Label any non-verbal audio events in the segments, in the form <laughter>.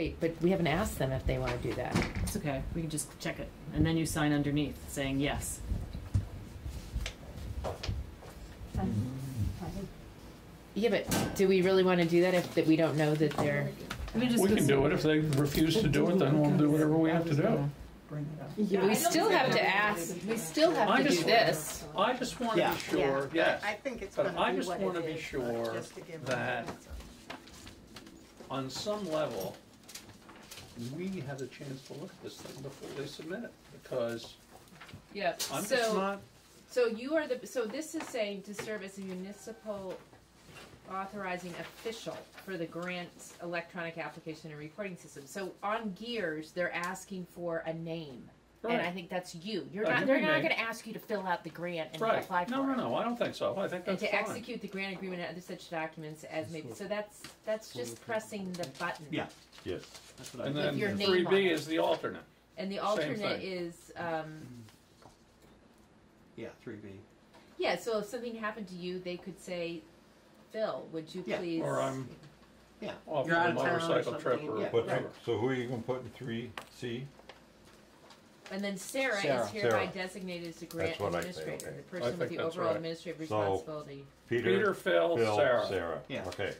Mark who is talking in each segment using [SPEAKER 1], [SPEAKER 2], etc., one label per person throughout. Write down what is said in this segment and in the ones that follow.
[SPEAKER 1] wait, but we haven't asked them if they want to do that.
[SPEAKER 2] It's okay, we can just check it, and then you sign underneath saying yes.
[SPEAKER 1] Yeah, but do we really want to do that if that we don't know that they're?
[SPEAKER 2] We just
[SPEAKER 3] We can do it. If they refuse to do it, then we'll do whatever we have to do.
[SPEAKER 4] Bring it up.
[SPEAKER 1] we still have to ask. We still have
[SPEAKER 3] I
[SPEAKER 1] to do
[SPEAKER 3] just-
[SPEAKER 1] this.
[SPEAKER 3] I just want to
[SPEAKER 4] Yeah.
[SPEAKER 3] be sure, yes.
[SPEAKER 5] I think it's gonna
[SPEAKER 3] I
[SPEAKER 5] be
[SPEAKER 3] just
[SPEAKER 5] what
[SPEAKER 3] want to
[SPEAKER 5] it
[SPEAKER 3] be
[SPEAKER 5] is,
[SPEAKER 3] sure
[SPEAKER 5] just to give
[SPEAKER 3] that
[SPEAKER 5] them-
[SPEAKER 3] on some level, we have a chance to look at this thing before they submit it, because
[SPEAKER 1] Yeah.
[SPEAKER 3] I'm just
[SPEAKER 1] So,
[SPEAKER 3] not,
[SPEAKER 1] so you are the, so this is saying to serve as a municipal authorizing official for the grant's electronic application and reporting system. So on Gears, they're asking for a name. And I think that's you. You're
[SPEAKER 3] That
[SPEAKER 1] not,
[SPEAKER 3] could
[SPEAKER 1] they're not gonna ask you to fill out the grant and
[SPEAKER 3] right.
[SPEAKER 1] apply for it.
[SPEAKER 3] No, no, no, I don't think so. I think
[SPEAKER 1] And
[SPEAKER 3] that's
[SPEAKER 1] to
[SPEAKER 3] fine.
[SPEAKER 1] execute the grant agreement and other such documents as may so that's, that's just pressing the button.
[SPEAKER 4] Yeah,
[SPEAKER 6] Yes.
[SPEAKER 4] that's what I.
[SPEAKER 3] And
[SPEAKER 1] With
[SPEAKER 3] then
[SPEAKER 1] your name
[SPEAKER 3] three
[SPEAKER 1] on
[SPEAKER 3] B
[SPEAKER 1] it.
[SPEAKER 3] is the alternate.
[SPEAKER 1] And the alternate is, um,
[SPEAKER 4] Yeah, three B.
[SPEAKER 1] yeah, so if something happened to you, they could say, Phil, would you
[SPEAKER 4] Yeah.
[SPEAKER 1] please?
[SPEAKER 3] Or I'm
[SPEAKER 4] Yeah.
[SPEAKER 3] off
[SPEAKER 4] You're
[SPEAKER 3] on
[SPEAKER 4] out
[SPEAKER 3] a
[SPEAKER 4] of town or
[SPEAKER 3] motorcycle trip
[SPEAKER 4] something,
[SPEAKER 3] or
[SPEAKER 4] yeah.
[SPEAKER 6] But,
[SPEAKER 3] whatever.
[SPEAKER 6] so who are you gonna put in three C?
[SPEAKER 1] And then Sarah
[SPEAKER 4] Sarah.
[SPEAKER 1] is hereby
[SPEAKER 6] Sarah.
[SPEAKER 1] designated as the grant
[SPEAKER 6] That's what I say,
[SPEAKER 1] administrator,
[SPEAKER 6] okay.
[SPEAKER 1] the
[SPEAKER 3] I
[SPEAKER 1] person with
[SPEAKER 3] think
[SPEAKER 1] the
[SPEAKER 3] that's
[SPEAKER 1] overall
[SPEAKER 3] right.
[SPEAKER 1] administrative
[SPEAKER 6] So-
[SPEAKER 1] responsibility.
[SPEAKER 3] Peter, Phil, Sarah.
[SPEAKER 6] Sarah.
[SPEAKER 4] Yeah.
[SPEAKER 6] Okay.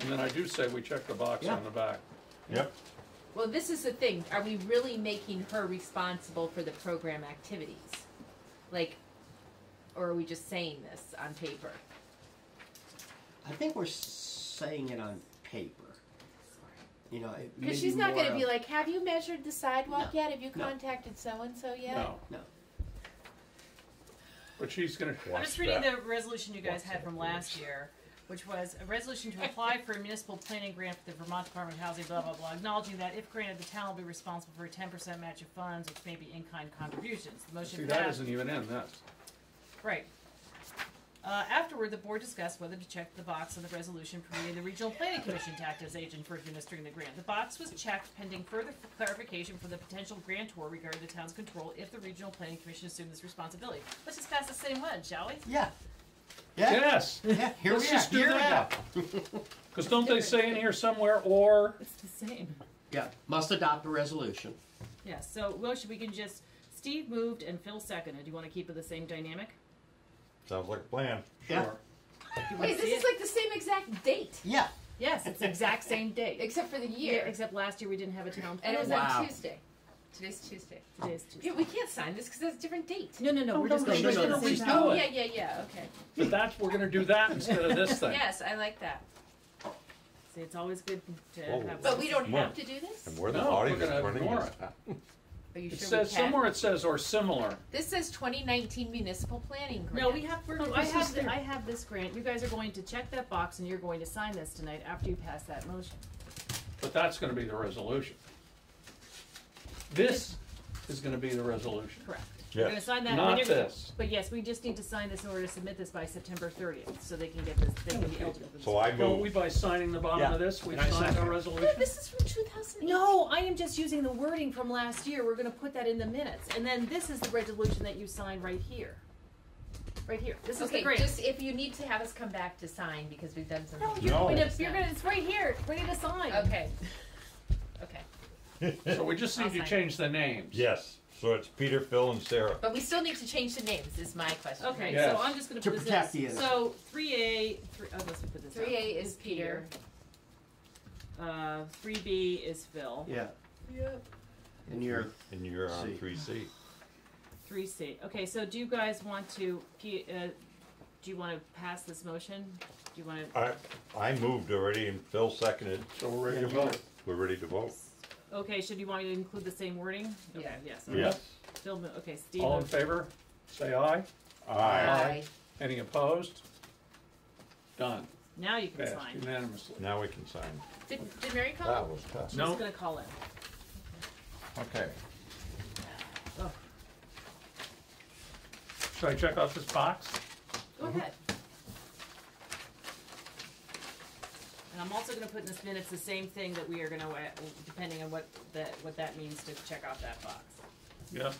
[SPEAKER 3] And then I do say we check the box
[SPEAKER 4] Yeah.
[SPEAKER 3] on the back.
[SPEAKER 6] Yep.
[SPEAKER 1] Well, this is the thing, are we really making her responsible for the program activities? Like, or are we just saying this on paper?
[SPEAKER 4] I think we're saying it on paper. You know,
[SPEAKER 1] Because she's not gonna be like, have you measured the sidewalk
[SPEAKER 4] No.
[SPEAKER 1] yet? Have you
[SPEAKER 4] No.
[SPEAKER 1] contacted so-and-so yet?
[SPEAKER 3] No,
[SPEAKER 4] No.
[SPEAKER 3] but she's gonna,
[SPEAKER 2] I'm just reading the resolution you guys had from last year, which was a resolution to apply for a municipal planning grant for the Vermont Department of Housing, blah, blah, blah, acknowledging that if granted, the town will be responsible for a ten percent match of funds, which may be in-kind contributions. The
[SPEAKER 3] see,
[SPEAKER 2] motion
[SPEAKER 3] that
[SPEAKER 2] passed.
[SPEAKER 3] isn't even in this.
[SPEAKER 2] Right. Uh, afterward, the board discussed whether to check the box on the resolution permitting the regional planning commission to act as agent for administering the grant. The box was checked pending further clarification from the potential grantor regarding the town's control if the regional planning commission assumed this responsibility. Let's just pass the same one, shall we?
[SPEAKER 4] Yeah. Yeah.
[SPEAKER 3] Yes,
[SPEAKER 4] Yeah. Here
[SPEAKER 3] let's
[SPEAKER 4] we
[SPEAKER 3] just
[SPEAKER 4] are.
[SPEAKER 3] do
[SPEAKER 4] Here we
[SPEAKER 3] that. Because <laughs> don't they say in here somewhere, or,
[SPEAKER 2] It's the same.
[SPEAKER 4] Yeah. Must adopt a resolution.
[SPEAKER 2] Yeah, so motion, we can just, Steve moved and Phil seconded. Do you want to keep it the same dynamic?
[SPEAKER 6] Sounds like a plan.
[SPEAKER 4] Yeah.
[SPEAKER 3] sure.
[SPEAKER 2] Do you wanna
[SPEAKER 1] Wait, this is like the same exact date,
[SPEAKER 4] Yeah.
[SPEAKER 2] Yes, it's the exact same date.
[SPEAKER 1] except for the
[SPEAKER 2] Yeah,
[SPEAKER 1] year.
[SPEAKER 2] except last year we didn't have a town
[SPEAKER 1] And it was.
[SPEAKER 4] Wow.
[SPEAKER 1] on Tuesday. Today's Tuesday.
[SPEAKER 2] Today's Tuesday.
[SPEAKER 1] Yeah, we can't sign this because it's a different date.
[SPEAKER 2] No, no, no, we're oh,
[SPEAKER 3] no,
[SPEAKER 2] just
[SPEAKER 3] no,
[SPEAKER 2] going to
[SPEAKER 3] no,
[SPEAKER 2] the
[SPEAKER 3] no,
[SPEAKER 2] same
[SPEAKER 3] do
[SPEAKER 1] Oh,
[SPEAKER 3] it.
[SPEAKER 1] yeah, yeah, yeah, okay.
[SPEAKER 3] But that's, we're gonna do that instead of this thing.
[SPEAKER 1] Yes, I like that.
[SPEAKER 2] See, it's always good to
[SPEAKER 6] Whoa.
[SPEAKER 2] have.
[SPEAKER 1] But we don't
[SPEAKER 6] Well,
[SPEAKER 1] have to do this?
[SPEAKER 6] And we're the
[SPEAKER 3] No,
[SPEAKER 6] body
[SPEAKER 3] we're gonna
[SPEAKER 6] running
[SPEAKER 3] ignore
[SPEAKER 6] this.
[SPEAKER 1] Are you
[SPEAKER 3] It
[SPEAKER 1] sure
[SPEAKER 3] says,
[SPEAKER 1] we can?
[SPEAKER 3] somewhere it says, or similar.
[SPEAKER 1] This says 2019 municipal planning grant.
[SPEAKER 2] No, we have, we're, oh,
[SPEAKER 3] No,
[SPEAKER 2] I have, the- I have this grant. You guys are going to check that box and you're going to sign this tonight after you pass that motion.
[SPEAKER 3] But that's gonna be the resolution. This is gonna be the resolution.
[SPEAKER 2] Correct. You're gonna sign that. and
[SPEAKER 3] Not
[SPEAKER 2] you're-
[SPEAKER 3] this.
[SPEAKER 2] But yes, we just need to sign this in order to submit this by September thirtieth, so they can get this, they can be eligible. for this.
[SPEAKER 6] So I
[SPEAKER 3] Don't we,
[SPEAKER 6] move,
[SPEAKER 3] by signing the bottom
[SPEAKER 4] Yeah.
[SPEAKER 3] of this, we
[SPEAKER 4] And I
[SPEAKER 3] signed
[SPEAKER 4] second
[SPEAKER 3] a resolution?
[SPEAKER 1] this is from 2008.
[SPEAKER 2] No, I am just using the wording from last year. We're gonna put that in the minutes. And then this is the resolution that you sign right here. Right here. This is the
[SPEAKER 1] Okay,
[SPEAKER 2] grant.
[SPEAKER 1] just if you need to have us come back to sign because we've done something.
[SPEAKER 2] No, you're
[SPEAKER 6] No.
[SPEAKER 2] going to, you're gonna, it's right here, ready to sign.
[SPEAKER 1] Okay. <laughs> Okay.
[SPEAKER 3] So we just
[SPEAKER 1] I'll
[SPEAKER 3] need to
[SPEAKER 1] sign.
[SPEAKER 3] change the names.
[SPEAKER 6] yes, so it's Peter, Phil, and Sarah.
[SPEAKER 1] But we still need to change the names, is my question.
[SPEAKER 2] Okay,
[SPEAKER 3] Yes.
[SPEAKER 2] so I'm just gonna
[SPEAKER 4] To
[SPEAKER 2] put this
[SPEAKER 4] protect
[SPEAKER 2] in.
[SPEAKER 4] the innocent.
[SPEAKER 2] So three A, three, oh, let's put this.
[SPEAKER 1] 3A is Peter.
[SPEAKER 2] Uh, three B is Phil.
[SPEAKER 4] Yeah.
[SPEAKER 1] Yep.
[SPEAKER 4] And you're.
[SPEAKER 6] And you're on
[SPEAKER 4] C.
[SPEAKER 6] three C.
[SPEAKER 2] Three C. Okay, so do you guys want to, P- uh, do you wanna pass this motion? Do you wanna,
[SPEAKER 6] I, I moved already and Phil seconded.
[SPEAKER 3] So we're ready to vote.
[SPEAKER 6] We're ready to vote.
[SPEAKER 2] Okay, should you want me to include the same wording?
[SPEAKER 1] Yeah.
[SPEAKER 2] Okay, yes.
[SPEAKER 6] Yes.
[SPEAKER 2] Phil, mo- okay, Steve.
[SPEAKER 3] All in
[SPEAKER 2] moved.
[SPEAKER 3] favor, say aye.
[SPEAKER 6] Aye.
[SPEAKER 3] Any opposed? Done.
[SPEAKER 2] Now you can
[SPEAKER 3] Passed
[SPEAKER 2] sign.
[SPEAKER 3] unanimously.
[SPEAKER 6] Now we can sign.
[SPEAKER 1] Did, did Mary
[SPEAKER 6] That
[SPEAKER 1] call?
[SPEAKER 6] was tough.
[SPEAKER 2] She's
[SPEAKER 3] No.
[SPEAKER 2] gonna call in.
[SPEAKER 6] Okay. Oh.
[SPEAKER 3] Should I check off this box?
[SPEAKER 1] Go ahead.
[SPEAKER 2] And I'm also gonna put in this minutes the same thing that we are gonna, depending on what that, what that means to check off that box.
[SPEAKER 3] Yeah.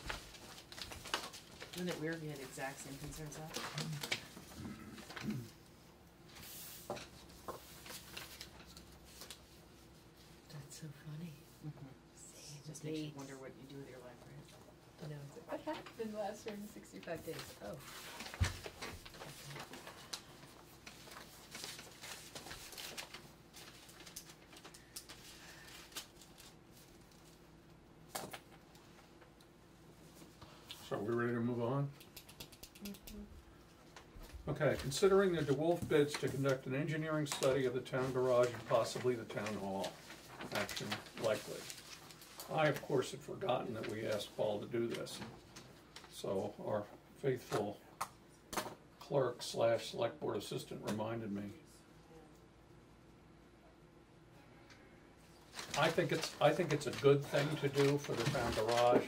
[SPEAKER 2] Isn't it weird we had the exact same concerns out?
[SPEAKER 1] That's so funny. Mm-hmm.
[SPEAKER 2] It just makes you wonder what you do with your life, right?
[SPEAKER 1] You know, it's like, what happened in the last 365 days? Oh.
[SPEAKER 3] So are we ready to move on? Okay, considering the DeWolf bids to conduct an engineering study of the town garage and possibly the town hall, action likely. I, of course, had forgotten that we asked Paul to do this. So our faithful clerk slash select board assistant reminded me. I think it's, I think it's a good thing to do for the town garage.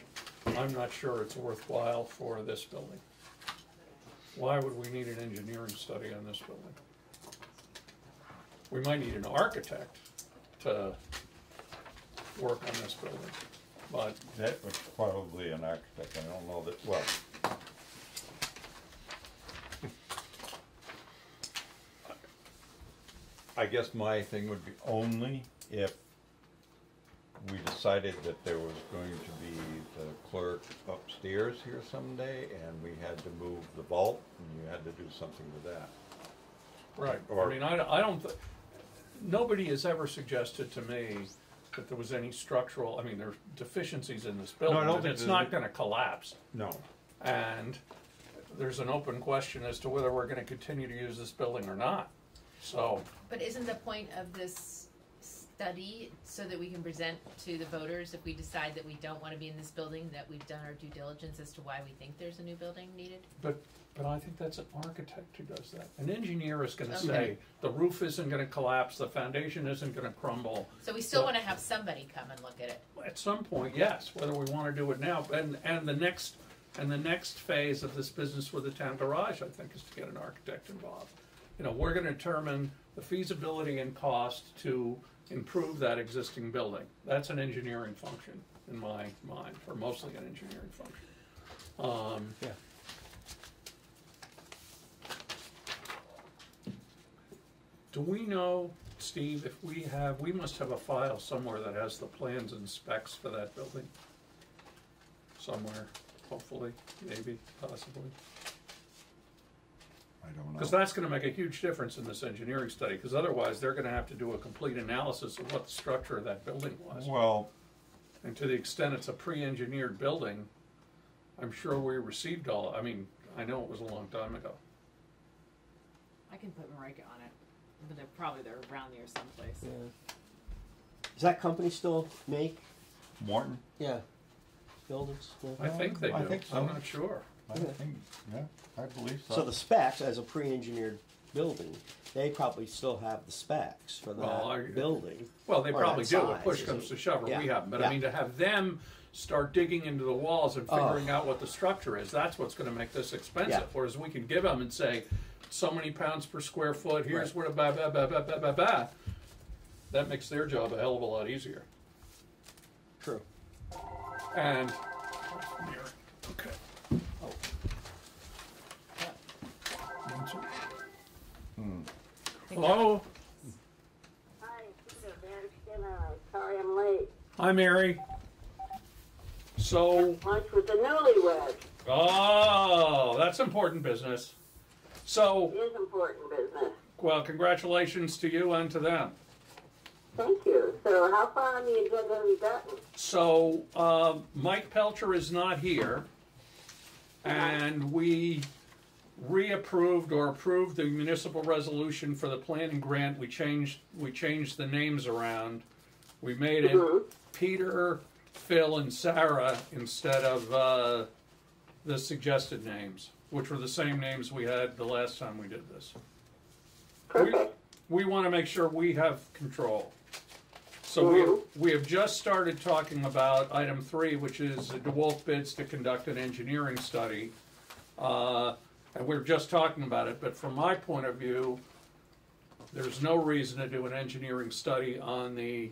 [SPEAKER 3] I'm not sure it's worthwhile for this building. Why would we need an engineering study on this building? We might need an architect to work on this building, but
[SPEAKER 6] That was probably an architect, I don't know that, well, I guess my thing would be only if we decided that there was going to be the clerk upstairs here someday and we had to move the vault and you had to do something with that.
[SPEAKER 3] Right, I
[SPEAKER 6] Or-
[SPEAKER 3] mean, I, I don't, th- nobody has ever suggested to me that there was any structural, I mean, there's deficiencies in this building,
[SPEAKER 6] don't
[SPEAKER 3] but
[SPEAKER 6] think
[SPEAKER 3] it's
[SPEAKER 6] there's
[SPEAKER 3] not
[SPEAKER 6] any-
[SPEAKER 3] gonna collapse.
[SPEAKER 6] No.
[SPEAKER 3] And there's an open question as to whether we're gonna continue to use this building or not. So,
[SPEAKER 1] But isn't the point of this study so that we can present to the voters if we decide that we don't wanna be in this building, that we've done our due diligence as to why we think there's a new building needed?
[SPEAKER 3] but, but I think that's an architect who does that. An engineer is gonna
[SPEAKER 1] Okay.
[SPEAKER 3] say, the roof isn't gonna collapse, the foundation isn't gonna crumble.
[SPEAKER 1] So we still
[SPEAKER 3] So-
[SPEAKER 1] wanna have somebody come and look at it.
[SPEAKER 3] At some point, yes, whether we wanna do it now, and, and the next, and the next phase of this business with the town garage, I think, is to get an architect involved. You know, we're gonna determine the feasibility and cost to improve that existing building. That's an engineering function in my mind, or mostly an engineering function. Um,
[SPEAKER 4] Yeah.
[SPEAKER 3] Do we know, Steve, if we have, we must have a file somewhere that has the plans and specs for that building? Somewhere, hopefully, maybe, possibly.
[SPEAKER 6] I don't know.
[SPEAKER 3] Because that's gonna make a huge difference in this engineering study, because otherwise, they're gonna have to do a complete analysis of what the structure of that building was.
[SPEAKER 6] Well,
[SPEAKER 3] And to the extent it's a pre-engineered building, I'm sure we received all, I mean, I know it was a long time ago.
[SPEAKER 2] I can put Marika on it, but they're probably they're around here someplace.
[SPEAKER 4] Yeah. Does that company still make,
[SPEAKER 6] Morton,
[SPEAKER 4] yeah, buildings? Yeah.
[SPEAKER 3] I think they
[SPEAKER 6] I
[SPEAKER 3] do,
[SPEAKER 6] think so.
[SPEAKER 3] I'm not sure.
[SPEAKER 6] I think, yeah, I believe so.
[SPEAKER 4] So the specs, as a pre-engineered building, they probably still have the specs for
[SPEAKER 3] Well, I-
[SPEAKER 4] that building.
[SPEAKER 3] Well, they
[SPEAKER 4] Or
[SPEAKER 3] probably
[SPEAKER 4] that
[SPEAKER 3] do, if
[SPEAKER 4] size,
[SPEAKER 3] push
[SPEAKER 4] isn't
[SPEAKER 3] comes to shove, or we
[SPEAKER 4] Yeah,
[SPEAKER 3] haven't, but I
[SPEAKER 4] yeah.
[SPEAKER 3] mean, to have them start digging into the walls and
[SPEAKER 4] Oh.
[SPEAKER 3] figuring out what the structure is, that's what's gonna make this
[SPEAKER 4] Yeah.
[SPEAKER 3] expensive, whereas we can give them and say, so many pounds per square foot, here's
[SPEAKER 4] Right.
[SPEAKER 3] where, ba, ba, ba, ba, ba, ba, ba. That makes their job a hell of a lot easier,
[SPEAKER 4] True.
[SPEAKER 3] and, Hello,
[SPEAKER 5] Hi, Peter Van Skinner. Sorry I'm late.
[SPEAKER 3] hi Mary. So,
[SPEAKER 5] Lunch with the newlyweds
[SPEAKER 3] oh, that's important business. So,
[SPEAKER 5] is important business.
[SPEAKER 3] well, congratulations to you and to them.
[SPEAKER 5] Thank you. So how far on the agenda have you gotten?
[SPEAKER 3] So, uh, Mike Pelcher is not here, and we reapproved or approved the municipal resolution for the planning grant. We changed, we changed the names around. We made it
[SPEAKER 5] Mhm.
[SPEAKER 3] Peter, Phil, and Sarah instead of, uh, the suggested names, which were the same names we had the last time we did this.
[SPEAKER 5] Perfect.
[SPEAKER 3] we want to make sure we have control. So we,
[SPEAKER 5] Mhm.
[SPEAKER 3] we have just started talking about item three, which is the DeWolf bids to conduct an engineering study. Uh, and we're just talking about it, but from my point of view, there's no reason to do an engineering study on the,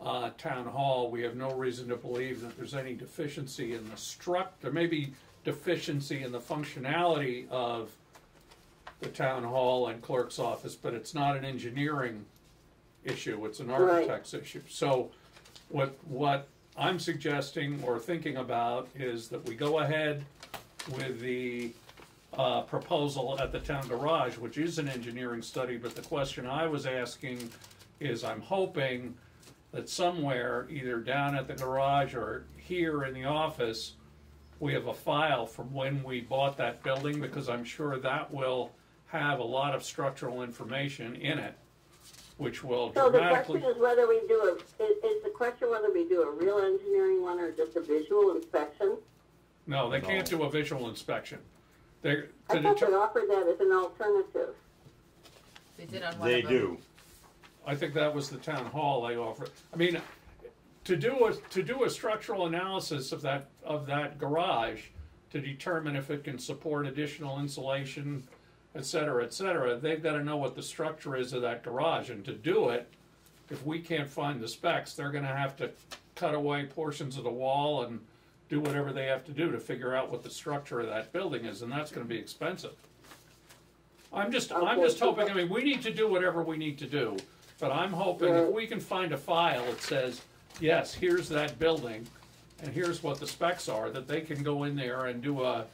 [SPEAKER 3] uh, town hall. We have no reason to believe that there's any deficiency in the struct, there may be deficiency in the functionality of the town hall and clerk's office, but it's not an engineering issue, it's an architect's issue. So what, what I'm suggesting or thinking about is that we go ahead with the uh, proposal at the town garage, which is an engineering study, but the question I was asking is I'm hoping that somewhere, either down at the garage or here in the office, we have a file from when we bought that building, because I'm sure that will have a lot of structural information in it, which will
[SPEAKER 5] So the
[SPEAKER 3] dramatically.
[SPEAKER 5] question is whether we do a, is, is the question whether we do a real engineering one or just a visual inspection?
[SPEAKER 3] No, they can't do a visual inspection. They're,
[SPEAKER 5] I
[SPEAKER 3] to
[SPEAKER 5] thought they offered that as an alternative.
[SPEAKER 1] They did on one
[SPEAKER 6] They
[SPEAKER 1] of them.
[SPEAKER 6] do.
[SPEAKER 3] I think that was the town hall they offered. I mean, to do a, to do a structural analysis of that, of that garage, to determine if it can support additional insulation, et cetera, et cetera, they've gotta know what the structure is of that garage, and to do it, if we can't find the specs, they're gonna have to cut away portions of the wall and do whatever they have to do to figure out what the structure of that building is, and that's gonna be expensive. I'm just, I'm just hoping, I mean, we need to do whatever we need to do, but I'm hoping if we can find a file that says, yes, here's that building, and here's what the specs are, that they can go in there and do a,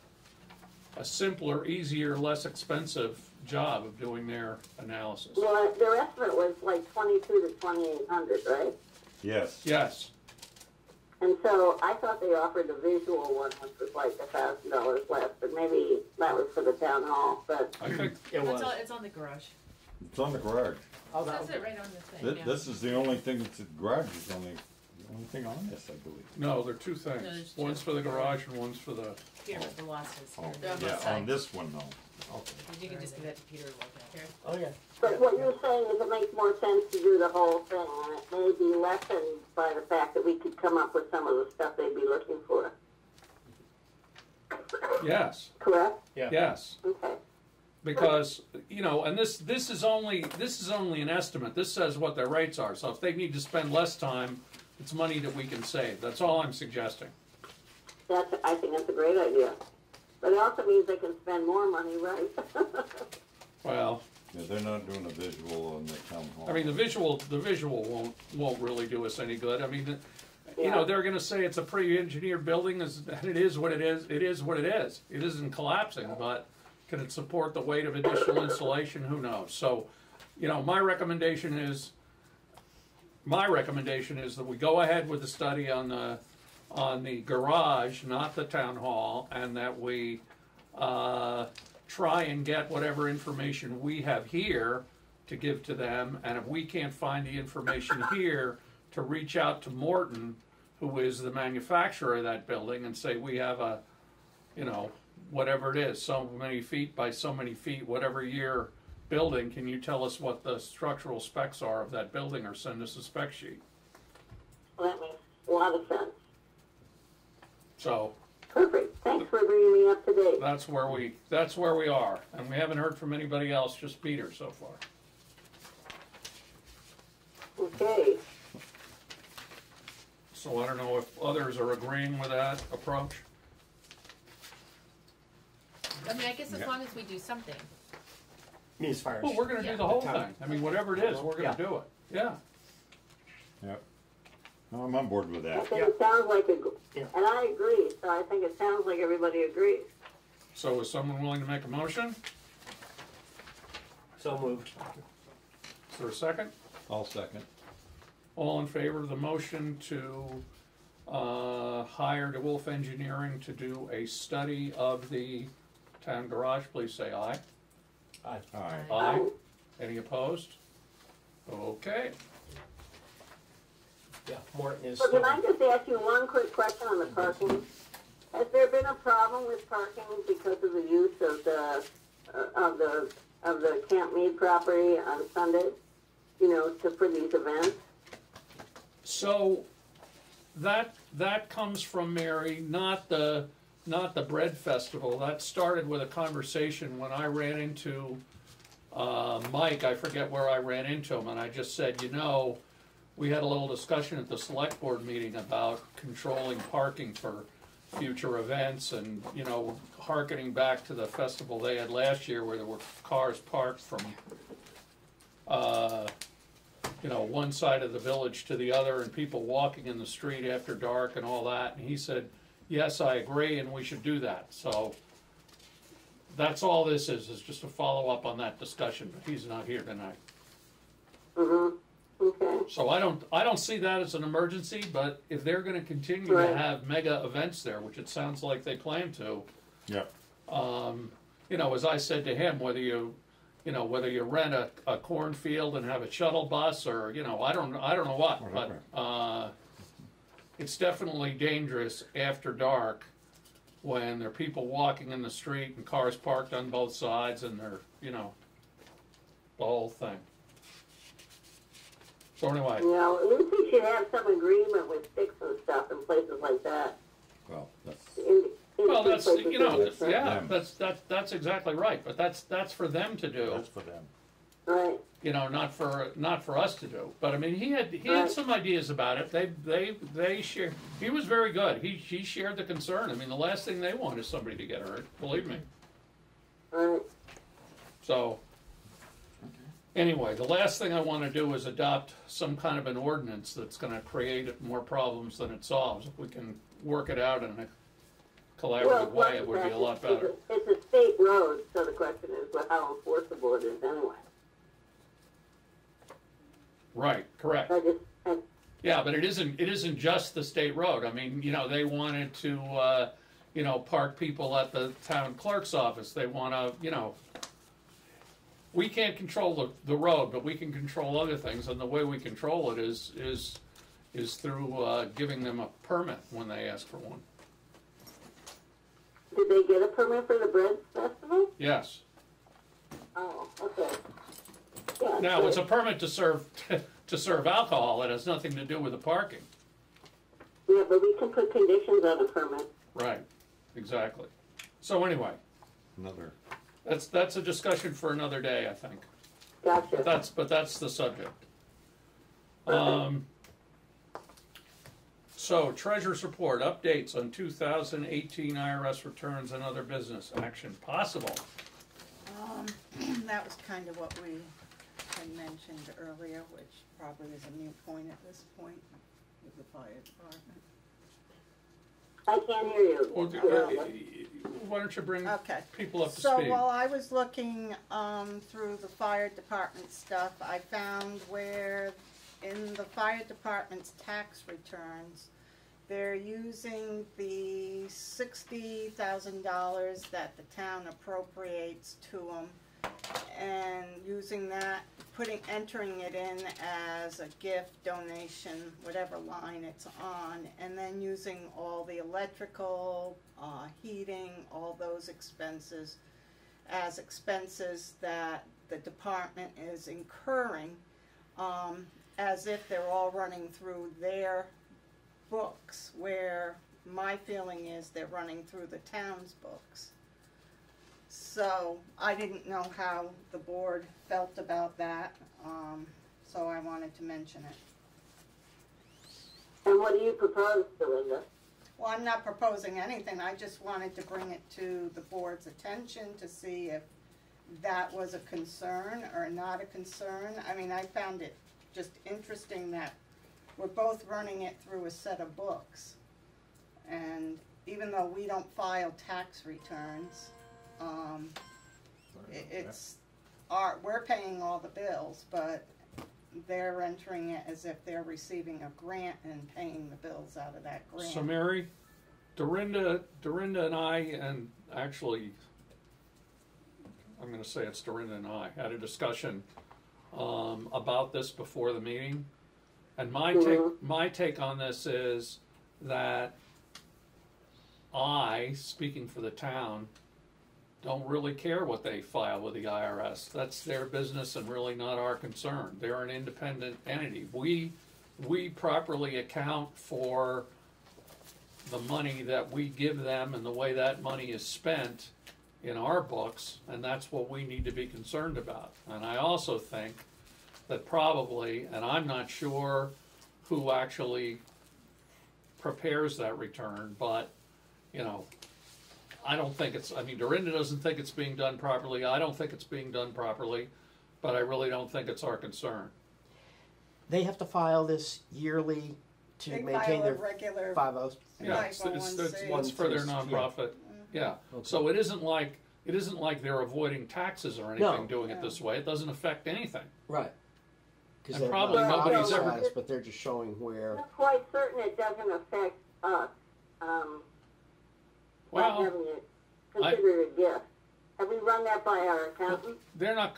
[SPEAKER 3] a simpler, easier, less expensive job of doing their analysis.
[SPEAKER 5] Well, their estimate was like twenty-two to twenty-eight hundred, right?
[SPEAKER 6] Yes.
[SPEAKER 3] Yes,
[SPEAKER 5] And so I thought they offered the visual one, which was like a thousand dollars less, but maybe that was for the town hall, but.
[SPEAKER 3] I think,
[SPEAKER 7] It
[SPEAKER 2] It's
[SPEAKER 7] was.
[SPEAKER 2] on, it's on the garage.
[SPEAKER 6] It's on the garage.
[SPEAKER 7] Oh, that
[SPEAKER 2] Says it right on the thing,
[SPEAKER 6] This,
[SPEAKER 2] yeah.
[SPEAKER 6] this is the only thing that's, the garage is the only, the only thing on this, I believe.
[SPEAKER 3] no, there are two
[SPEAKER 2] No,
[SPEAKER 3] things.
[SPEAKER 2] two.
[SPEAKER 3] One's for the garage and one's for the,
[SPEAKER 2] Here, the lost is
[SPEAKER 6] Oh,
[SPEAKER 2] here.
[SPEAKER 1] Yeah,
[SPEAKER 6] yeah,
[SPEAKER 1] side.
[SPEAKER 6] on this one though.
[SPEAKER 7] Okay.
[SPEAKER 2] You can just give that to Peter to look at.
[SPEAKER 7] Oh, yeah.
[SPEAKER 5] But what you're saying is it makes more sense to do the whole thing, and it may be lessened by the fact that we could come up with some of the stuff they'd be looking for.
[SPEAKER 3] yes,
[SPEAKER 5] Correct?
[SPEAKER 7] Yeah.
[SPEAKER 3] yes.
[SPEAKER 5] Okay.
[SPEAKER 3] Because, you know, and this, this is only, this is only an estimate, this says what their rates are, so if they need to spend less time, it's money that we can save, that's all I'm suggesting.
[SPEAKER 5] That's, I think that's a great idea. But it also means they can spend more money, right? <laughs>
[SPEAKER 3] Well,
[SPEAKER 6] Yeah, they're not doing a visual on the town hall.
[SPEAKER 3] I mean, the visual, the visual won't, won't really do us any good, I mean, you
[SPEAKER 5] Yeah.
[SPEAKER 3] know, they're gonna say it's a pre-engineered building, is, and it is what it is, it is what it is. It isn't collapsing, but can it support the weight of additional insulation, who knows? So, you know, my recommendation is, my recommendation is that we go ahead with the study on the, on the garage, not the town hall, and that we, uh, try and get whatever information we have here to give to them, and if we can't find the information <laughs> here, to reach out to Morton, who is the manufacturer of that building, and say, we have a, you know, whatever it is, so many feet by so many feet, whatever year building, can you tell us what the structural specs are of that building, or send us a spec sheet?
[SPEAKER 5] Well, that makes a lot of sense.
[SPEAKER 3] So,
[SPEAKER 5] Perfect. Thanks for bringing me up to date.
[SPEAKER 3] that's where we, that's where we are, and we haven't heard from anybody else, just Peter so far.
[SPEAKER 5] Okay.
[SPEAKER 3] So I don't know if others are agreeing with that approach?
[SPEAKER 1] I mean, I guess as
[SPEAKER 6] Yeah.
[SPEAKER 1] long as we do something.
[SPEAKER 7] I mean, as far as.
[SPEAKER 3] Well, we're gonna do the whole thing, I mean, whatever it is, we're gonna
[SPEAKER 7] Yeah.
[SPEAKER 3] do it, yeah.
[SPEAKER 6] Yep. No, I'm on board with
[SPEAKER 5] I
[SPEAKER 6] that.
[SPEAKER 5] think it sounds like a,
[SPEAKER 7] Yeah.
[SPEAKER 5] and I agree, so I think it sounds like everybody agrees.
[SPEAKER 3] So is someone willing to make a motion?
[SPEAKER 7] So moved.
[SPEAKER 3] Is there a second?
[SPEAKER 6] I'll second.
[SPEAKER 3] All in favor of the motion to, uh, hire DeWolf Engineering to do a study of the town garage, please say aye.
[SPEAKER 7] Aye.
[SPEAKER 6] Aye.
[SPEAKER 3] Aye. Any opposed? Okay,
[SPEAKER 7] Yeah, Morton is still.
[SPEAKER 5] can I just ask you one quick question on the parking? Has there been a problem with parking because of the use of the, uh, of the, of the Camp Meade property on Sunday? You know, to, for these events?
[SPEAKER 3] so that, that comes from Mary, not the, not the bread festival. That started with a conversation when I ran into, uh, Mike, I forget where I ran into him, and I just said, you know, we had a little discussion at the select board meeting about controlling parking for future events and, you know, hearkening back to the festival they had last year where there were cars parked from, uh, you know, one side of the village to the other and people walking in the street after dark and all that. And he said, yes, I agree and we should do that. So that's all this is, is just a follow-up on that discussion, but he's not here tonight.
[SPEAKER 5] Mhm. Okay.
[SPEAKER 3] So I don't, I don't see that as an emergency, but if they're gonna continue to
[SPEAKER 5] Right.
[SPEAKER 3] have mega events there, which it sounds like they plan to,
[SPEAKER 6] Yeah.
[SPEAKER 3] um, you know, as I said to him, whether you, you know, whether you rent a, a cornfield and have a shuttle bus or, you know, I don't, I don't know what, but, uh, it's definitely dangerous after dark when there are people walking in the street and cars parked on both sides and they're, you know, the whole thing. So anyway,
[SPEAKER 5] You know, at least we should have some agreement with sticks and stuff in places like that.
[SPEAKER 6] Well, that's,
[SPEAKER 5] In, in
[SPEAKER 3] well, that's,
[SPEAKER 5] places
[SPEAKER 3] you know,
[SPEAKER 5] like that.
[SPEAKER 3] yeah,
[SPEAKER 6] them.
[SPEAKER 3] that's, that's, that's exactly right, but that's, that's for them to do.
[SPEAKER 6] that's for them.
[SPEAKER 5] Right.
[SPEAKER 3] you know, not for not for us to do. But I mean, he had he had
[SPEAKER 5] Right.
[SPEAKER 3] some ideas about it. They they they share. He was very good. He he shared the concern. I mean, the last thing they want is somebody to get hurt. Believe me.
[SPEAKER 5] Right.
[SPEAKER 3] So anyway, the last thing I want to do is adopt some kind of an ordinance that's going to create more problems than it solves. If we can work it out in a
[SPEAKER 5] Well,
[SPEAKER 3] collaborative
[SPEAKER 5] plus
[SPEAKER 3] way, it would be a lot better.
[SPEAKER 5] It's a, it's a state road, so the question is well, how enforceable it is anyway.
[SPEAKER 3] Right. Correct.
[SPEAKER 5] I just, I,
[SPEAKER 3] Yeah, but it isn't, it isn't just the state road. I mean, you know, they wanted to, uh, you know, park people at the town clerk's office. They wanna, you know, we can't control the, the road, but we can control other things, and the way we control it is, is, is through, uh, giving them a permit when they ask for one.
[SPEAKER 5] did they get a permit for the bread festival?
[SPEAKER 3] Yes.
[SPEAKER 5] Oh, okay. Yeah.
[SPEAKER 3] Now,
[SPEAKER 5] so-
[SPEAKER 3] it's a permit to serve, <laughs> to serve alcohol. It has nothing to do with the parking.
[SPEAKER 5] Yeah, but we can put conditions on a permit.
[SPEAKER 3] Right, exactly. So anyway,
[SPEAKER 6] Another,
[SPEAKER 3] that's, that's a discussion for another day, I think.
[SPEAKER 5] Gotcha.
[SPEAKER 3] But that's, but that's the subject. Um, so treasurer's report, updates on two thousand eighteen IRS returns and other business action possible.
[SPEAKER 8] Um, <clears throat> that was kind of what we had mentioned earlier, which probably is a mute point at this point with the fire department.
[SPEAKER 5] I can't hear you.
[SPEAKER 3] Well, uh, Why don't you bring
[SPEAKER 8] Okay.
[SPEAKER 3] people up to
[SPEAKER 8] So
[SPEAKER 3] speed?
[SPEAKER 8] while I was looking, um, through the fire department stuff, I found where in the fire department's tax returns, they're using the sixty thousand dollars that the town appropriates to them and using that, putting, entering it in as a gift, donation, whatever line it's on, and then using all the electrical, uh, heating, all those expenses as expenses that the department is incurring, um, as if they're all running through their books, where my feeling is they're running through the town's books. So I didn't know how the board felt about that, um, so I wanted to mention it.
[SPEAKER 5] And what do you propose, Belinda?
[SPEAKER 8] Well, I'm not proposing anything, I just wanted to bring it to the board's attention to see if that was a concern or not a concern. I mean, I found it just interesting that we're both running it through a set of books. And even though we don't file tax returns, um, it, it's, our, we're paying all the bills, but they're entering it as if they're receiving a grant and paying the bills out of that grant.
[SPEAKER 3] So Mary, Dorinda, Dorinda and I, and actually, I'm gonna say it's Dorinda and I, had a discussion, um, about this before the meeting. And my take, my take on this is that I, speaking for the town, don't really care what they file with the IRS. That's their business and really not our concern. They're an independent entity. We, we properly account for the money that we give them and the way that money is spent in our books, and that's what we need to be concerned about. And I also think that probably, and I'm not sure who actually prepares that return, but, you know, I don't think it's, I mean, Dorinda doesn't think it's being done properly, I don't think it's being done properly, but I really don't think it's our concern.
[SPEAKER 4] They have to file this yearly to
[SPEAKER 8] They
[SPEAKER 4] maintain
[SPEAKER 8] file a
[SPEAKER 4] their
[SPEAKER 8] regular,
[SPEAKER 4] five O's.
[SPEAKER 3] Yeah, it's, it's, it's,
[SPEAKER 8] 501c.
[SPEAKER 3] it's for their
[SPEAKER 4] Yeah.
[SPEAKER 3] nonprofit, yeah.
[SPEAKER 4] Okay.
[SPEAKER 3] So it isn't like, it isn't like they're avoiding taxes or anything
[SPEAKER 4] No.
[SPEAKER 3] doing it this way. It doesn't affect anything.
[SPEAKER 4] Right. Because
[SPEAKER 3] And
[SPEAKER 4] they're
[SPEAKER 3] probably
[SPEAKER 4] not
[SPEAKER 5] nobody's
[SPEAKER 4] authorized,
[SPEAKER 5] ever-
[SPEAKER 4] but they're just showing where.
[SPEAKER 5] I'm quite certain it doesn't affect us, um, not
[SPEAKER 3] Well,
[SPEAKER 5] having it considered a gift. Have we run that by our accountant?
[SPEAKER 3] they're not,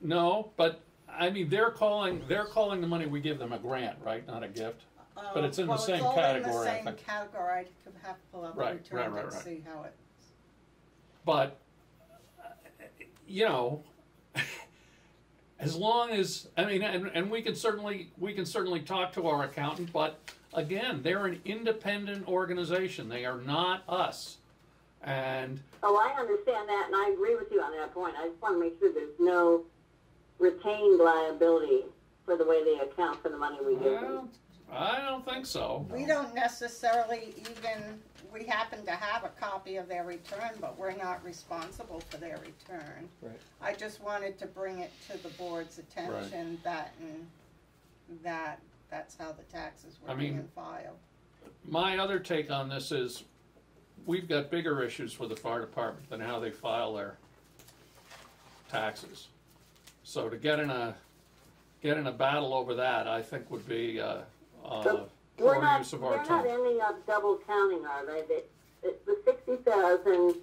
[SPEAKER 3] no, but, I mean, they're calling, they're calling the money we give them a grant, right, not a gift? But it's in the
[SPEAKER 8] well,
[SPEAKER 3] same
[SPEAKER 8] all in the
[SPEAKER 3] category, I
[SPEAKER 8] same category. I could have to pull up the
[SPEAKER 3] Right, right,
[SPEAKER 8] return
[SPEAKER 3] right,
[SPEAKER 8] and
[SPEAKER 3] right.
[SPEAKER 8] see how it.
[SPEAKER 3] But, uh, you know, <laughs> as long as, I mean, and, and we can certainly, we can certainly talk to our accountant, but again, they're an independent organization. They are not us. And,
[SPEAKER 5] Oh, I understand that, and I agree with you on that point. I just want to make sure there's no retained liability for the way they account for the money we give them.
[SPEAKER 3] I don't think so.
[SPEAKER 8] We don't necessarily even, we happen to have a copy of their return, but we're not responsible for their return.
[SPEAKER 4] Right.
[SPEAKER 8] I just wanted to bring it to the board's attention that, and that, that's how the taxes
[SPEAKER 3] I
[SPEAKER 8] were
[SPEAKER 3] mean-
[SPEAKER 8] being filed.
[SPEAKER 3] My other take on this is, we've got bigger issues with the fire department than how they file their taxes. So to get in a, get in a battle over that, I think would be, uh, uh,
[SPEAKER 5] So We're
[SPEAKER 3] poor
[SPEAKER 5] not,
[SPEAKER 3] use of our
[SPEAKER 5] they're not
[SPEAKER 3] time.
[SPEAKER 5] ending up double counting, are they? They, it's the sixty thousand,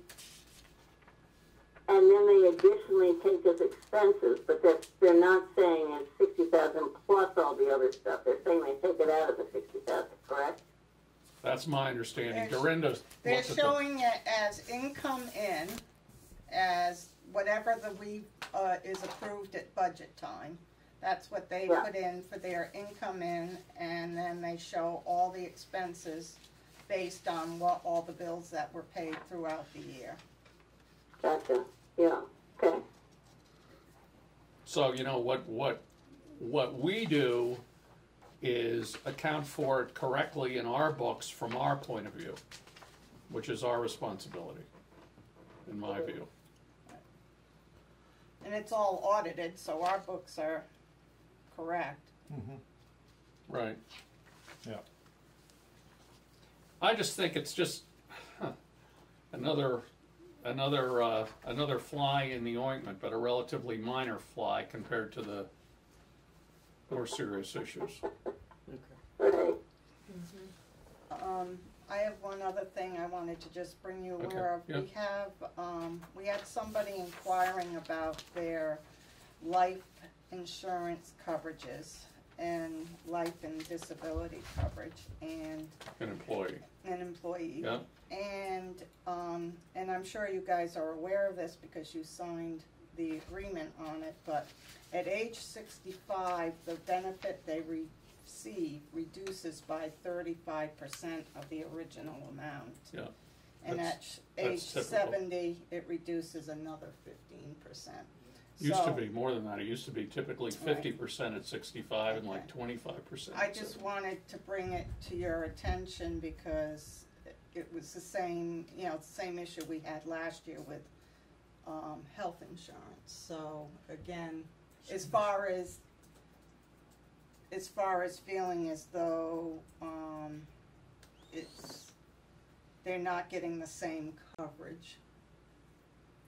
[SPEAKER 5] and then they additionally take as expenses, but they're, they're not saying it's sixty thousand plus all the other stuff. They're saying they take it out of the sixty thousand, correct?
[SPEAKER 3] That's my understanding.
[SPEAKER 8] They're-
[SPEAKER 3] Dorinda
[SPEAKER 8] They're
[SPEAKER 3] looked at the,
[SPEAKER 8] showing it as income in, as whatever the we, uh, is approved at budget time. That's what they
[SPEAKER 5] Yeah.
[SPEAKER 8] put in for their income in, and then they show all the expenses based on what, all the bills that were paid throughout the year.
[SPEAKER 5] Gotcha, yeah, okay.
[SPEAKER 3] so, you know, what, what, what we do is account for it correctly in our books from our point of view, which is our responsibility, in my view.
[SPEAKER 8] And it's all audited, so our books are correct. Mm-hmm.
[SPEAKER 3] Right.
[SPEAKER 6] Yeah.
[SPEAKER 3] I just think it's just huh, another another uh, another fly in the ointment, but a relatively minor fly compared to the more serious issues.
[SPEAKER 5] Right.
[SPEAKER 8] Um, I have one other thing I wanted to just bring you
[SPEAKER 3] Okay,
[SPEAKER 8] aware of.
[SPEAKER 3] yeah.
[SPEAKER 8] We have, um, we had somebody inquiring about their life insurance coverages and life and disability coverage and
[SPEAKER 3] An employee.
[SPEAKER 8] an employee.
[SPEAKER 3] Yeah.
[SPEAKER 8] And, um, and I'm sure you guys are aware of this because you signed the agreement on it, but at age sixty-five, the benefit they receive reduces by thirty-five percent of the original amount.
[SPEAKER 3] Yeah.
[SPEAKER 8] And
[SPEAKER 3] That's-
[SPEAKER 8] at
[SPEAKER 3] that's
[SPEAKER 8] age
[SPEAKER 3] typical.
[SPEAKER 8] seventy, it reduces another fifteen percent.
[SPEAKER 3] Used to be more than that. It used to be typically fifty percent at sixty-five and like
[SPEAKER 8] Okay.
[SPEAKER 3] twenty-five percent.
[SPEAKER 8] I just wanted to bring it to your attention because it- it was the same, you know, the same issue we had last year with, um, health insurance. So again, as far as, as far as feeling as though, um, it's, they're not getting the same coverage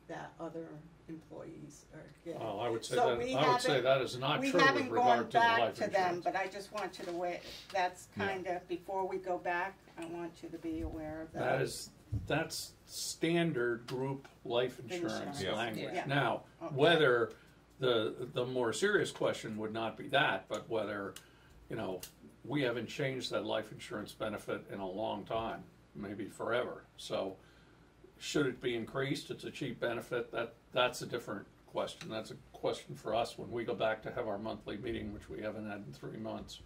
[SPEAKER 8] that other employees are getting.
[SPEAKER 3] Well, I would say
[SPEAKER 8] So
[SPEAKER 3] that,
[SPEAKER 8] we
[SPEAKER 3] I would say
[SPEAKER 8] haven't-
[SPEAKER 3] that is not
[SPEAKER 8] We
[SPEAKER 3] true with
[SPEAKER 8] haven't
[SPEAKER 3] regard
[SPEAKER 8] gone
[SPEAKER 3] to the
[SPEAKER 8] back
[SPEAKER 3] life
[SPEAKER 8] to them,
[SPEAKER 3] insurance.
[SPEAKER 8] but I just want you to wait, that's
[SPEAKER 3] Yeah.
[SPEAKER 8] kinda, before we go back, I want you to be aware of that.
[SPEAKER 3] That is, that's standard group life insurance
[SPEAKER 8] Insurance.
[SPEAKER 6] Yeah.
[SPEAKER 3] language.
[SPEAKER 8] Yeah.
[SPEAKER 3] Now,
[SPEAKER 8] Okay.
[SPEAKER 3] whether, the, the more serious question would not be that, but whether, you know, we haven't changed that life insurance benefit in a long time, maybe forever. So, should it be increased? It's a cheap benefit, that, that's a different question. That's a question for us when we go back to have our monthly meeting, which we haven't had in three months.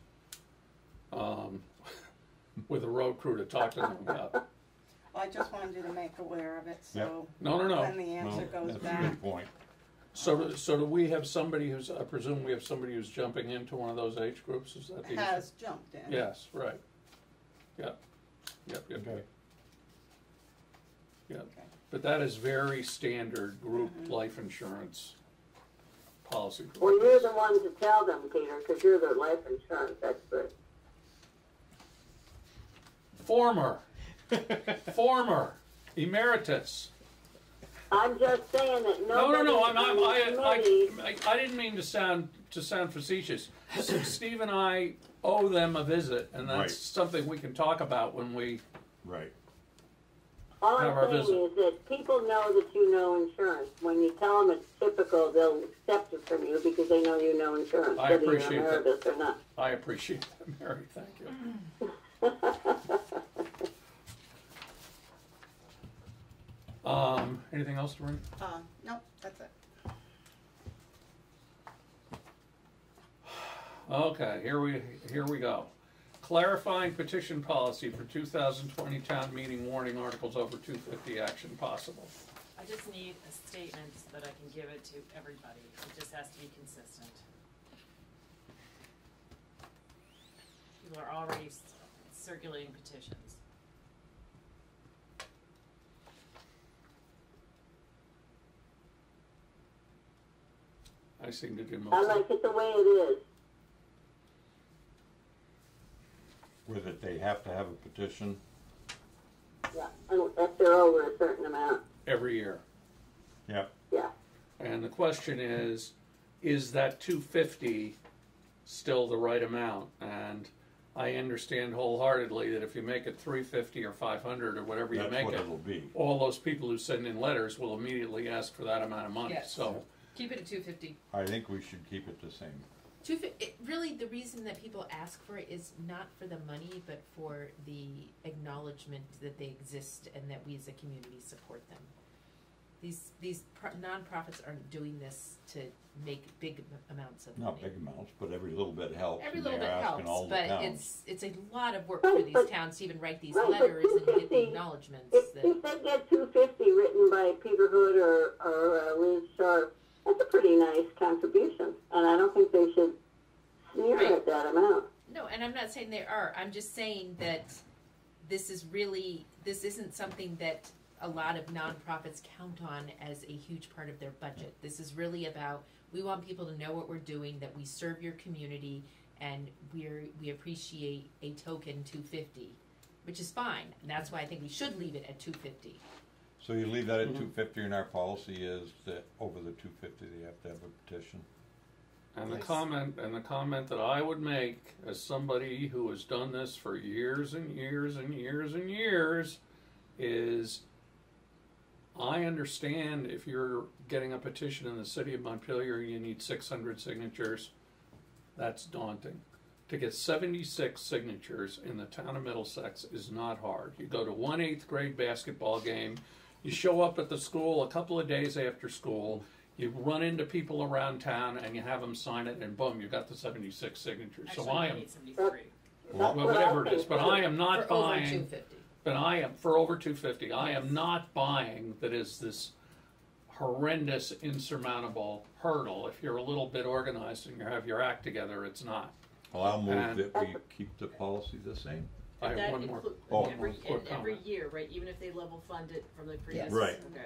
[SPEAKER 3] Um, <laughs> with a road crew to talk to them about. <laughs>
[SPEAKER 8] I just wanted you to make aware of it, so
[SPEAKER 3] No, no, no.
[SPEAKER 8] when the answer
[SPEAKER 6] Well,
[SPEAKER 8] goes
[SPEAKER 6] that's a
[SPEAKER 8] back,
[SPEAKER 6] good point.
[SPEAKER 3] So, do- so do we have somebody who's, I presume we have somebody who's jumping into one of those age groups, is that the issue?
[SPEAKER 8] has jumped in.
[SPEAKER 3] Yes, right. Yep, yep, yep,
[SPEAKER 6] Okay.
[SPEAKER 3] yep. Yep,
[SPEAKER 8] Okay.
[SPEAKER 3] But that is very standard group
[SPEAKER 8] Mhm.
[SPEAKER 3] life insurance policy.
[SPEAKER 5] Well, you're the one to tell them, Peter, because you're their life insurance expert.
[SPEAKER 3] Former, former, emeritus.
[SPEAKER 5] I'm just saying that
[SPEAKER 3] No, no,
[SPEAKER 5] nobody
[SPEAKER 3] no, I'm, I'm, I, I, I, I didn't mean to sound, to sound facetious. <coughs> Steve and I owe them a visit, and
[SPEAKER 6] Right.
[SPEAKER 3] that's something we can talk about when we,
[SPEAKER 6] Right.
[SPEAKER 5] All I'm saying
[SPEAKER 3] visit.
[SPEAKER 5] is that people know that you know insurance. When you tell them it's typical, they'll accept it from you because they know you know insurance,
[SPEAKER 3] I
[SPEAKER 5] whether
[SPEAKER 3] appreciate
[SPEAKER 5] you're
[SPEAKER 3] that.
[SPEAKER 5] emeritus or not.
[SPEAKER 3] I appreciate that, Mary, thank you. <laughs> Um, anything else to bring?
[SPEAKER 8] Uh, nope, that's it.
[SPEAKER 3] Okay, here we, here we go. Clarifying petition policy for two thousand twenty town meeting warning articles over two fifty action possible.
[SPEAKER 2] I just need a statement so that I can give it to everybody. It just has to be consistent. People are already circulating petitions.
[SPEAKER 3] I seem to do most of
[SPEAKER 5] like it the way it is.
[SPEAKER 6] With it, they have to have a petition.
[SPEAKER 5] Yeah, and if they're over a certain amount,
[SPEAKER 3] every year.
[SPEAKER 6] Yep.
[SPEAKER 5] yeah.
[SPEAKER 3] And the question is, is that two fifty still the right amount? And I understand wholeheartedly that if you make it three fifty or five hundred or whatever you
[SPEAKER 6] That's
[SPEAKER 3] make
[SPEAKER 6] what
[SPEAKER 3] it,
[SPEAKER 6] it'll be.
[SPEAKER 3] all those people who send in letters will immediately ask for that amount of money.
[SPEAKER 2] Yes.
[SPEAKER 3] So,
[SPEAKER 2] Keep it at two fifty.
[SPEAKER 6] I think we should keep it the same.
[SPEAKER 1] Two it, really, the reason that people ask for it is not for the money, but for the acknowledgement that they exist and that we as a community support them. These these pro- nonprofits aren't doing this to make big amounts of
[SPEAKER 6] Not
[SPEAKER 1] money.
[SPEAKER 6] Not big amounts, but every little bit helps.
[SPEAKER 1] Every little bit
[SPEAKER 6] they're all
[SPEAKER 1] helps, but it's it's a lot of work for these towns to even write these
[SPEAKER 5] right,
[SPEAKER 1] letters and get the acknowledgements
[SPEAKER 5] If,
[SPEAKER 1] that.
[SPEAKER 5] if they get two fifty written by Peter Hood or, or uh, Liz Sharp, that's a pretty nice contribution, and I don't think they should sneer
[SPEAKER 1] Right.
[SPEAKER 5] at that amount.
[SPEAKER 1] No, and I'm not saying they are. I'm just saying that this is really this isn't something that a lot of nonprofits count on as a huge part of their budget. This is really about we want people to know what we're doing, that we serve your community, and we're we appreciate a token 250, which is fine. And that's why I think we should leave it at 250.
[SPEAKER 6] So you leave that
[SPEAKER 3] Mm-hmm.
[SPEAKER 6] at two fifty, and our policy is that over the two fifty, they have to have a petition.
[SPEAKER 3] and the
[SPEAKER 1] Nice.
[SPEAKER 3] comment, and the comment that I would make as somebody who has done this for years and years and years and years is I understand if you're getting a petition in the city of Montpelier, you need six hundred signatures. That's daunting. To get seventy-six signatures in the town of Middlesex is not hard. You go to one eighth grade basketball game, you show up at the school a couple of days after school, you run into people around town and you have them sign it and boom, you got the seventy-six signatures.
[SPEAKER 2] Actually,
[SPEAKER 3] So I am,
[SPEAKER 2] seventy-three.
[SPEAKER 3] well,
[SPEAKER 5] what
[SPEAKER 3] whatever it is, but. I am not
[SPEAKER 1] for over
[SPEAKER 3] buying.
[SPEAKER 1] 250.
[SPEAKER 3] But I am for over two fifty. I am not buying that is this horrendous, insurmountable hurdle. If you're a little bit organized and you have your act together, it's not.
[SPEAKER 6] Well, I'll move
[SPEAKER 3] And-
[SPEAKER 6] that we keep the policy the same.
[SPEAKER 3] I
[SPEAKER 2] And
[SPEAKER 3] have
[SPEAKER 2] that
[SPEAKER 3] one more.
[SPEAKER 2] include-
[SPEAKER 6] Oh.
[SPEAKER 2] every,
[SPEAKER 3] one more
[SPEAKER 2] and every
[SPEAKER 3] comment.
[SPEAKER 2] year, right, even if they level fund it from the previous.
[SPEAKER 6] Right.
[SPEAKER 2] Okay.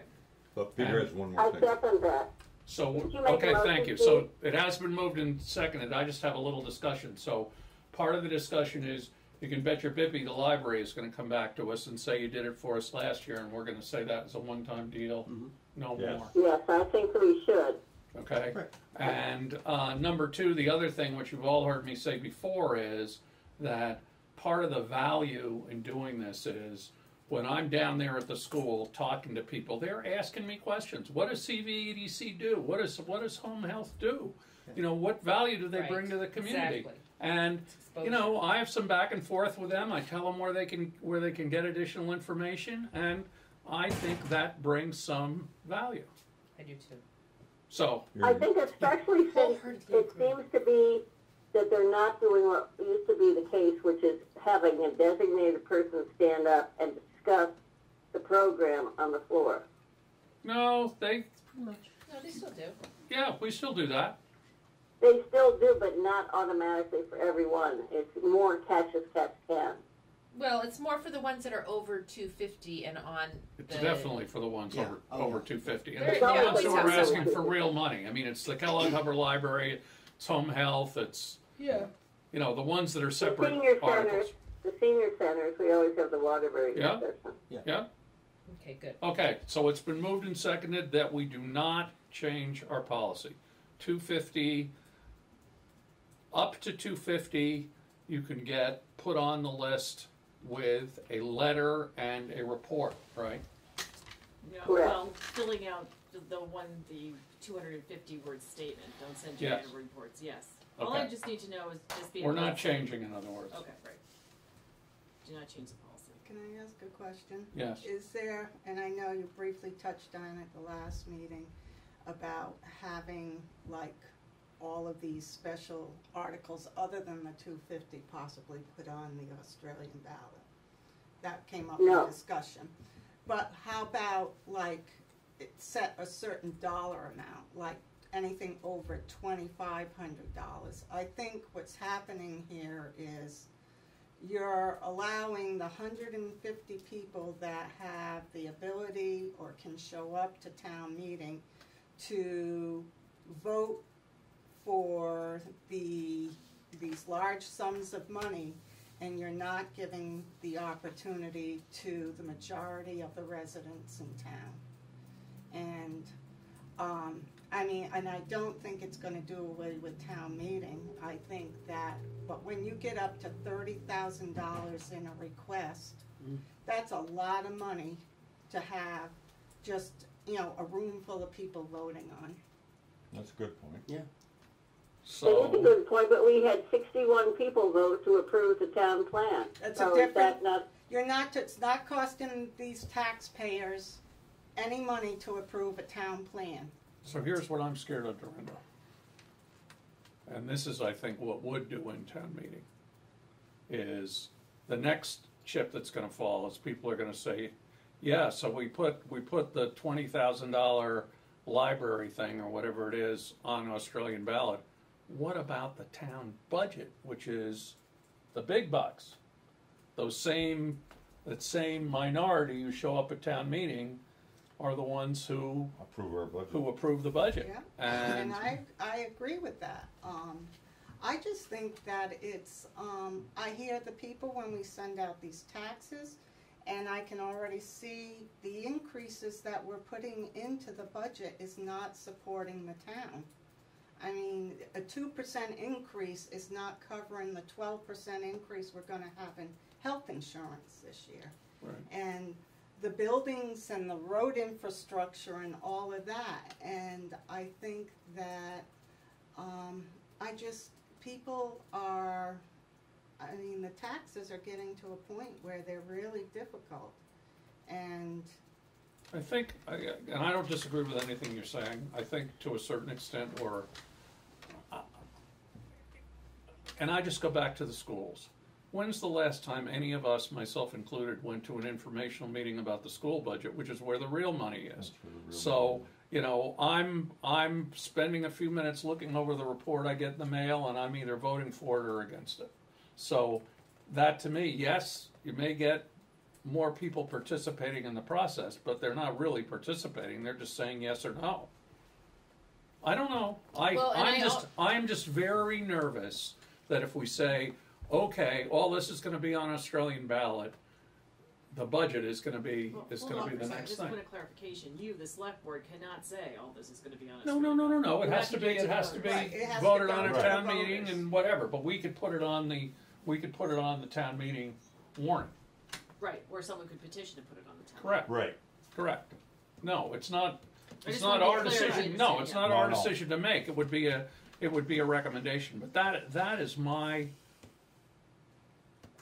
[SPEAKER 6] But Peter has one
[SPEAKER 5] I
[SPEAKER 6] more thing.
[SPEAKER 5] second that.
[SPEAKER 3] So
[SPEAKER 5] Did you make a
[SPEAKER 3] okay,
[SPEAKER 5] motion,
[SPEAKER 3] thank you. So it has been moved and seconded. I just have a little discussion. So part of the discussion is you can bet your bippy the library is going to come back to us and say you did it for us last year, and we're going to say that was a one-time deal, no
[SPEAKER 6] Yes.
[SPEAKER 3] more.
[SPEAKER 5] Yes, I think we should.
[SPEAKER 3] Okay.
[SPEAKER 4] Right.
[SPEAKER 3] And uh, number two, the other thing which you've all heard me say before is that part of the value in doing this is when I'm down there at the school talking to people, they're asking me questions. What does CVEDC do? What does what does home health do? You know, what value do they
[SPEAKER 1] Right.
[SPEAKER 3] bring to the community?
[SPEAKER 1] Exactly.
[SPEAKER 3] And you know, I have some back and forth with them. I tell them where they can where they can get additional information, and I think that brings some value.
[SPEAKER 1] I do too.
[SPEAKER 3] So
[SPEAKER 5] I think especially since it seems to be that they're not doing what used to be the case, which is having a designated person stand up and discuss the program on the floor.
[SPEAKER 3] no, they
[SPEAKER 1] No, they still do.
[SPEAKER 3] yeah, we still do that.
[SPEAKER 5] They still do, but not automatically for everyone. It's more catch as catch can.
[SPEAKER 1] Well, it's more for the ones that are over two fifty and on
[SPEAKER 3] It's
[SPEAKER 1] the.
[SPEAKER 3] definitely for the ones
[SPEAKER 4] Yeah.
[SPEAKER 3] over,
[SPEAKER 4] Oh,
[SPEAKER 3] over
[SPEAKER 4] yeah.
[SPEAKER 3] two fifty. And it's the ones who are asking for real money. I mean, it's the Kellogg Hubbard Library, it's home health, it's,
[SPEAKER 1] Yeah.
[SPEAKER 3] you know, the ones that are
[SPEAKER 5] The
[SPEAKER 3] separate
[SPEAKER 5] senior
[SPEAKER 3] articles.
[SPEAKER 5] centers, the senior centers, we always have the Waterbury
[SPEAKER 3] Yeah.
[SPEAKER 5] session.
[SPEAKER 3] Yeah,
[SPEAKER 1] Okay, good.
[SPEAKER 3] okay, so it's been moved and seconded that we do not change our policy. Two fifty, up to two fifty, you can get put on the list with a letter and a report, right?
[SPEAKER 2] Yeah,
[SPEAKER 5] Correct.
[SPEAKER 2] well, filling out the, the one, the two hundred and fifty word statement, don't send
[SPEAKER 3] Yes.
[SPEAKER 2] generative reports, yes. All I
[SPEAKER 3] Okay.
[SPEAKER 2] just need to know is just be.
[SPEAKER 3] We're not changing, in other words.
[SPEAKER 2] Okay, right. Do not change the policy.
[SPEAKER 8] Can I ask a question?
[SPEAKER 3] Yes.
[SPEAKER 8] Is there, and I know you briefly touched on at the last meeting, about having like all of these special articles other than the two fifty possibly put on the Australian ballot? That came up
[SPEAKER 5] No.
[SPEAKER 8] in discussion. But how about like, it set a certain dollar amount, like anything over twenty-five hundred dollars? I think what's happening here is you're allowing the hundred and fifty people that have the ability or can show up to town meeting to vote for the, these large sums of money, and you're not giving the opportunity to the majority of the residents in town. And, um, I mean, and I don't think it's gonna do away with town meeting, I think that, but when you get up to thirty thousand dollars in a request, that's a lot of money to have just, you know, a room full of people voting on.
[SPEAKER 6] That's a good point. Yeah.
[SPEAKER 5] So It is a good point, but we had sixty-one people vote to approve the town plan.
[SPEAKER 8] That's a
[SPEAKER 5] So is that
[SPEAKER 8] different-
[SPEAKER 5] not,
[SPEAKER 8] You're not, it's not costing these taxpayers any money to approve a town plan.
[SPEAKER 3] so here's what I'm scared of, Dorinda. And this is, I think, what would do in town meeting, is the next chip that's gonna fall is people are gonna say, yeah, so we put, we put the twenty thousand dollar library thing or whatever it is on Australian ballot. What about the town budget, which is the big bucks? Those same, that same minority who show up at town meeting are the ones who,
[SPEAKER 6] Approve our budget.
[SPEAKER 3] who approve the budget.
[SPEAKER 8] Yeah,
[SPEAKER 3] And
[SPEAKER 8] and I, I agree with that. Um, I just think that it's, um, I hear the people when we send out these taxes, and I can already see the increases that we're putting into the budget is not supporting the town. I mean, a two percent increase is not covering the twelve percent increase we're gonna have in health insurance this year.
[SPEAKER 3] Right.
[SPEAKER 8] and the buildings and the road infrastructure and all of that. And I think that, um, I just, people are, I mean, the taxes are getting to a point where they're really difficult. And,
[SPEAKER 3] I think, and I don't disagree with anything you're saying, I think to a certain extent, or, and I just go back to the schools. When's the last time any of us, myself included, went to an informational meeting about the school budget, which is where the real money
[SPEAKER 6] That's
[SPEAKER 3] is?
[SPEAKER 6] where the real
[SPEAKER 3] So,
[SPEAKER 6] money
[SPEAKER 3] you know, I'm, I'm spending a few minutes looking over the report I get in the mail, and I'm either voting for it or against it. So, that to me, yes, you may get more people participating in the process, but they're not really participating, they're just saying yes or no. I don't know, I,
[SPEAKER 1] Well, and
[SPEAKER 3] I'm
[SPEAKER 1] I
[SPEAKER 3] just,
[SPEAKER 1] al-
[SPEAKER 3] I'm just very nervous that if we say, okay, all this is gonna be on Australian ballot, the budget is gonna be,
[SPEAKER 2] Well,
[SPEAKER 3] is
[SPEAKER 2] hold
[SPEAKER 3] gonna
[SPEAKER 2] on
[SPEAKER 3] be
[SPEAKER 2] for a
[SPEAKER 3] the
[SPEAKER 2] second.
[SPEAKER 3] next
[SPEAKER 2] Just
[SPEAKER 3] thing.
[SPEAKER 2] point of clarification, you, the select board, cannot say all this is gonna be on a.
[SPEAKER 3] No, no, no, no, no, it has to
[SPEAKER 2] to
[SPEAKER 3] be,
[SPEAKER 2] it
[SPEAKER 3] it has to be
[SPEAKER 8] Right, it has to
[SPEAKER 3] voted
[SPEAKER 8] go
[SPEAKER 3] on
[SPEAKER 8] to
[SPEAKER 3] at
[SPEAKER 8] the
[SPEAKER 3] town
[SPEAKER 8] voters.
[SPEAKER 3] meeting and whatever, but we could put it on the, we could put it on the town meeting warrant,
[SPEAKER 2] Right, or someone could petition to put it on the town.
[SPEAKER 3] correct,
[SPEAKER 6] Right,
[SPEAKER 3] correct. No, it's not,
[SPEAKER 2] I
[SPEAKER 3] it's
[SPEAKER 2] just
[SPEAKER 3] not
[SPEAKER 2] wanna be
[SPEAKER 3] our
[SPEAKER 2] clear, I
[SPEAKER 3] decision, no,
[SPEAKER 2] understand,
[SPEAKER 3] it's
[SPEAKER 2] yeah.
[SPEAKER 3] not
[SPEAKER 6] No,
[SPEAKER 3] our
[SPEAKER 6] no.
[SPEAKER 3] decision to make, it would be a, it would be a recommendation, but that, that is my,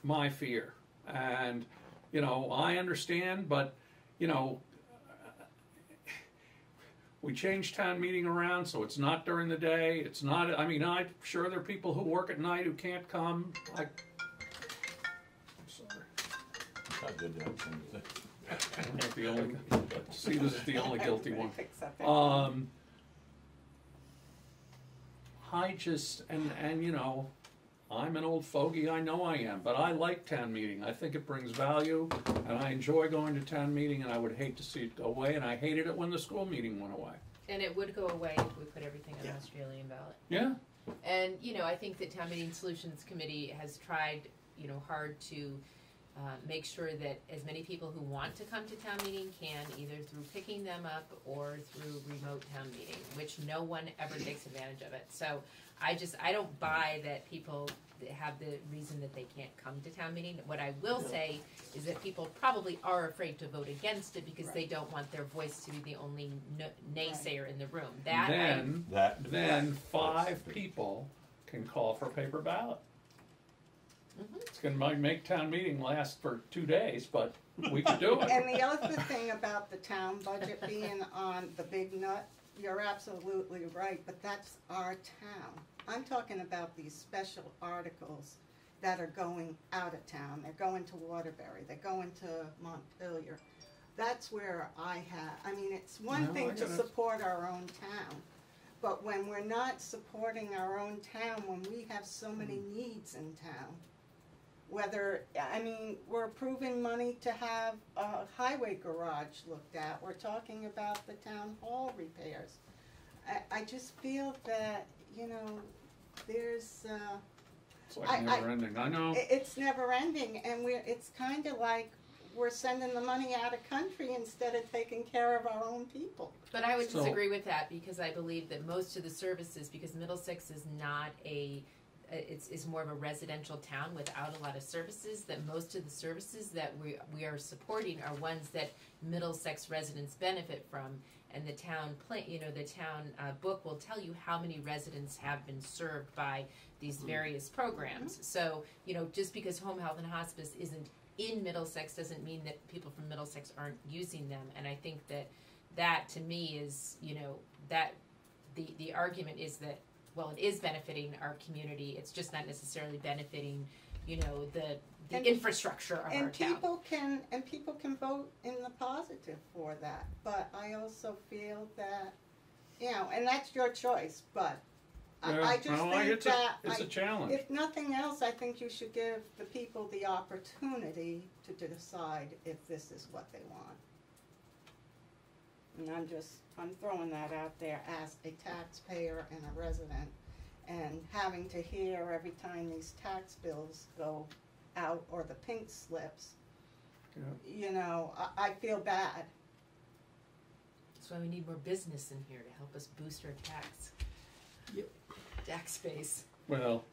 [SPEAKER 3] my fear. And, you know, I understand, but, you know, we changed town meeting around, so it's not during the day, it's not, I mean, I'm sure there are people who work at night who can't come, I. I'm sorry,
[SPEAKER 6] I did that thing.
[SPEAKER 3] I'm not the only, see, this is the only guilty one. <laughs> Um, I just and and you know, I'm an old fogey, I know I am, but I like town meeting. I think it brings value, and I enjoy going to town meeting, and I would hate to see it go away, and I hated it when the school meeting went away.
[SPEAKER 1] And it would go away if we put everything on the
[SPEAKER 4] Yeah.
[SPEAKER 1] Australian ballot.
[SPEAKER 3] Yeah,
[SPEAKER 1] And, you know, I think the Town Meeting Solutions Committee has tried, you know, hard to uh, make sure that as many people who want to come to town meeting can, either through picking them up or through remote town meeting, which no one ever takes advantage of it. So I just, I don't buy that people have the reason that they can't come to town meeting. What I will say is that people probably are afraid to vote against it because they don't want their voice to be the only n- naysayer in the room. That I
[SPEAKER 3] then,
[SPEAKER 6] That,
[SPEAKER 3] then five people can call for paper ballot. It's gonna make town meeting last for two days, but we can do it. <laughs>
[SPEAKER 8] And the other thing about the town budget being on the big nut, you're absolutely right, but that's our town. I'm talking about these special articles that are going out of town. They're going to Waterbury, they're going to Montpelier. That's where I have, I mean, it's
[SPEAKER 3] No,
[SPEAKER 8] one
[SPEAKER 3] I
[SPEAKER 8] thing to
[SPEAKER 3] get it.
[SPEAKER 8] support our own town. But when we're not supporting our own town, when we have so many mm. needs in town, whether, I mean, we're approving money to have a highway garage looked at, we're talking about the town hall repairs. I, I just feel that, you know, there's, uh,
[SPEAKER 3] It's like
[SPEAKER 8] I- I-
[SPEAKER 3] never ending, I know.
[SPEAKER 8] it, it's never ending, and we're, it's kinda like we're sending the money out of country instead of taking care of our own people.
[SPEAKER 1] But I would
[SPEAKER 3] So-
[SPEAKER 1] disagree with that because I believe that most of the services, because Middlesex is not a, uh, it's, is more of a residential town without a lot of services, that most of the services that we, we are supporting are ones that Middlesex residents benefit from. And the town plan, you know, the town, uh, book will tell you how many residents have been served by these various programs. So, you know, just because home health and hospice isn't in Middlesex doesn't mean that people from Middlesex aren't using them. And I think that that to me is, you know, that the the argument is that well, it is benefiting our community. It's just not necessarily benefiting, you know, the the
[SPEAKER 8] And-
[SPEAKER 1] infrastructure of our
[SPEAKER 8] And
[SPEAKER 1] town.
[SPEAKER 8] people can, and people can vote in the positive for that, but I also feel that, you know, and that's your choice, but I,
[SPEAKER 3] Yeah,
[SPEAKER 8] I just
[SPEAKER 3] well,
[SPEAKER 8] think
[SPEAKER 3] it's a-
[SPEAKER 8] that,
[SPEAKER 3] It's a
[SPEAKER 8] I-
[SPEAKER 3] challenge.
[SPEAKER 8] if nothing else, I think you should give the people the opportunity to decide if this is what they want. And I'm just, I'm throwing that out there as a taxpayer and a resident, and having to hear every time these tax bills go out or the pink slips.
[SPEAKER 3] Yeah.
[SPEAKER 8] You know, I, I feel bad.
[SPEAKER 1] That's why we need more business in here to help us boost our tax.
[SPEAKER 4] Yep.
[SPEAKER 1] Tax base.
[SPEAKER 3] Well,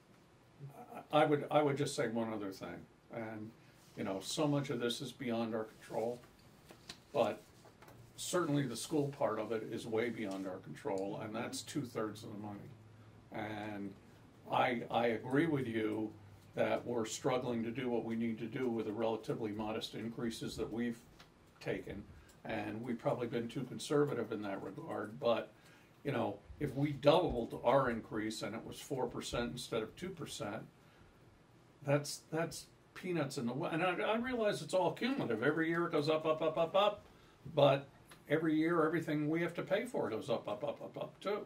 [SPEAKER 3] I I would, I would just say one other thing, and, you know, so much of this is beyond our control, but certainly the school part of it is way beyond our control, and that's two-thirds of the money. And I, I agree with you that we're struggling to do what we need to do with the relatively modest increases that we've taken, and we've probably been too conservative in that regard, but, you know, if we doubled our increase and it was four percent instead of two percent, that's, that's peanuts in the, wa- and I, I realize it's all cumulative, every year it goes up, up, up, up, up, but every year, everything we have to pay for goes up, up, up, up, up too.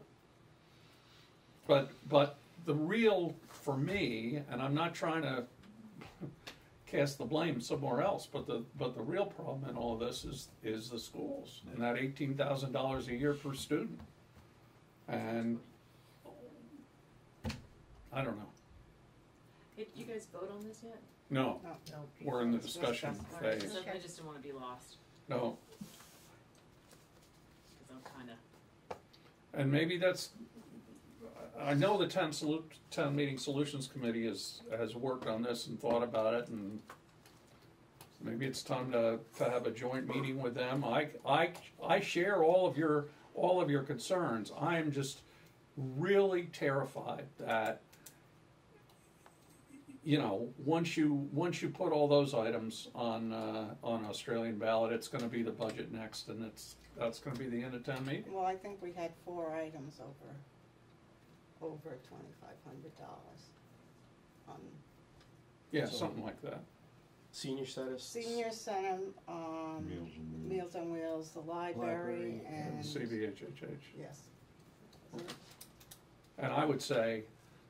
[SPEAKER 3] But, but the real, for me, and I'm not trying to <laughs> cast the blame somewhere else, but the, but the real problem in all of this is, is the schools, and that eighteen thousand dollars a year per student. And I don't know,
[SPEAKER 2] Hey, you guys vote on this yet?
[SPEAKER 3] no,
[SPEAKER 8] No.
[SPEAKER 1] No.
[SPEAKER 3] we're in the discussion phase,
[SPEAKER 2] I just didn't wanna be lost,
[SPEAKER 3] no,
[SPEAKER 2] cause I'm kinda,
[SPEAKER 3] and maybe that's, I know the town solu- town meeting solutions committee has, has worked on this and thought about it, and maybe it's time to, to have a joint meeting with them, I, I, I share all of your, all of your concerns, I am just really terrified that you know, once you, once you put all those items on, uh, on Australian ballot, it's gonna be the budget next, and it's, that's gonna be the end of town meeting.
[SPEAKER 8] Well, I think we had four items over, over twenty-five hundred dollars. Um,
[SPEAKER 3] Yeah,
[SPEAKER 7] So-
[SPEAKER 3] something like that.
[SPEAKER 7] Senior status.
[SPEAKER 8] senior center, um,
[SPEAKER 6] Meals and-
[SPEAKER 8] Meals on Wheels, the library,
[SPEAKER 7] Library,
[SPEAKER 8] and,
[SPEAKER 3] CVHHH.
[SPEAKER 8] yes.
[SPEAKER 3] And I would say,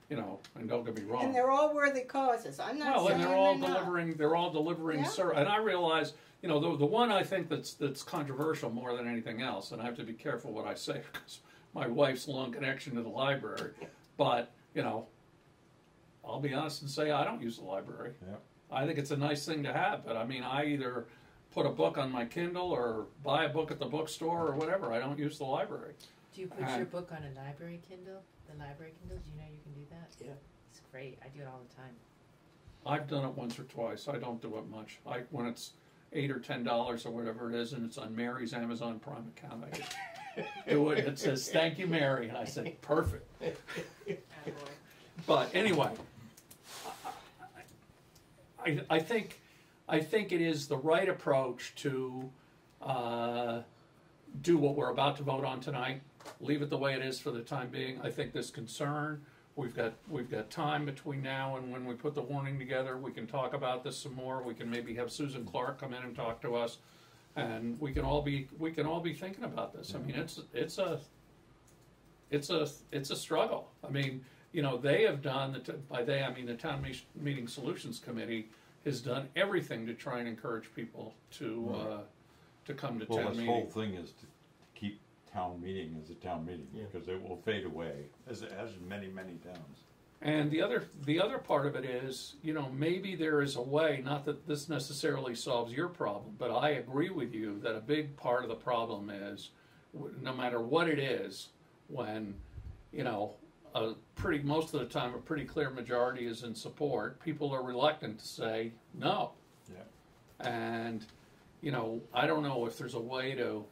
[SPEAKER 3] you know, and don't get me wrong.
[SPEAKER 8] And they're all worthy causes. I'm not
[SPEAKER 3] Well,
[SPEAKER 8] saying
[SPEAKER 3] and they're all
[SPEAKER 8] they're not.
[SPEAKER 3] delivering, they're all delivering,
[SPEAKER 8] Yeah.
[SPEAKER 3] ser- and I realize, you know, the, the one I think that's, that's controversial more than anything else, and I have to be careful what I say, <laughs> because my wife's long connection to the library, but, you know, I'll be honest and say I don't use the library.
[SPEAKER 6] Yeah.
[SPEAKER 3] I think it's a nice thing to have, but I mean, I either put a book on my Kindle or buy a book at the bookstore or whatever, I don't use the library.
[SPEAKER 1] Do you put
[SPEAKER 3] Uh,
[SPEAKER 1] your book on a library Kindle? The library Kindle? Do you know you can do that?
[SPEAKER 7] Yeah.
[SPEAKER 1] It's great. I do it all the time.
[SPEAKER 3] I've done it once or twice. I don't do it much. I when it's eight or ten dollars or whatever it is, and it's on Mary's Amazon Prime account, I do it. It says "Thank you, Mary," and I said, "Perfect." But anyway, I, I think I think it is the right approach to uh, do what we're about to vote on tonight. Leave it the way it is for the time being. I think this concern. We've got we've got time between now and when we put the warning together. We can talk about this some more. We can maybe have Susan Clark come in and talk to us, and we can all be we can all be thinking about this. I mean, it's it's a it's a it's a struggle. I mean, you know, they have done the t- by they I mean the town Me- meeting solutions committee has done everything to try and encourage people to uh, to come to
[SPEAKER 6] Well,
[SPEAKER 3] town
[SPEAKER 6] this
[SPEAKER 3] meeting.
[SPEAKER 6] whole thing is to town meeting as a town meeting,
[SPEAKER 7] Yeah.
[SPEAKER 6] because it will fade away, as in many, many towns.
[SPEAKER 3] And the other the other part of it is, you know, maybe there is a way, not that this necessarily solves your problem, but I agree with you that a big part of the problem is w- no matter what it is, when, you know, a pretty most of the time a pretty clear majority is in support, people are reluctant to say no.
[SPEAKER 6] Yeah.
[SPEAKER 3] And, you know, I don't know if there's a way to,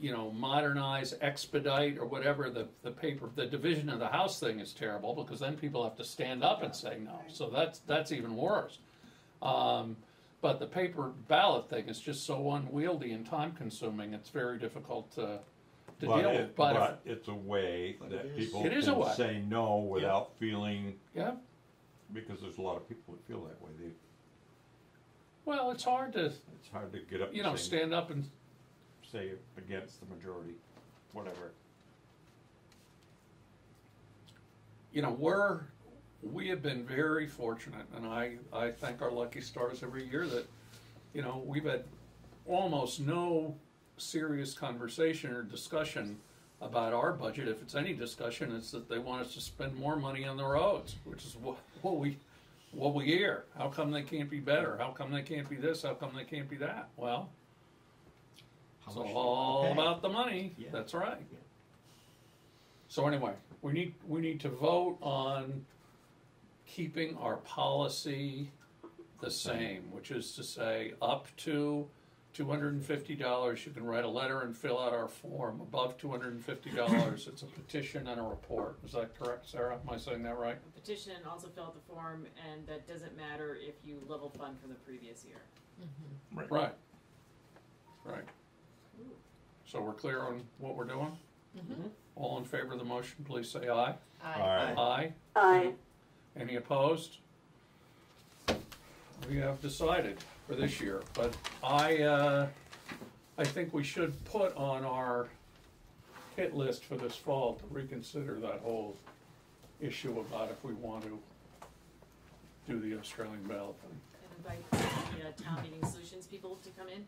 [SPEAKER 3] you know, modernize, expedite, or whatever. The, the paper, the division of the House thing is terrible because then people have to stand up and say no. So that's that's even worse. Um, but the paper ballot thing is just so unwieldy and time consuming. It's very difficult to to
[SPEAKER 6] But
[SPEAKER 3] deal
[SPEAKER 6] it-
[SPEAKER 3] with. But, if-
[SPEAKER 6] it's a way that
[SPEAKER 7] it is-
[SPEAKER 6] people
[SPEAKER 3] It is a way.
[SPEAKER 6] can say no without feeling,
[SPEAKER 3] yeah,
[SPEAKER 6] because there's a lot of people that feel that way. They,
[SPEAKER 3] well, it's hard to
[SPEAKER 6] it's hard to get up
[SPEAKER 3] you know
[SPEAKER 6] and say,
[SPEAKER 3] stand up and
[SPEAKER 6] say against the majority, whatever.
[SPEAKER 3] you know, we're, we have been very fortunate, and I, I thank our lucky stars every year that, you know, we've had almost no serious conversation or discussion about our budget. If it's any discussion, it's that they want us to spend more money on the roads, which is what, what we, what we hear. How come they can't be better? How come they can't be this? How come they can't be that? Well,
[SPEAKER 7] How
[SPEAKER 3] it's
[SPEAKER 7] much
[SPEAKER 3] all
[SPEAKER 7] wanna
[SPEAKER 3] about the money.
[SPEAKER 7] Yeah.
[SPEAKER 3] That's right.
[SPEAKER 7] Yeah.
[SPEAKER 3] So anyway, we need, we need to vote on keeping our policy the same, which is to say up to two hundred and fifty dollars, you can write a letter and fill out our form. Above two hundred and fifty dollars, it's a petition and a report. Is that correct, Sarah? Am I saying that right?
[SPEAKER 2] A Petition, and also fill out the form, and that doesn't matter if you level fund from the previous year. Mm-hmm.
[SPEAKER 3] Right. Right. So we're clear on what we're doing?
[SPEAKER 1] Mhm.
[SPEAKER 3] All in favor of the motion, please say aye.
[SPEAKER 6] Aye.
[SPEAKER 3] Aye.
[SPEAKER 5] Aye.
[SPEAKER 3] Any opposed? We have decided for this year, but I, uh, I think we should put on our hit list for this fall to reconsider that whole issue about if we want to do the Australian ballot thing.
[SPEAKER 2] And invite the uh, town meeting solutions people to come in.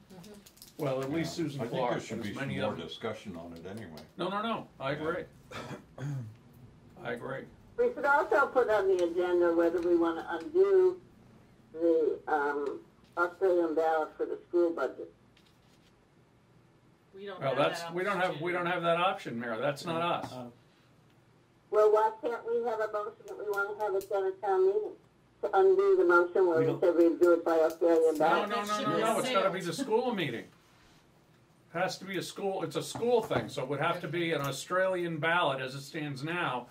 [SPEAKER 3] Well, at least
[SPEAKER 6] Yeah.
[SPEAKER 3] Susan
[SPEAKER 6] I think
[SPEAKER 3] Clark
[SPEAKER 6] there should
[SPEAKER 3] and
[SPEAKER 6] be
[SPEAKER 3] as
[SPEAKER 6] some
[SPEAKER 3] many
[SPEAKER 6] more
[SPEAKER 3] of
[SPEAKER 6] discussion on it anyway.
[SPEAKER 3] No, no, no, I agree. <coughs> I agree.
[SPEAKER 5] We should also put on the agenda whether we want to undo the um, Australian ballot for the school budget.
[SPEAKER 2] We don't
[SPEAKER 3] Well,
[SPEAKER 2] have
[SPEAKER 3] that's,
[SPEAKER 2] that
[SPEAKER 3] we don't have, we
[SPEAKER 2] option.
[SPEAKER 3] don't have that option, Mayor, that's not us.
[SPEAKER 7] Uh,
[SPEAKER 5] Well, why can't we have a motion that we want to have it done at town meeting? To undo the motion where
[SPEAKER 7] We
[SPEAKER 5] we
[SPEAKER 7] don't-
[SPEAKER 5] said we'd do it by Australian
[SPEAKER 3] No,
[SPEAKER 5] ballot?
[SPEAKER 3] no,
[SPEAKER 2] That
[SPEAKER 3] no, no, no, it's gotta be the school meeting. Has to be a school, it's a school thing, so it would have to be an Australian ballot as it stands now.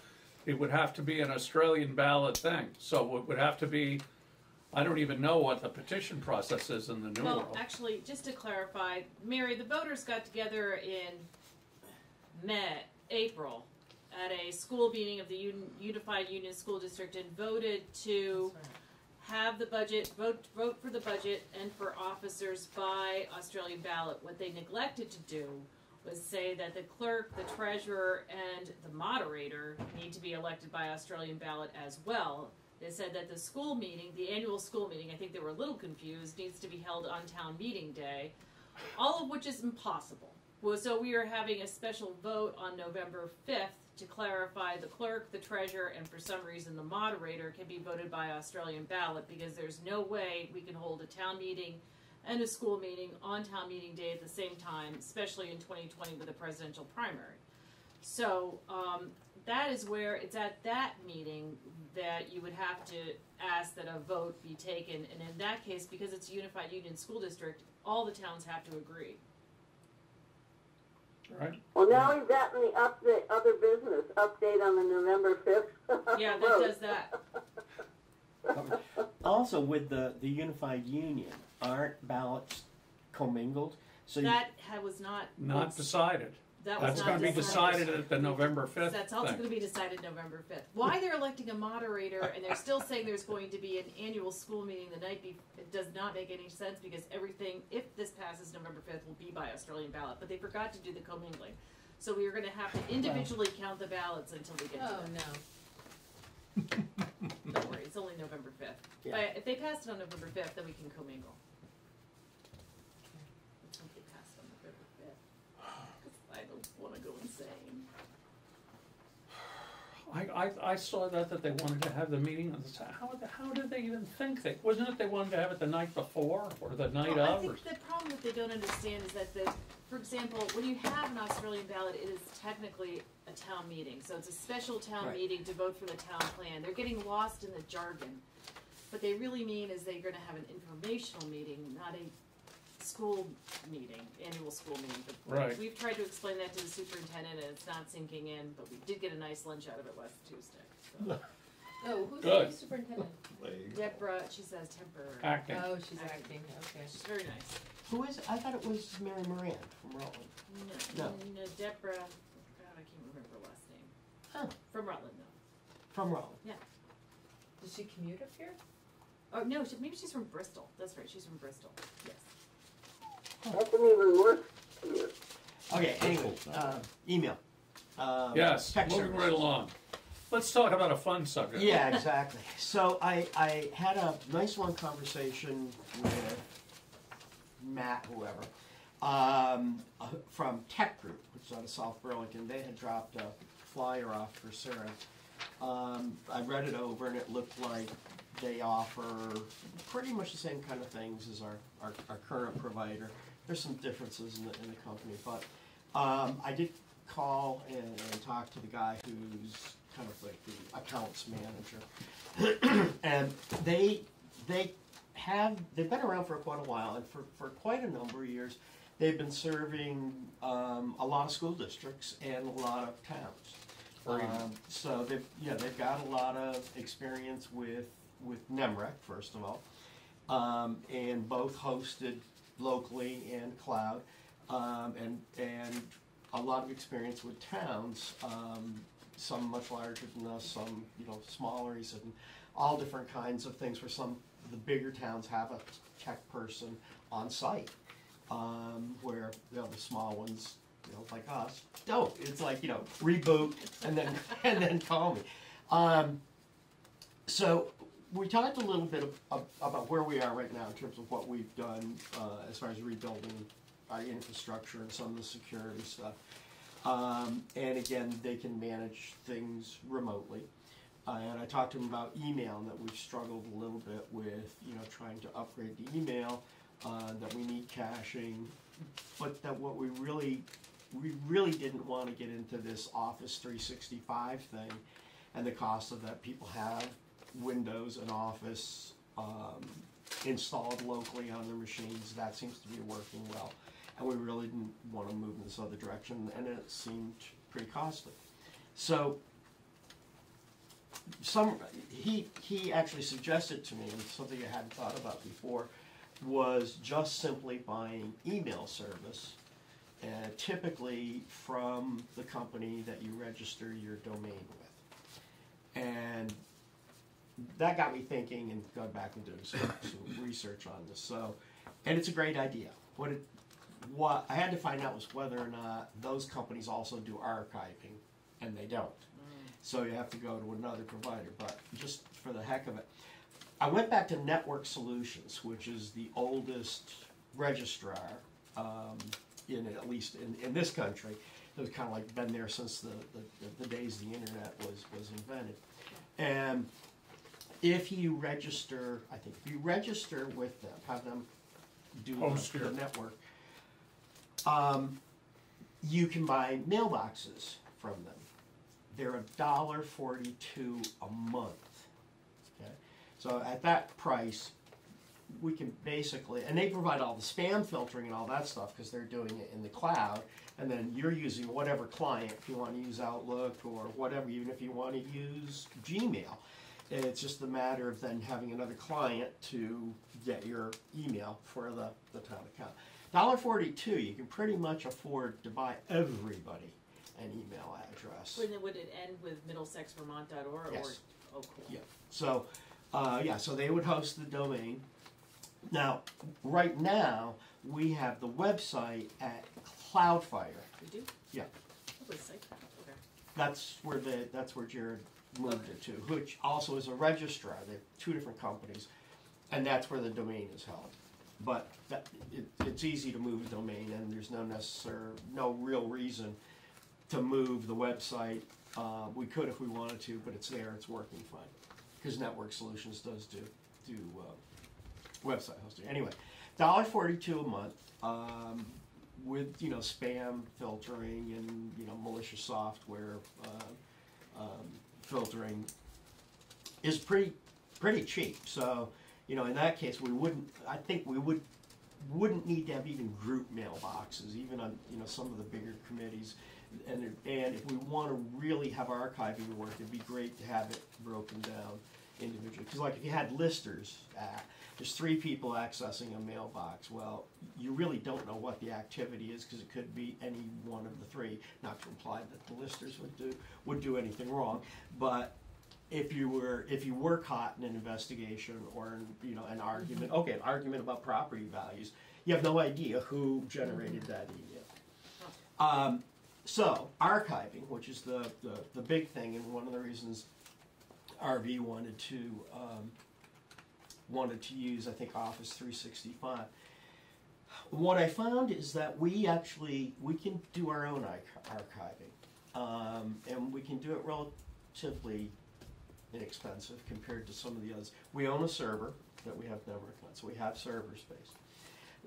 [SPEAKER 3] It would have to be an Australian ballot thing, so it would have to be, I don't even know what the petition process is in the new
[SPEAKER 2] Well,
[SPEAKER 3] world.
[SPEAKER 2] actually, just to clarify, Mary, the voters got together in May, April, at a school meeting of the Un- Unified Union School District and voted to have the budget, vote, vote for the budget and for officers by Australian ballot. What they neglected to do was say that the clerk, the treasurer, and the moderator need to be elected by Australian ballot as well. They said that the school meeting, the annual school meeting, I think they were a little confused, needs to be held on town meeting day, all of which is impossible. Well, so we are having a special vote on November fifth to clarify the clerk, the treasurer, and for some reason the moderator can be voted by Australian ballot because there's no way we can hold a town meeting and a school meeting on town meeting day at the same time, especially in 2020 with a presidential primary. So um, that is where it's at that meeting that you would have to ask that a vote be taken, and in that case, because it's a unified union school district, all the towns have to agree.
[SPEAKER 3] Right?
[SPEAKER 5] Well, now we've gotten the update, other business update on the November fifth.
[SPEAKER 2] Yeah, that does that. <laughs>
[SPEAKER 4] Also, with the, the unified union, aren't ballots commingled? So
[SPEAKER 2] That ha- was not.
[SPEAKER 3] Not decided.
[SPEAKER 2] That was
[SPEAKER 3] That's
[SPEAKER 2] not
[SPEAKER 3] gonna be decided at the November fifth
[SPEAKER 2] That's also going to be decided November fifth. Why they're electing a moderator and they're still saying there's going to be an annual school meeting the night be, it does not make any sense because everything, if this passes November fifth, will be by Australian ballot, but they forgot to do the commingling. So we are gonna have to individually count the ballots until we get to
[SPEAKER 1] Oh,
[SPEAKER 2] that.
[SPEAKER 1] no.
[SPEAKER 2] Don't worry, it's only November fifth.
[SPEAKER 4] Yeah.
[SPEAKER 2] But if they pass it on November fifth, then we can commingle. Let's hope they pass it on November fifth. Cause I don't wanna go insane.
[SPEAKER 3] I, I, I saw that, that they wanted to have the meeting, and it's- how, the- how did they even think that, wasn't it they wanted to have it the night before, or the night
[SPEAKER 2] Well, I
[SPEAKER 3] of, or?
[SPEAKER 2] think the problem that they don't understand is that the, for example, when you have an Australian ballot, it is technically a town meeting. So it's a special town
[SPEAKER 4] Right.
[SPEAKER 2] meeting to vote for the town plan. They're getting lost in the jargon. What they really mean is they're gonna have an informational meeting, not a school meeting, annual school meeting. But
[SPEAKER 3] Right.
[SPEAKER 2] We've tried to explain that to the superintendent and it's not sinking in, but we did get a nice lunch out of it last Tuesday. So. <laughs>
[SPEAKER 1] Oh, who's
[SPEAKER 3] Good.
[SPEAKER 1] the superintendent?
[SPEAKER 2] Deborah, she says temporary.
[SPEAKER 3] Acting.
[SPEAKER 1] Oh, she's acting, okay.
[SPEAKER 2] She's very nice.
[SPEAKER 4] Who is, I thought it was Mary Moran from Rutland.
[SPEAKER 2] No,
[SPEAKER 4] No.
[SPEAKER 2] no, Deborah. God, I can't remember her last name.
[SPEAKER 4] Huh.
[SPEAKER 2] From Rutland, though.
[SPEAKER 4] From Rutland.
[SPEAKER 1] Does she commute up here?
[SPEAKER 2] Oh no, she, maybe she's from Bristol. That's right, she's from Bristol. Yes.
[SPEAKER 5] That's an even worse commute.
[SPEAKER 4] Okay, anyway, uh, email. Um,
[SPEAKER 3] Yes,
[SPEAKER 4] text
[SPEAKER 3] moving right along. Let's talk about a fun subject.
[SPEAKER 4] Yeah, exactly. So I, I had a nice long conversation with Matt, whoever, um, uh, from Tech Group, which is out of South Burlington. They had dropped a flyer off for Sarah. Um, I read it over and it looked like they offer pretty much the same kind of things as our, our, our current provider. There's some differences in the, in the company, but um, I did call and, and talk to the guy who's kind of like the accounts manager. <clears throat> and they they have they've been around for quite a while and for, for quite a number of years they've been serving um, a lot of school districts and a lot of towns. Um, so they've yeah they've got a lot of experience with with NEMRC first of all, um, and both hosted locally and cloud, um, and and a lot of experience with towns. Um, some much larger than us, some you know smaller, and all different kinds of things. Where some the bigger towns have a tech person on site, um, where you know the small ones, you know, like us, don't. It's like you know reboot and then <laughs> and then call me. Um, so we talked a little bit ab- about where we are right now in terms of what we've done uh, as far as rebuilding our infrastructure and some of the security stuff. Um, and again, they can manage things remotely. Uh, and I talked to them about email and that we've struggled a little bit with, you know, trying to upgrade the email, uh, that we need caching, but that what we really, we really didn't want to get into this Office 365 thing and the cost of that. People have Windows and Office um, installed locally on their machines. That seems to be working well. And we really didn't want to move in this other direction, and it seemed pretty costly. So, some he he actually suggested to me, something I hadn't thought about before, was just simply buying email service, uh, typically from the company that you register your domain with, and that got me thinking and going back and doing some, some research on this. So, and it's a great idea. What it what I had to find out was whether or not those companies also do archiving, and they don't. So you have to go to another provider, but just for the heck of it. I went back to Network Solutions, which is the oldest registrar, um, in, at least in, in this country. It was kind of like been there since the, the, the days the internet was, was invented. And if you register, I think, if you register with them, have them do
[SPEAKER 3] Host
[SPEAKER 4] the, the network, um, you can buy mailboxes from them. They're a dollar forty-two a month. Okay, so at that price, we can basically, and they provide all the spam filtering and all that stuff because they're doing it in the cloud. And then you're using whatever client, if you want to use Outlook or whatever, even if you want to use Gmail. It's just a matter of then having another client to get your email for the, the town account. Dollar forty-two, you can pretty much afford to buy everybody an email address.
[SPEAKER 2] When it- would it end with middlesexvermont.org or?
[SPEAKER 4] Yes.
[SPEAKER 2] Oh, cool.
[SPEAKER 4] Yeah, so, uh, yeah, so they would host the domain. Now, right now, we have the website at Cloudflare.
[SPEAKER 2] We do?
[SPEAKER 4] Yeah.
[SPEAKER 2] Oh, it's like that, okay.
[SPEAKER 4] That's where the, that's where Jared moved it to, which also is a registrar. They have two different companies, and that's where the domain is held. But that, it, it's easy to move a domain, and there's no necessary, no real reason to move the website. Uh, we could if we wanted to, but it's there, it's working fine. Because Network Solutions does do, do, uh, website hosting. Anyway, dollar forty-two a month, um, with, you know, spam filtering and, you know, malicious software, uh, um, filtering is pretty, pretty cheap. So, you know, in that case, we wouldn't, I think we would, wouldn't need to have even group mailboxes, even on, you know, some of the bigger committees. And, and if we wanna really have archiving work, it'd be great to have it broken down individually. Cause like if you had listers, uh, there's three people accessing a mailbox, well, you really don't know what the activity is, cause it could be any one of the three. Not to imply that the listers would do, would do anything wrong, but if you were, if you were caught in an investigation or, in, you know, an argument, okay, an argument about property values, you have no idea who generated that email. Um, so, archiving, which is the, the, the big thing, and one of the reasons RB wanted to, um, wanted to use, I think, Office three sixty-five. What I found is that we actually, we can do our own archiving. Um, and we can do it relatively inexpensive compared to some of the others. We own a server that we have network on, so we have server space.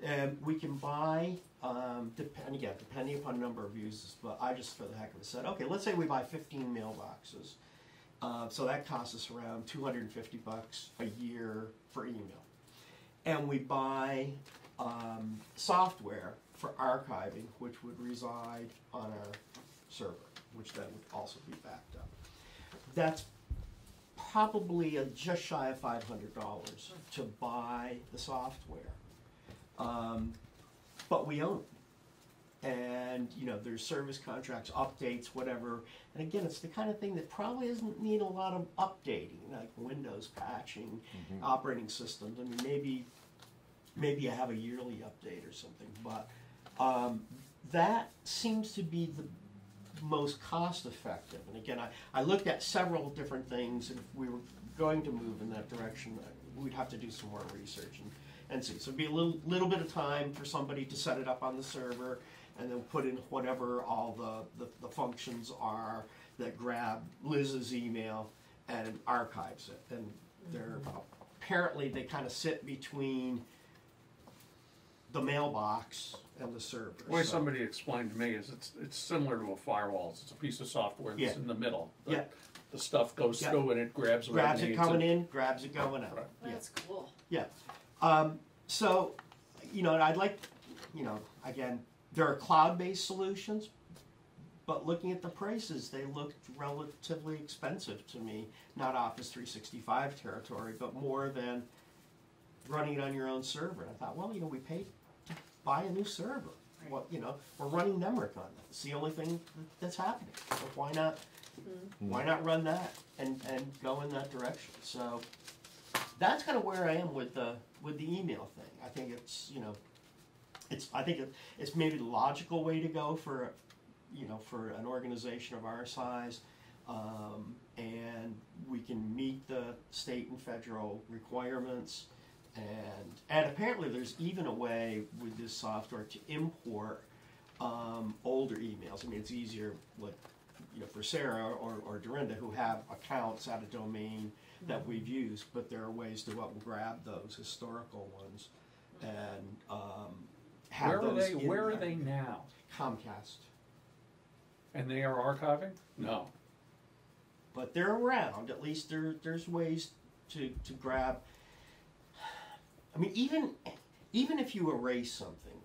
[SPEAKER 4] And we can buy, um, depend, again, depending upon number of users, but I just for the heck of it said, okay, let's say we buy fifteen mailboxes. Uh, so that costs us around two hundred and fifty bucks a year for email. And we buy, um, software for archiving, which would reside on our server, which then would also be backed up. That's probably a just shy of five hundred dollars to buy the software. Um, but we own it. And, you know, there's service contracts, updates, whatever. And again, it's the kind of thing that probably doesn't need a lot of updating, like Windows patching, operating systems. I mean, maybe, maybe I have a yearly update or something, but, um, that seems to be the most cost effective. And again, I, I looked at several different things, and if we were going to move in that direction, we'd have to do some more research and, and see. So it'd be a little, little bit of time for somebody to set it up on the server, and then put in whatever all the, the, the functions are that grab Liz's email and archives it. And they're, apparently, they kind of sit between the mailbox and the server.
[SPEAKER 3] The way
[SPEAKER 4] So-
[SPEAKER 3] somebody explained to me is it's, it's similar to a firewall, it's a piece of software that's
[SPEAKER 4] Yeah.
[SPEAKER 3] in the middle. The-
[SPEAKER 4] Yeah.
[SPEAKER 3] The stuff goes
[SPEAKER 4] Yeah.
[SPEAKER 3] through and it grabs what
[SPEAKER 4] grabs
[SPEAKER 3] it
[SPEAKER 4] it
[SPEAKER 3] needs.
[SPEAKER 4] coming
[SPEAKER 3] and-
[SPEAKER 4] in, grabs it going out.
[SPEAKER 3] Right.
[SPEAKER 4] Yeah.
[SPEAKER 2] That's cool.
[SPEAKER 4] Yeah. Um, so, you know, and I'd like, you know, again, there are cloud-based solutions, but looking at the prices, they looked relatively expensive to me. Not Office 365 territory, but more than running it on your own server. And I thought, well, you know, we paid to buy a new server. What, you know, we're running NEMRC on that. It's the only thing that's happening. So why not? Mm-hmm. Why not run that and, and go in that direction? So that's kind of where I am with the with the email thing. I think it's you know, it's, I think it- it's maybe the logical way to go for, you know, for an organization of our size. Um, and we can meet the state and federal requirements. And, and apparently there's even a way with this software to import, um, older emails. I mean, it's easier, like, you know, for Sarah or, or Dorinda who have accounts at a domain that we've used, but there are ways to go grab those historical ones and, um, have
[SPEAKER 3] Where are they,
[SPEAKER 4] in
[SPEAKER 3] where are they now?
[SPEAKER 4] Comcast.
[SPEAKER 3] And they are archiving? No.
[SPEAKER 4] but they're around. At least there there's ways to to grab. I mean, even even if you erase something,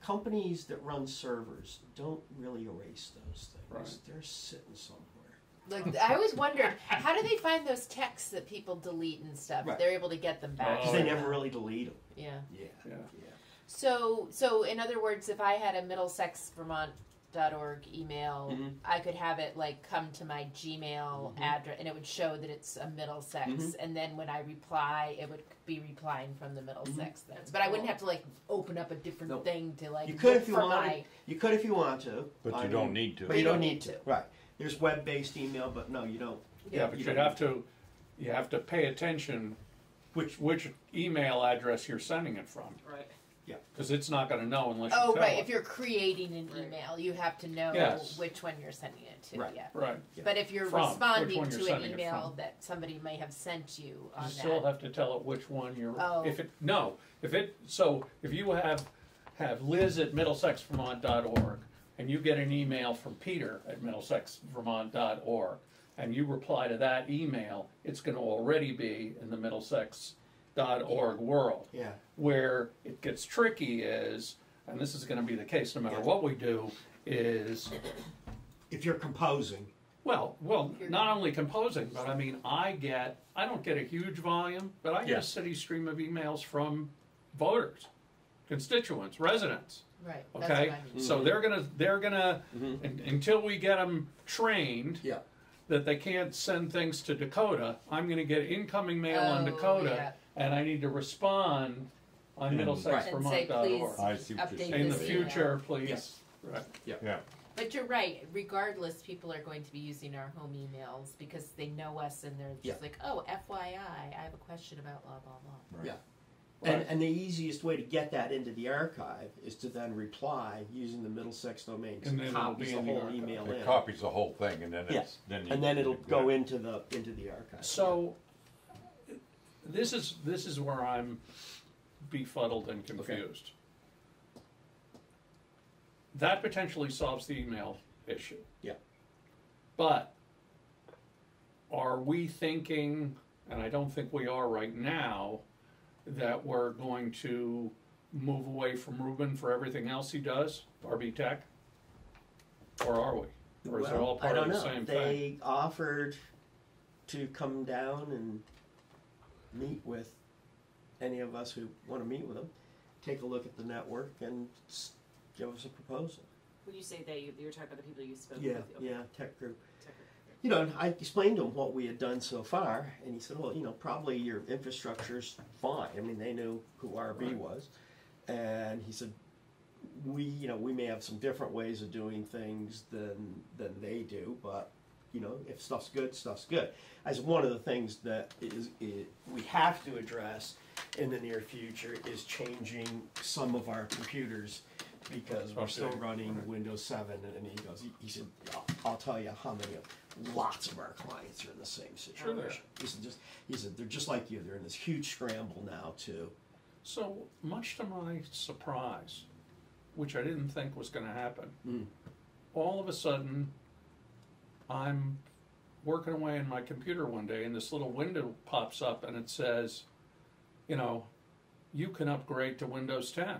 [SPEAKER 4] companies that run servers don't really erase those things.
[SPEAKER 3] Right.
[SPEAKER 4] They're sitting somewhere.
[SPEAKER 1] Like I always wondered, how do they find those texts that people delete and stuff?
[SPEAKER 4] Right.
[SPEAKER 1] They're able to get them back.
[SPEAKER 3] Oh,
[SPEAKER 4] Because they
[SPEAKER 3] yeah.
[SPEAKER 4] never really delete them.
[SPEAKER 1] Yeah.
[SPEAKER 4] Yeah.
[SPEAKER 3] Yeah.
[SPEAKER 4] Yeah.
[SPEAKER 1] So, so in other words, if I had a middlesexvermont.org email,
[SPEAKER 4] Mhm.
[SPEAKER 1] I could have it like come to my Gmail
[SPEAKER 4] Mhm.
[SPEAKER 1] address, and it would show that it's a Middlesex.
[SPEAKER 4] Mhm.
[SPEAKER 1] And then when I reply, it would be replying from the Middlesex things. But I wouldn't have to like open up a different
[SPEAKER 4] Nope.
[SPEAKER 1] thing to like
[SPEAKER 4] You could if you
[SPEAKER 1] for
[SPEAKER 4] wanted.
[SPEAKER 1] my.
[SPEAKER 4] You could if you want to.
[SPEAKER 6] But
[SPEAKER 4] I
[SPEAKER 6] you don't need to.
[SPEAKER 4] But you don't need to. Right. There's web-based email, but no, you don't.
[SPEAKER 3] Yeah, but
[SPEAKER 4] you
[SPEAKER 3] you'd
[SPEAKER 4] don't
[SPEAKER 3] have to, you have to pay attention which, which email address you're sending it from.
[SPEAKER 2] Right.
[SPEAKER 3] Yeah, because it's not gonna know unless you
[SPEAKER 1] Oh,
[SPEAKER 3] tell
[SPEAKER 1] right.
[SPEAKER 3] it.
[SPEAKER 1] If you're creating an
[SPEAKER 2] Right.
[SPEAKER 1] email, you have to know
[SPEAKER 3] Yes.
[SPEAKER 1] which one you're sending it to.
[SPEAKER 4] Right.
[SPEAKER 1] Yeah.
[SPEAKER 3] Right.
[SPEAKER 4] Yeah.
[SPEAKER 1] But if you're
[SPEAKER 3] From, which
[SPEAKER 1] responding
[SPEAKER 3] one you're
[SPEAKER 1] to an
[SPEAKER 3] sending it
[SPEAKER 1] email
[SPEAKER 3] from.
[SPEAKER 1] that somebody may have sent you on
[SPEAKER 3] You
[SPEAKER 1] that.
[SPEAKER 3] still have to tell it which one you're,
[SPEAKER 1] Oh.
[SPEAKER 3] if it, no, if it, so if you have, have liz at middlesexvermont.org and you get an email from Peter at middlesexvermont.org and you reply to that email, it's gonna already be in the middlesex.org world.
[SPEAKER 4] Yeah.
[SPEAKER 3] Where it gets tricky is, and this is gonna be the case no matter
[SPEAKER 4] Yeah.
[SPEAKER 3] what we do, is
[SPEAKER 4] If you're composing.
[SPEAKER 3] well, well, not only composing, but I mean, I get, I don't get a huge volume, but I get
[SPEAKER 4] Yeah.
[SPEAKER 3] a steady stream of emails from voters, constituents, residents.
[SPEAKER 1] Right. That's
[SPEAKER 3] Okay,
[SPEAKER 1] what I mean.
[SPEAKER 3] so they're gonna, they're gonna,
[SPEAKER 4] Mhm.
[SPEAKER 3] un- until we get them trained
[SPEAKER 4] Yeah.
[SPEAKER 3] that they can't send things to Dakota, I'm gonna get incoming mail on
[SPEAKER 1] Oh,
[SPEAKER 3] Dakota,
[SPEAKER 1] yeah.
[SPEAKER 3] And I need to respond on
[SPEAKER 6] And-
[SPEAKER 1] And say,
[SPEAKER 3] middlesexvermont.org.
[SPEAKER 1] please
[SPEAKER 6] I see what you're
[SPEAKER 1] update
[SPEAKER 6] saying.
[SPEAKER 3] In the
[SPEAKER 1] this
[SPEAKER 3] future, please, right,
[SPEAKER 6] Yeah,
[SPEAKER 1] But you're right. Regardless, people are going to be using our home emails because they know us and they're just like, "Oh, FYI, I have a question about blah blah blah."
[SPEAKER 4] Yeah. And,
[SPEAKER 3] Right.
[SPEAKER 4] and the easiest way to get that into the archive is to then reply using the Middlesex domain. 'cause
[SPEAKER 3] And
[SPEAKER 4] it
[SPEAKER 3] then it'll
[SPEAKER 4] copies
[SPEAKER 3] be
[SPEAKER 4] the
[SPEAKER 3] in the
[SPEAKER 4] whole
[SPEAKER 3] archive.
[SPEAKER 4] email
[SPEAKER 6] it
[SPEAKER 4] in.
[SPEAKER 6] copies the whole thing and then
[SPEAKER 4] Yeah.
[SPEAKER 6] it's, then you.
[SPEAKER 4] and then it'll go into the into the archive.
[SPEAKER 3] So, this is, this is where I'm befuddled and confused. That potentially solves the email issue.
[SPEAKER 4] Yeah.
[SPEAKER 3] But, are we thinking, and I don't think we are right now, that we're going to move away from Ruben for everything else he does, RB Tech? Or are we? Or is it
[SPEAKER 4] Well,
[SPEAKER 3] all part
[SPEAKER 4] I
[SPEAKER 3] of
[SPEAKER 4] don't
[SPEAKER 3] the
[SPEAKER 4] know.
[SPEAKER 3] same thing?
[SPEAKER 4] They offered to come down and meet with any of us who want to meet with them, take a look at the network, and s- give us a proposal.
[SPEAKER 2] When you say they, you're talking about the people you spoke
[SPEAKER 4] Yeah,
[SPEAKER 2] with. Okay.
[SPEAKER 4] yeah, tech group.
[SPEAKER 2] Tech- group.
[SPEAKER 4] You know, and I explained to him what we had done so far, and he said, "Well, you know, probably your infrastructure's fine." I mean, they knew who RB
[SPEAKER 3] Right.
[SPEAKER 4] was, and he said, "We, you know, we may have some different ways of doing things than than they do, but you know, if stuff's good, stuff's good." As one of the things that is, is we have to address in the near future is changing some of our computers because we're still running. Windows 7. And he goes, he, said, I'll, I'll tell you how many, of lots of our clients are in the same
[SPEAKER 3] Sure
[SPEAKER 4] situation. He said, just, he said, they're just like you. They're in this huge scramble now too.
[SPEAKER 3] So, much to my surprise, which I didn't think was going to happen,
[SPEAKER 4] Mm.
[SPEAKER 3] all of a sudden, I'm working away in my computer one day, and this little window pops up, and it says, you know, you can upgrade to Windows 10.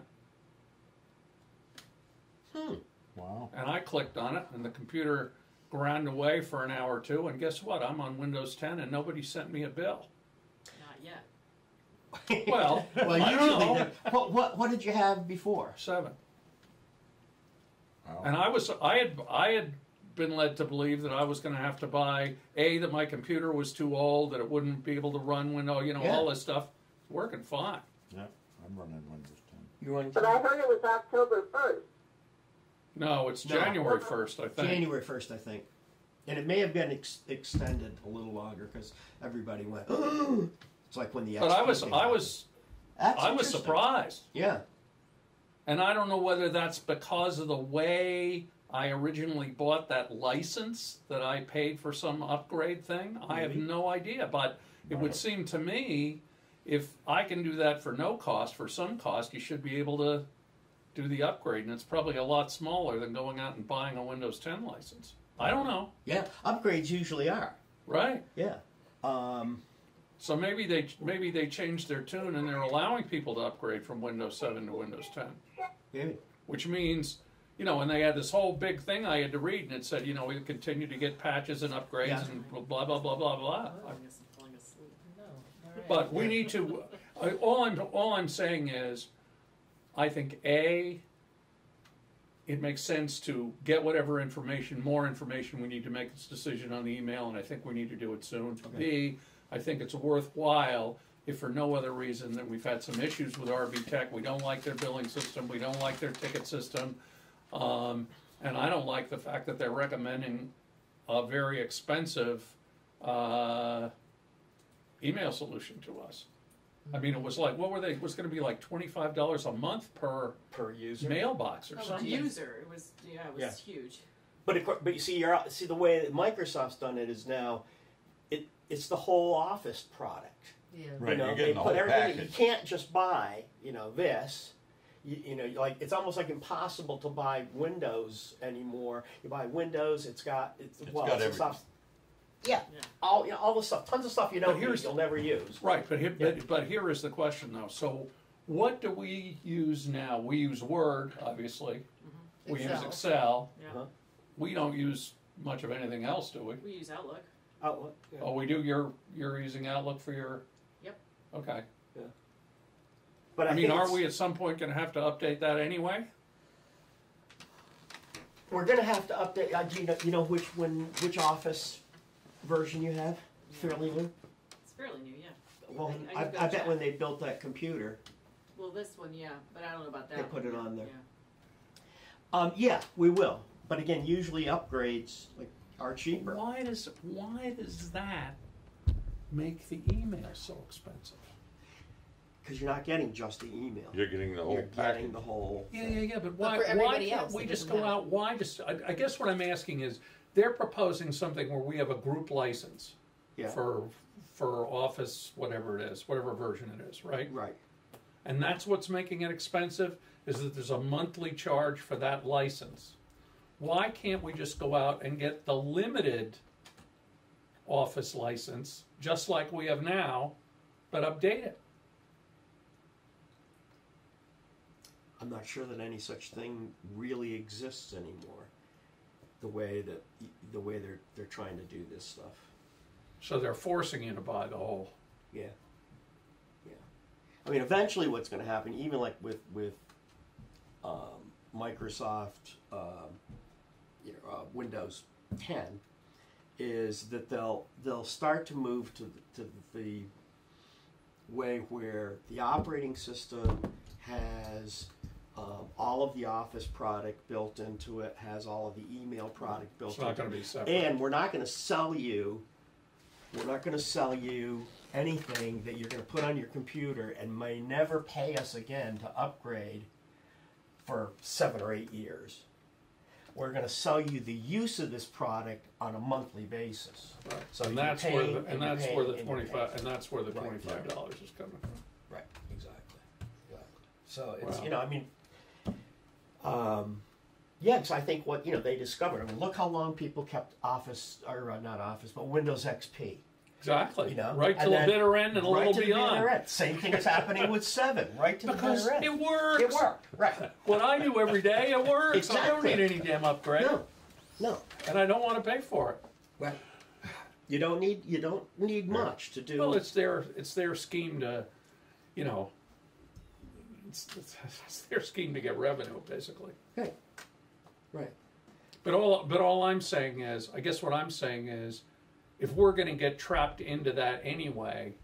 [SPEAKER 4] hmm,
[SPEAKER 6] Wow.
[SPEAKER 3] And I clicked on it, and the computer ground away for an hour or two, and guess what? I'm on Windows 10, and nobody sent me a bill.
[SPEAKER 2] Not yet. <laughs>
[SPEAKER 3] Well,
[SPEAKER 4] well,
[SPEAKER 3] I don't
[SPEAKER 4] usually,
[SPEAKER 3] know.
[SPEAKER 4] what, what, what did you have before?
[SPEAKER 3] Seven.
[SPEAKER 6] Wow.
[SPEAKER 3] And I was, I had, I had been led to believe that I was going to have to buy a that my computer was too old, that it wouldn't be able to run Windows, oh, you know,
[SPEAKER 4] Yeah.
[SPEAKER 3] all this stuff. It's working fine.
[SPEAKER 6] Yeah, I'm running Windows ten.
[SPEAKER 4] You want
[SPEAKER 5] But I heard it was October first.
[SPEAKER 3] No, it's
[SPEAKER 4] No.
[SPEAKER 3] January first, I think.
[SPEAKER 4] January first, I think. And it may have been ex- extended a little longer because everybody went. <gasps> it's like when the.
[SPEAKER 3] But I was, I
[SPEAKER 4] out.
[SPEAKER 3] was,
[SPEAKER 4] That's
[SPEAKER 3] I was surprised.
[SPEAKER 4] Yeah.
[SPEAKER 3] And I don't know whether that's because of the way I originally bought that license that I paid for some upgrade thing. I have no idea, but it would seem to me if I can do that for no cost, for some cost, you should be able to do the upgrade, and it's probably a lot smaller than going out and buying a Windows 10 license. I don't know,
[SPEAKER 4] Yeah. Upgrades usually are.
[SPEAKER 3] right?
[SPEAKER 4] Yeah. Um,
[SPEAKER 3] So maybe they maybe they changed their tune and they're allowing people to upgrade from Windows 7 to Windows 10.
[SPEAKER 4] maybe.
[SPEAKER 3] which means, you know, and they had this whole big thing I had to read, and it said, you know, we continue to get patches and upgrades
[SPEAKER 4] Yeah.
[SPEAKER 3] and blah blah blah blah blah.
[SPEAKER 2] Falling as- falling asleep. No. All right.
[SPEAKER 3] But we need to. I, all I'm all I'm saying is, I think a. It makes sense to get whatever information, more information we need to make this decision on the email, and I think we need to do it soon.
[SPEAKER 4] Okay.
[SPEAKER 3] B, I think it's worthwhile if for no other reason that we've had some issues with RB Tech. We don't like their billing system. We don't like their ticket system. Um, and I don't like the fact that they're recommending a very expensive uh, email solution to us. I mean, it was like, what were they? It was going to be like twenty-five dollars a month per
[SPEAKER 7] per user.
[SPEAKER 3] mailbox or
[SPEAKER 2] Oh,
[SPEAKER 3] something.
[SPEAKER 2] user, it was, yeah, it was
[SPEAKER 7] Yeah.
[SPEAKER 2] huge.
[SPEAKER 4] But of course, but you see, you're see the way that Microsoft's done it is now, it it's the whole Office product.
[SPEAKER 2] Yeah.
[SPEAKER 6] Right,
[SPEAKER 4] you know,
[SPEAKER 6] you're
[SPEAKER 4] they
[SPEAKER 6] getting the
[SPEAKER 4] put
[SPEAKER 6] whole
[SPEAKER 4] everything.
[SPEAKER 6] package.
[SPEAKER 4] You can't just buy, you know, this. You, you know, like it's almost like impossible to buy Windows anymore. You buy Windows, it's got it's,
[SPEAKER 6] It's
[SPEAKER 4] well,
[SPEAKER 6] got
[SPEAKER 4] it's
[SPEAKER 6] everything.
[SPEAKER 4] stuff. Yeah,
[SPEAKER 2] Yeah.
[SPEAKER 4] all you know, all the stuff, tons of stuff you
[SPEAKER 3] But
[SPEAKER 4] don't
[SPEAKER 3] here's-
[SPEAKER 4] use, you'll never use.
[SPEAKER 3] Right, but here, but, but here is the question though. So, what do we use now? We use Word, obviously. We use
[SPEAKER 8] Excel.
[SPEAKER 3] Excel.
[SPEAKER 2] Yeah.
[SPEAKER 4] Uh-huh.
[SPEAKER 3] We don't use much of anything else, do we?
[SPEAKER 2] We use Outlook.
[SPEAKER 4] Outlook. Yeah.
[SPEAKER 3] Oh, we do. You're you're using Outlook for your.
[SPEAKER 2] Yep.
[SPEAKER 3] Okay.
[SPEAKER 4] But I,
[SPEAKER 3] I mean, are
[SPEAKER 4] it's-
[SPEAKER 3] we at some point going to have to update that anyway?
[SPEAKER 4] We're gonna have to update. Uh, do you know, you know which when which Office version you have? Fairly new.
[SPEAKER 2] It's fairly new, yeah.
[SPEAKER 4] Well,
[SPEAKER 2] I- I
[SPEAKER 4] I,
[SPEAKER 2] could go
[SPEAKER 4] I, bet
[SPEAKER 2] check.
[SPEAKER 4] when they built that computer,
[SPEAKER 2] Well, this one, yeah, but I don't know about that.
[SPEAKER 4] They
[SPEAKER 2] one.
[SPEAKER 4] put it on there.
[SPEAKER 2] Yeah.
[SPEAKER 4] um, yeah, we will. But again, usually upgrades like are cheaper.
[SPEAKER 3] Why does why does that make the email so expensive?
[SPEAKER 4] Because you're not getting just the email.
[SPEAKER 6] You're getting the whole
[SPEAKER 4] You're
[SPEAKER 6] package.
[SPEAKER 4] getting the whole.
[SPEAKER 3] Yeah, yeah, yeah, but
[SPEAKER 2] But
[SPEAKER 3] why,
[SPEAKER 2] for
[SPEAKER 3] why can't
[SPEAKER 2] else,
[SPEAKER 3] we just go
[SPEAKER 2] matter.
[SPEAKER 3] out, why just, I, I guess what I'm asking is, they're proposing something where we have a group license
[SPEAKER 4] Yeah.
[SPEAKER 3] for, for Office, whatever it is, whatever version it is, right?
[SPEAKER 4] Right.
[SPEAKER 3] And that's what's making it expensive, is that there's a monthly charge for that license. Why can't we just go out and get the limited Office license, just like we have now, but update it?
[SPEAKER 4] I'm not sure that any such thing really exists anymore. The way that the way they're they're trying to do this stuff.
[SPEAKER 3] So they're forcing you to buy the whole.
[SPEAKER 4] Yeah. Yeah. I mean, eventually, what's going to happen, even like with with um, Microsoft, um, you know, uh, Windows 10, is that they'll they'll start to move to the, to the way where the operating system has um, all of the Office product built into it, has all of the email product built
[SPEAKER 3] It's not
[SPEAKER 4] into
[SPEAKER 3] going
[SPEAKER 4] it.
[SPEAKER 3] to be separate.
[SPEAKER 4] And we're not going to sell you, we're not going to sell you anything that you're going to put on your computer and may never pay us again to upgrade for seven or eight years. We're going to sell you the use of this product on a monthly basis.
[SPEAKER 3] Right.
[SPEAKER 4] So
[SPEAKER 3] and that's
[SPEAKER 4] paying,
[SPEAKER 3] where the,
[SPEAKER 4] and
[SPEAKER 3] and that's
[SPEAKER 4] paying,
[SPEAKER 3] where the twenty five and that's where the
[SPEAKER 4] Right,
[SPEAKER 3] twenty five dollars is coming from.
[SPEAKER 4] Right, exactly. exactly. So it's
[SPEAKER 3] Wow.
[SPEAKER 4] you know, I mean, um, yeah, because I think what you know they discovered. I mean, look how long people kept Office or uh, not Office, but Windows XP.
[SPEAKER 3] Exactly.
[SPEAKER 4] You know,
[SPEAKER 3] right till the bitter end and a
[SPEAKER 4] right
[SPEAKER 3] little
[SPEAKER 4] to the
[SPEAKER 3] beyond.
[SPEAKER 4] Same thing is happening with Seven, right to
[SPEAKER 3] Because
[SPEAKER 4] the bitter end.
[SPEAKER 3] it works.
[SPEAKER 4] It worked, right?
[SPEAKER 3] What I do every day, it works. I don't need any damn upgrade,
[SPEAKER 4] No, no,
[SPEAKER 3] and I don't want to pay for it.
[SPEAKER 4] right. You don't need you don't need much to do.
[SPEAKER 3] Well, it's their it's their scheme to, you know, it's, it's, it's their scheme to get revenue, basically.
[SPEAKER 4] right, right.
[SPEAKER 3] But all but all I'm saying is, I guess what I'm saying is, if we're going to get trapped into that anyway,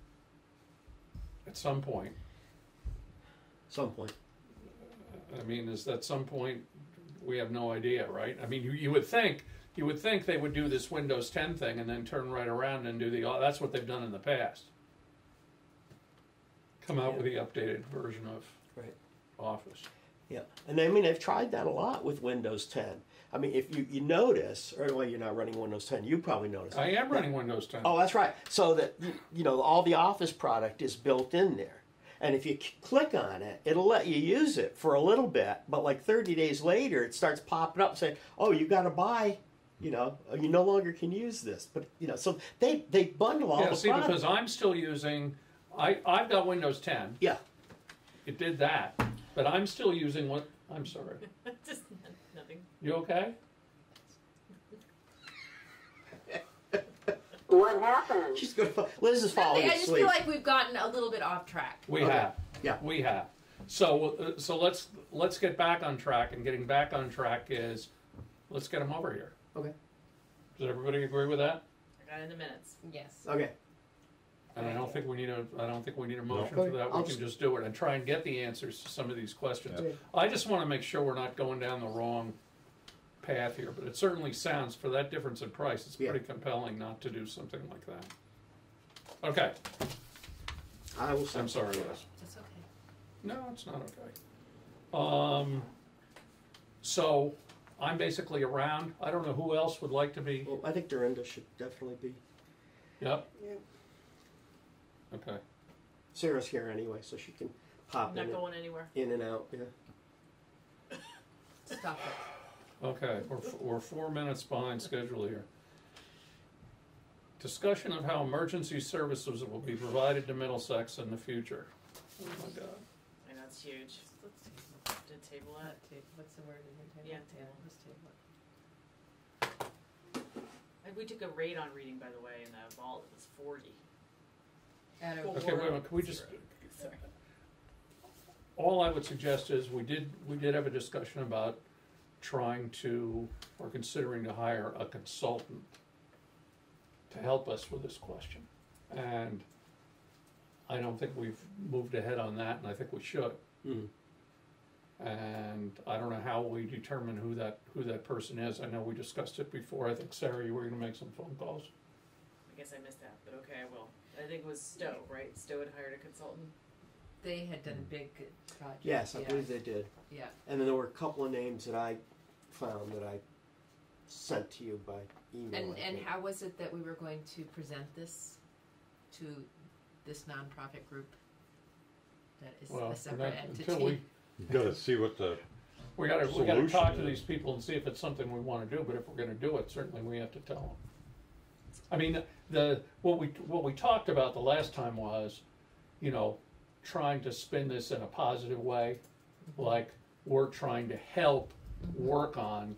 [SPEAKER 3] at some point,
[SPEAKER 4] Some point.
[SPEAKER 3] I mean, is at some point, we have no idea, right? I mean, you, you would think, you would think they would do this Windows ten thing and then turn right around and do the, oh, that's what they've done in the past. Come out with the updated version of
[SPEAKER 4] Right.
[SPEAKER 3] Office.
[SPEAKER 4] Yeah, and I mean, I've tried that a lot with Windows 10. I mean, if you, you notice, or well, you're not running Windows 10, you probably noticed.
[SPEAKER 3] I am running Windows ten.
[SPEAKER 4] Oh, that's right. So that you, know, all the Office product is built in there, and if you click on it, it'll let you use it for a little bit. But like 30 days later, it starts popping up saying, "Oh, you got to buy." You know, oh, you no longer can use this. But you know, so they they bundle all
[SPEAKER 3] Yeah,
[SPEAKER 4] the
[SPEAKER 3] see,
[SPEAKER 4] product.
[SPEAKER 3] because I'm still using, I, I've got Windows ten.
[SPEAKER 4] yeah,
[SPEAKER 3] It did that, but I'm still using what, I'm sorry. <laughs>
[SPEAKER 2] Just nothing.
[SPEAKER 3] You okay?
[SPEAKER 5] What happened?
[SPEAKER 4] she's good. Liz is falling
[SPEAKER 1] I just
[SPEAKER 4] asleep.
[SPEAKER 1] feel like we've gotten a little bit off track.
[SPEAKER 3] We
[SPEAKER 4] Okay.
[SPEAKER 3] have.
[SPEAKER 4] Yeah.
[SPEAKER 3] We have. So, uh, so let's, let's get back on track, and getting back on track is, let's get them over here.
[SPEAKER 4] Okay.
[SPEAKER 3] Does everybody agree with that?
[SPEAKER 2] I got in the minutes.
[SPEAKER 1] Yes.
[SPEAKER 4] Okay.
[SPEAKER 3] And I don't think we need a, I don't think we need a motion for that, we
[SPEAKER 4] I'll
[SPEAKER 3] can
[SPEAKER 4] just-
[SPEAKER 3] just do it and try and get the answers to some of these questions. I just wanna make sure we're not going down the wrong path here, but it certainly sounds, for that difference in price, it's
[SPEAKER 4] Yeah.
[SPEAKER 3] pretty compelling not to do something like that. Okay,
[SPEAKER 4] I will.
[SPEAKER 3] I'm
[SPEAKER 4] send
[SPEAKER 3] sorry,
[SPEAKER 4] it.
[SPEAKER 3] Liz.
[SPEAKER 1] That's okay.
[SPEAKER 3] No, it's not okay. Um, so, I'm basically around, I don't know who else would like to be,
[SPEAKER 4] Well, I think Dorinda should definitely be.
[SPEAKER 3] yep,
[SPEAKER 8] Yeah.
[SPEAKER 3] Okay.
[SPEAKER 4] Sarah's here anyway, so she can pop
[SPEAKER 2] I'm
[SPEAKER 4] in,
[SPEAKER 2] not
[SPEAKER 4] and,
[SPEAKER 2] going anywhere.
[SPEAKER 4] in and out. Yeah.
[SPEAKER 1] Stop it.
[SPEAKER 3] Okay, we're, f- we're four minutes behind schedule here. Discussion of how emergency services will be provided to Middlesex in the future. Oh my God.
[SPEAKER 2] I know it's huge. Did table that.
[SPEAKER 1] What's the word?
[SPEAKER 2] Yeah,
[SPEAKER 1] table.
[SPEAKER 2] table.
[SPEAKER 1] Let's table it.
[SPEAKER 2] And we took a rate on reading, by the way, in the vault. It was 40.
[SPEAKER 1] Out of-
[SPEAKER 3] Okay, wait a minute, can we just,
[SPEAKER 2] Sorry.
[SPEAKER 3] all I would suggest is, we did, we did have a discussion about trying to, or considering to hire a consultant to help us with this question. And I don't think we've moved ahead on that, and I think we should.
[SPEAKER 4] Mhm.
[SPEAKER 3] And I don't know how we determine who that, who that person is. I know we discussed it before. I think, Sarah, you were gonna make some phone calls.
[SPEAKER 2] I guess I missed that, but okay, I will. I think it was Stowe, right? Stowe had hired a consultant.
[SPEAKER 1] They had done a big project.
[SPEAKER 4] Yes, I
[SPEAKER 1] yeah.
[SPEAKER 4] believe they did.
[SPEAKER 1] Yeah.
[SPEAKER 4] And then there were a couple of names that I found that I sent to you by email.
[SPEAKER 1] And, and how was it that we were going to present this to this nonprofit group? That is
[SPEAKER 3] Well,
[SPEAKER 1] a
[SPEAKER 3] and
[SPEAKER 1] separate
[SPEAKER 3] that- until we,
[SPEAKER 1] entity?
[SPEAKER 6] You gotta see what the,
[SPEAKER 3] we gotta, we gotta talk to these people and see if it's something we wanna do, but if we're gonna do it, certainly we have to tell them. I mean, the, what we, what we talked about the last time was, you know, trying to spin this in a positive way, like, we're trying to help work on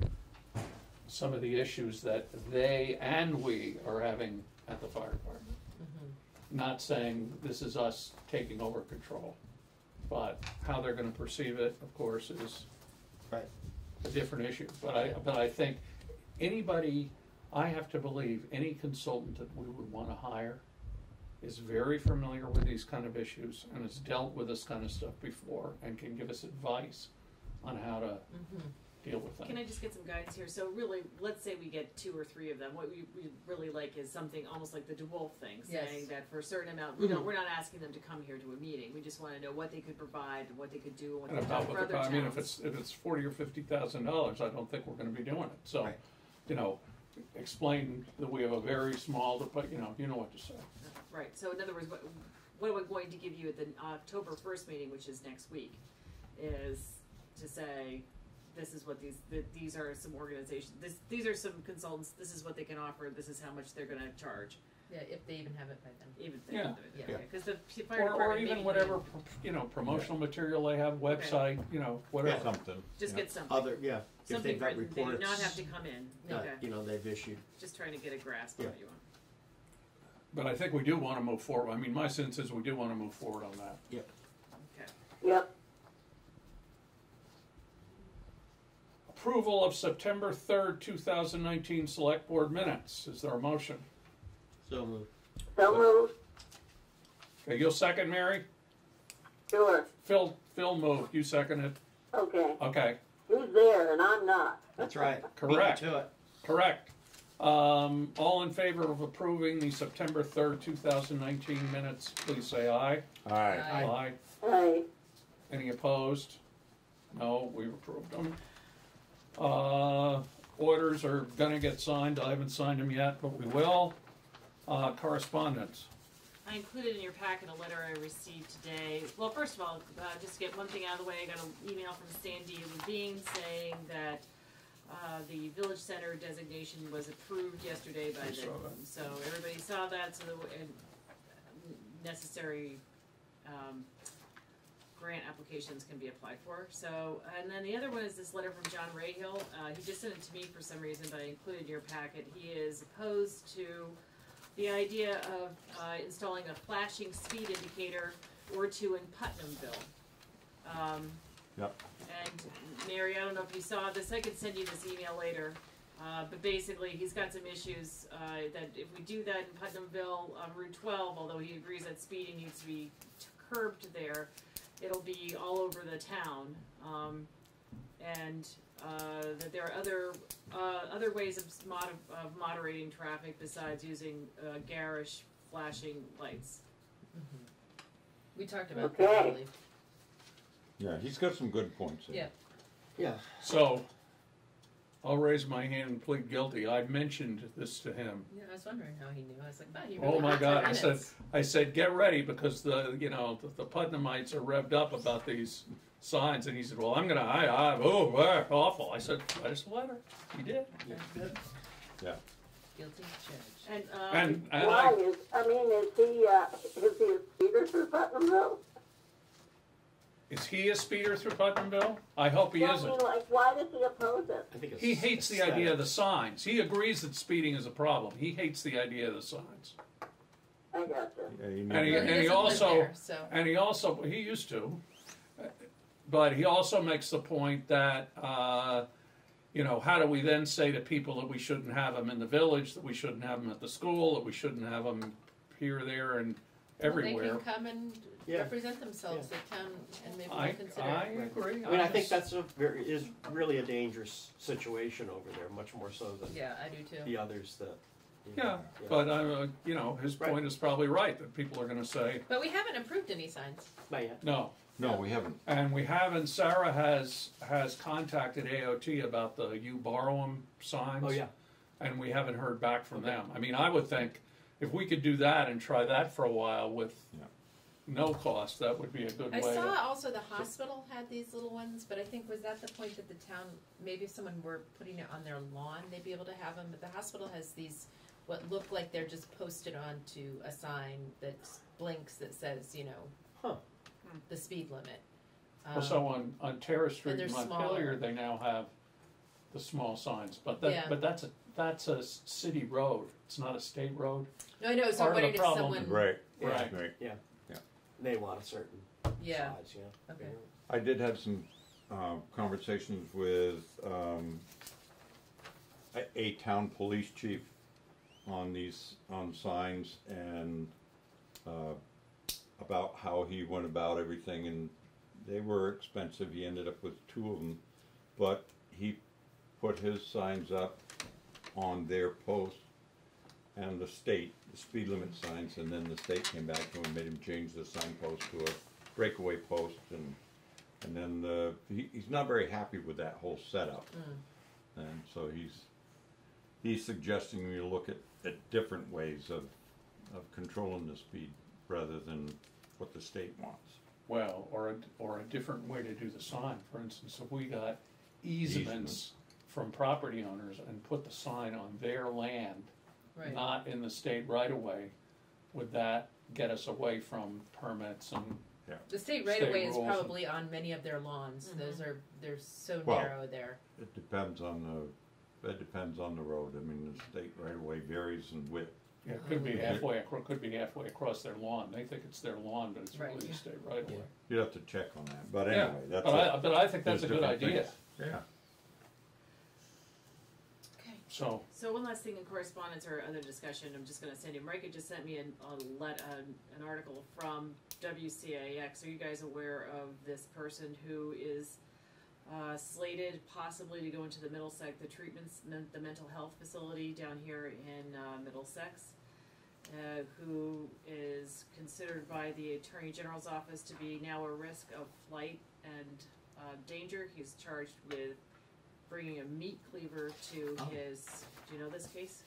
[SPEAKER 3] some of the issues that they and we are having at the fire department. Mm-hmm. Not saying this is us taking over control, but how they're gonna perceive it, of course, is
[SPEAKER 4] Right.
[SPEAKER 3] a different issue. But I, but I think anybody, I have to believe, any consultant that we would wanna hire is very familiar with these kind of issues and has dealt with this kind of stuff before and can give us advice on how to mm-hmm. deal with that.
[SPEAKER 2] Can I just get some guidance here? So really, let's say we get two or three of them. What we, we really like is something almost like the DeWolf thing,
[SPEAKER 1] Yes.
[SPEAKER 2] saying that for a certain amount, we mm-hmm. don't, we're not asking them to come here to a meeting. We just wanna know what they could provide and what they could do and what
[SPEAKER 3] And
[SPEAKER 2] they've done
[SPEAKER 3] about what the, I mean, if it's, if it's forty or fifty thousand dollars, I don't think we're gonna be doing it. So,
[SPEAKER 4] Right.
[SPEAKER 3] you know, explain that we have a very small, but you know, you know what to say.
[SPEAKER 2] Right, so in other words, what, what we're going to give you at the October first meeting, which is next week, is to say, this is what these, these are some organizations, this, these are some consultants, this is what they can offer, this is how much they're gonna charge,
[SPEAKER 1] Yeah, if they even have it by then.
[SPEAKER 2] even if they
[SPEAKER 3] Yeah.
[SPEAKER 2] don't do it.
[SPEAKER 1] Yeah.
[SPEAKER 2] Okay, Cause the p- fire
[SPEAKER 3] Or,
[SPEAKER 2] department
[SPEAKER 3] or
[SPEAKER 2] maybe
[SPEAKER 3] even
[SPEAKER 2] can
[SPEAKER 3] whatever, you know, promotional material they have, website, you know, whatever.
[SPEAKER 6] something.
[SPEAKER 2] Just
[SPEAKER 6] yeah.
[SPEAKER 2] get something,
[SPEAKER 4] Other, yeah, if they've got
[SPEAKER 2] written, they do not have to come in,
[SPEAKER 4] that,
[SPEAKER 2] okay,
[SPEAKER 4] you know, they've issued.
[SPEAKER 2] just trying to get a grasp of
[SPEAKER 4] Yeah.
[SPEAKER 2] what you want.
[SPEAKER 3] But I think we do wanna move forward. I mean, my sense is we do wanna move forward on that.
[SPEAKER 2] Okay,
[SPEAKER 5] Yep,
[SPEAKER 3] Approval of September third, two thousand nineteen select board minutes. Is there a motion?
[SPEAKER 4] So moved.
[SPEAKER 5] so moved,
[SPEAKER 3] Okay, you'll second, Mary?
[SPEAKER 5] sure.
[SPEAKER 3] Phil, Phil moved, you seconded.
[SPEAKER 5] Okay,
[SPEAKER 3] Okay,
[SPEAKER 5] he's there and I'm not.
[SPEAKER 4] That's right. <laughs> Beat you
[SPEAKER 3] Correct.
[SPEAKER 4] To it.
[SPEAKER 3] correct. Um, all in favor of approving the September third, two thousand nineteen minutes, please say aye.
[SPEAKER 6] Aye.
[SPEAKER 1] Aye.
[SPEAKER 5] Hey,
[SPEAKER 3] Any opposed? No, we've approved them. Uh, orders are gonna get signed, I haven't signed them yet, but we will. Uh, correspondence,
[SPEAKER 2] I included in your packet a letter I received today. Well, first of all, uh, just to get one thing out of the way, I got an email from Sandy Levine saying that uh, the village center designation was approved yesterday by
[SPEAKER 3] I
[SPEAKER 2] the,
[SPEAKER 3] saw that.
[SPEAKER 2] so everybody saw that, so the, and necessary, um, grant applications can be applied for, so, and then the other one is this letter from John Rayhill, uh, he just sent it to me for some reason, but I included in your packet, he is opposed to the idea of, uh, installing a flashing speed indicator or two in Putnamville. Um,
[SPEAKER 6] Yep.
[SPEAKER 2] and Mary, I don't know if you saw this, I could send you this email later. Uh, but basically, he's got some issues, uh, that if we do that in Putnamville on Route twelve, although he agrees that speeding needs to be t- curbed there, it'll be all over the town. Um, and, that there are other, uh, other ways of mod- of moderating traffic besides using, uh, garish flashing lights.
[SPEAKER 1] We talked about
[SPEAKER 5] Okay.
[SPEAKER 1] that, I.
[SPEAKER 6] Yeah, he's got some good points there.
[SPEAKER 1] Yeah.
[SPEAKER 4] Yeah.
[SPEAKER 3] so I'll raise my hand and plead guilty. I mentioned this to him.
[SPEAKER 1] Yeah, I was wondering how he knew. I was like, wow, he
[SPEAKER 3] Oh my God, I said. I said, get ready because the, you know, the, the Putnamites are revved up about these signs. And he said, well, I'm gonna, I, I, oh, ah, awful. I said, write us a letter. He did.
[SPEAKER 6] Yeah.
[SPEAKER 1] Guilty judge.
[SPEAKER 2] And, uh.
[SPEAKER 3] And, and
[SPEAKER 5] why
[SPEAKER 3] I,
[SPEAKER 5] is, I mean, is he, uh, is he a speeder through Putnamville?
[SPEAKER 3] is he a speeder through Putnamville? I hope he
[SPEAKER 5] Well, I
[SPEAKER 3] isn't.
[SPEAKER 5] mean, like, why does he oppose it?
[SPEAKER 4] I think it's
[SPEAKER 3] He hates the idea of the signs. He agrees that speeding is a problem. He hates the idea of the signs.
[SPEAKER 5] I gotcha.
[SPEAKER 6] Yeah, you
[SPEAKER 3] And he,
[SPEAKER 6] need
[SPEAKER 3] and he
[SPEAKER 1] doesn't live
[SPEAKER 3] also,
[SPEAKER 1] there, so
[SPEAKER 3] and he also, he used to, but he also makes the point that, uh, you know, how do we then say to people that we shouldn't have them in the village, that we shouldn't have them at the school, that we shouldn't have them here, there, and
[SPEAKER 1] Well,
[SPEAKER 3] everywhere?
[SPEAKER 1] they can come and
[SPEAKER 4] Yeah.
[SPEAKER 1] represent themselves. They can, and maybe
[SPEAKER 3] I,
[SPEAKER 1] we'll consider.
[SPEAKER 3] I
[SPEAKER 1] it.
[SPEAKER 3] agree.
[SPEAKER 7] I mean, I
[SPEAKER 3] I'm
[SPEAKER 7] think
[SPEAKER 3] just-
[SPEAKER 7] that's a very, is really a dangerous situation over there, much more so than
[SPEAKER 1] Yeah, I do too.
[SPEAKER 7] the others that. you
[SPEAKER 3] Yeah,
[SPEAKER 7] know,
[SPEAKER 3] but, uh, you know, his
[SPEAKER 7] Right.
[SPEAKER 3] point is probably right, that people are gonna say,
[SPEAKER 1] But we haven't approved any signs.
[SPEAKER 7] Not yet.
[SPEAKER 3] no.
[SPEAKER 6] No, we haven't.
[SPEAKER 3] And we haven't, Sarah has, has contacted AOT about the you borrow 'em signs.
[SPEAKER 7] Oh, yeah.
[SPEAKER 3] and we haven't heard back from them. I mean, I would think if we could do that and try that for a while with
[SPEAKER 6] Yeah.
[SPEAKER 3] no cost, that would be a good
[SPEAKER 1] I
[SPEAKER 3] way.
[SPEAKER 1] saw
[SPEAKER 3] to,
[SPEAKER 1] also the hospital had these little ones, but I think was that the point that the town, maybe if someone were putting it on their lawn, they'd be able to have them, but the hospital has these, what look like they're just posted onto a sign that blinks that says, you know,
[SPEAKER 7] Huh.
[SPEAKER 1] The speed limit. Um,
[SPEAKER 3] also on on Terrace Street
[SPEAKER 1] they're
[SPEAKER 3] in Montpelier,
[SPEAKER 1] smaller.
[SPEAKER 3] they now have the small signs, but that
[SPEAKER 1] Yeah.
[SPEAKER 3] but that's a that's a s- city road. It's not a state road.
[SPEAKER 1] No, I know, so
[SPEAKER 3] part
[SPEAKER 1] I'm
[SPEAKER 3] the
[SPEAKER 1] if
[SPEAKER 3] problem-
[SPEAKER 1] someone,
[SPEAKER 6] Right,
[SPEAKER 7] Yeah.
[SPEAKER 3] Right.
[SPEAKER 6] right.
[SPEAKER 7] They want a certain
[SPEAKER 1] yeah,
[SPEAKER 7] size, yeah.
[SPEAKER 1] okay.
[SPEAKER 6] I did have some uh, conversations with um, a, a town police chief on these on signs and uh, about how he went about everything, and they were expensive. He ended up with two of them, but he put his signs up on their post and the state, the speed limit signs, and then the state came back to him and made him change the signpost to a breakaway post and and then the, he, he's not very happy with that whole setup. Mm. And so he's, he's suggesting we look at, at different ways of, of controlling the speed rather than what the state wants.
[SPEAKER 3] Well, or a, or a different way to do the sign. For instance, if we got easements
[SPEAKER 6] Easements.
[SPEAKER 3] from property owners and put the sign on their land,
[SPEAKER 1] Right.
[SPEAKER 3] not in the state right of way, would that get us away from permits and
[SPEAKER 1] The state right
[SPEAKER 3] State
[SPEAKER 1] of way is
[SPEAKER 3] rules.
[SPEAKER 1] probably on many of their lawns. Mm-hmm. Those are, they're so
[SPEAKER 6] Well-
[SPEAKER 1] narrow there.
[SPEAKER 6] It depends on the, it depends on the road. I mean, the state right away varies in width.
[SPEAKER 3] Yeah, it could be halfway, acro- could be halfway across their lawn. They think it's their lawn, but it's
[SPEAKER 1] Right,
[SPEAKER 3] really
[SPEAKER 1] yeah.
[SPEAKER 3] the state right away.
[SPEAKER 6] You'd have to check on that, but
[SPEAKER 3] Yeah,
[SPEAKER 6] anyway, that's.
[SPEAKER 3] But
[SPEAKER 6] a-
[SPEAKER 3] I, but I think that's a good idea.
[SPEAKER 6] Yeah.
[SPEAKER 1] Okay.
[SPEAKER 3] so,
[SPEAKER 2] So one last thing in correspondence or other discussion, I'm just gonna send you, Marika just sent me an, a let, an, an article from WCAX. Are you guys aware of this person who is uh, slated possibly to go into the Middlesex, the treatments, men- the mental health facility down here in uh, Middlesex, uh, who is considered by the Attorney General's office to be now a risk of flight and uh, danger. He's charged with bringing a meat cleaver to
[SPEAKER 7] Oh.
[SPEAKER 2] his. Do you know this case?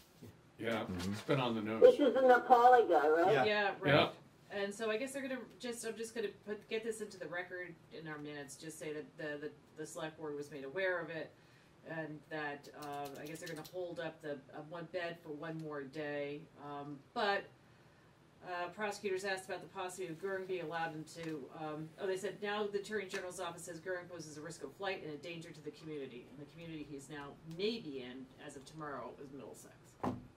[SPEAKER 3] Yeah,
[SPEAKER 6] Mhm.
[SPEAKER 3] it's been on the news.
[SPEAKER 5] This
[SPEAKER 3] news.
[SPEAKER 5] is the Nepali guy, right?
[SPEAKER 7] Yeah.
[SPEAKER 2] Yeah, right.
[SPEAKER 3] Yeah.
[SPEAKER 2] And so I guess they're gonna just, I'm just gonna put, get this into the record in our minutes, just say that the, the, the select board was made aware of it. And that, uh, I guess they're gonna hold up the, uh, one bed for one more day, um, but, uh, prosecutors asked about the possibility of Gurung being allowed into, um, oh, they said now the Attorney General's office says Gurung poses a risk of flight and a danger to the community. And the community he's now maybe in, as of tomorrow, is Middlesex.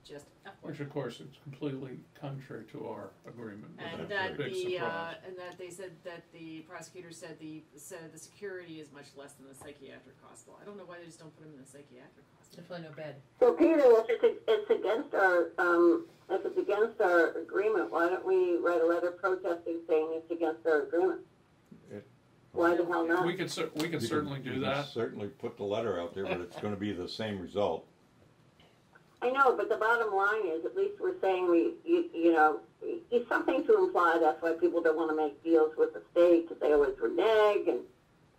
[SPEAKER 2] Just FYI.
[SPEAKER 3] Which of course is completely contrary to our agreement.
[SPEAKER 2] And
[SPEAKER 3] with
[SPEAKER 2] that
[SPEAKER 3] Big
[SPEAKER 2] the, uh,
[SPEAKER 3] surprise.
[SPEAKER 2] and that they said that the prosecutor said the, said the security is much less than the psychiatric hospital. I don't know why they just don't put him in the psychiatric hospital.
[SPEAKER 1] Definitely no bed.
[SPEAKER 5] So Peter, if it's, it's against our, um, if it's against our agreement, why don't we write a letter protesting saying it's against our agreement?
[SPEAKER 6] It-
[SPEAKER 5] Why the hell not?
[SPEAKER 3] We could cer- we could certainly
[SPEAKER 6] you
[SPEAKER 3] do
[SPEAKER 6] can
[SPEAKER 3] that.
[SPEAKER 6] Certainly put the letter out there, but it's gonna be the same result.
[SPEAKER 5] I know, but the bottom line is, at least we're saying we, you, you know, it's something to imply that's why people don't want to make deals with the state because they always renege and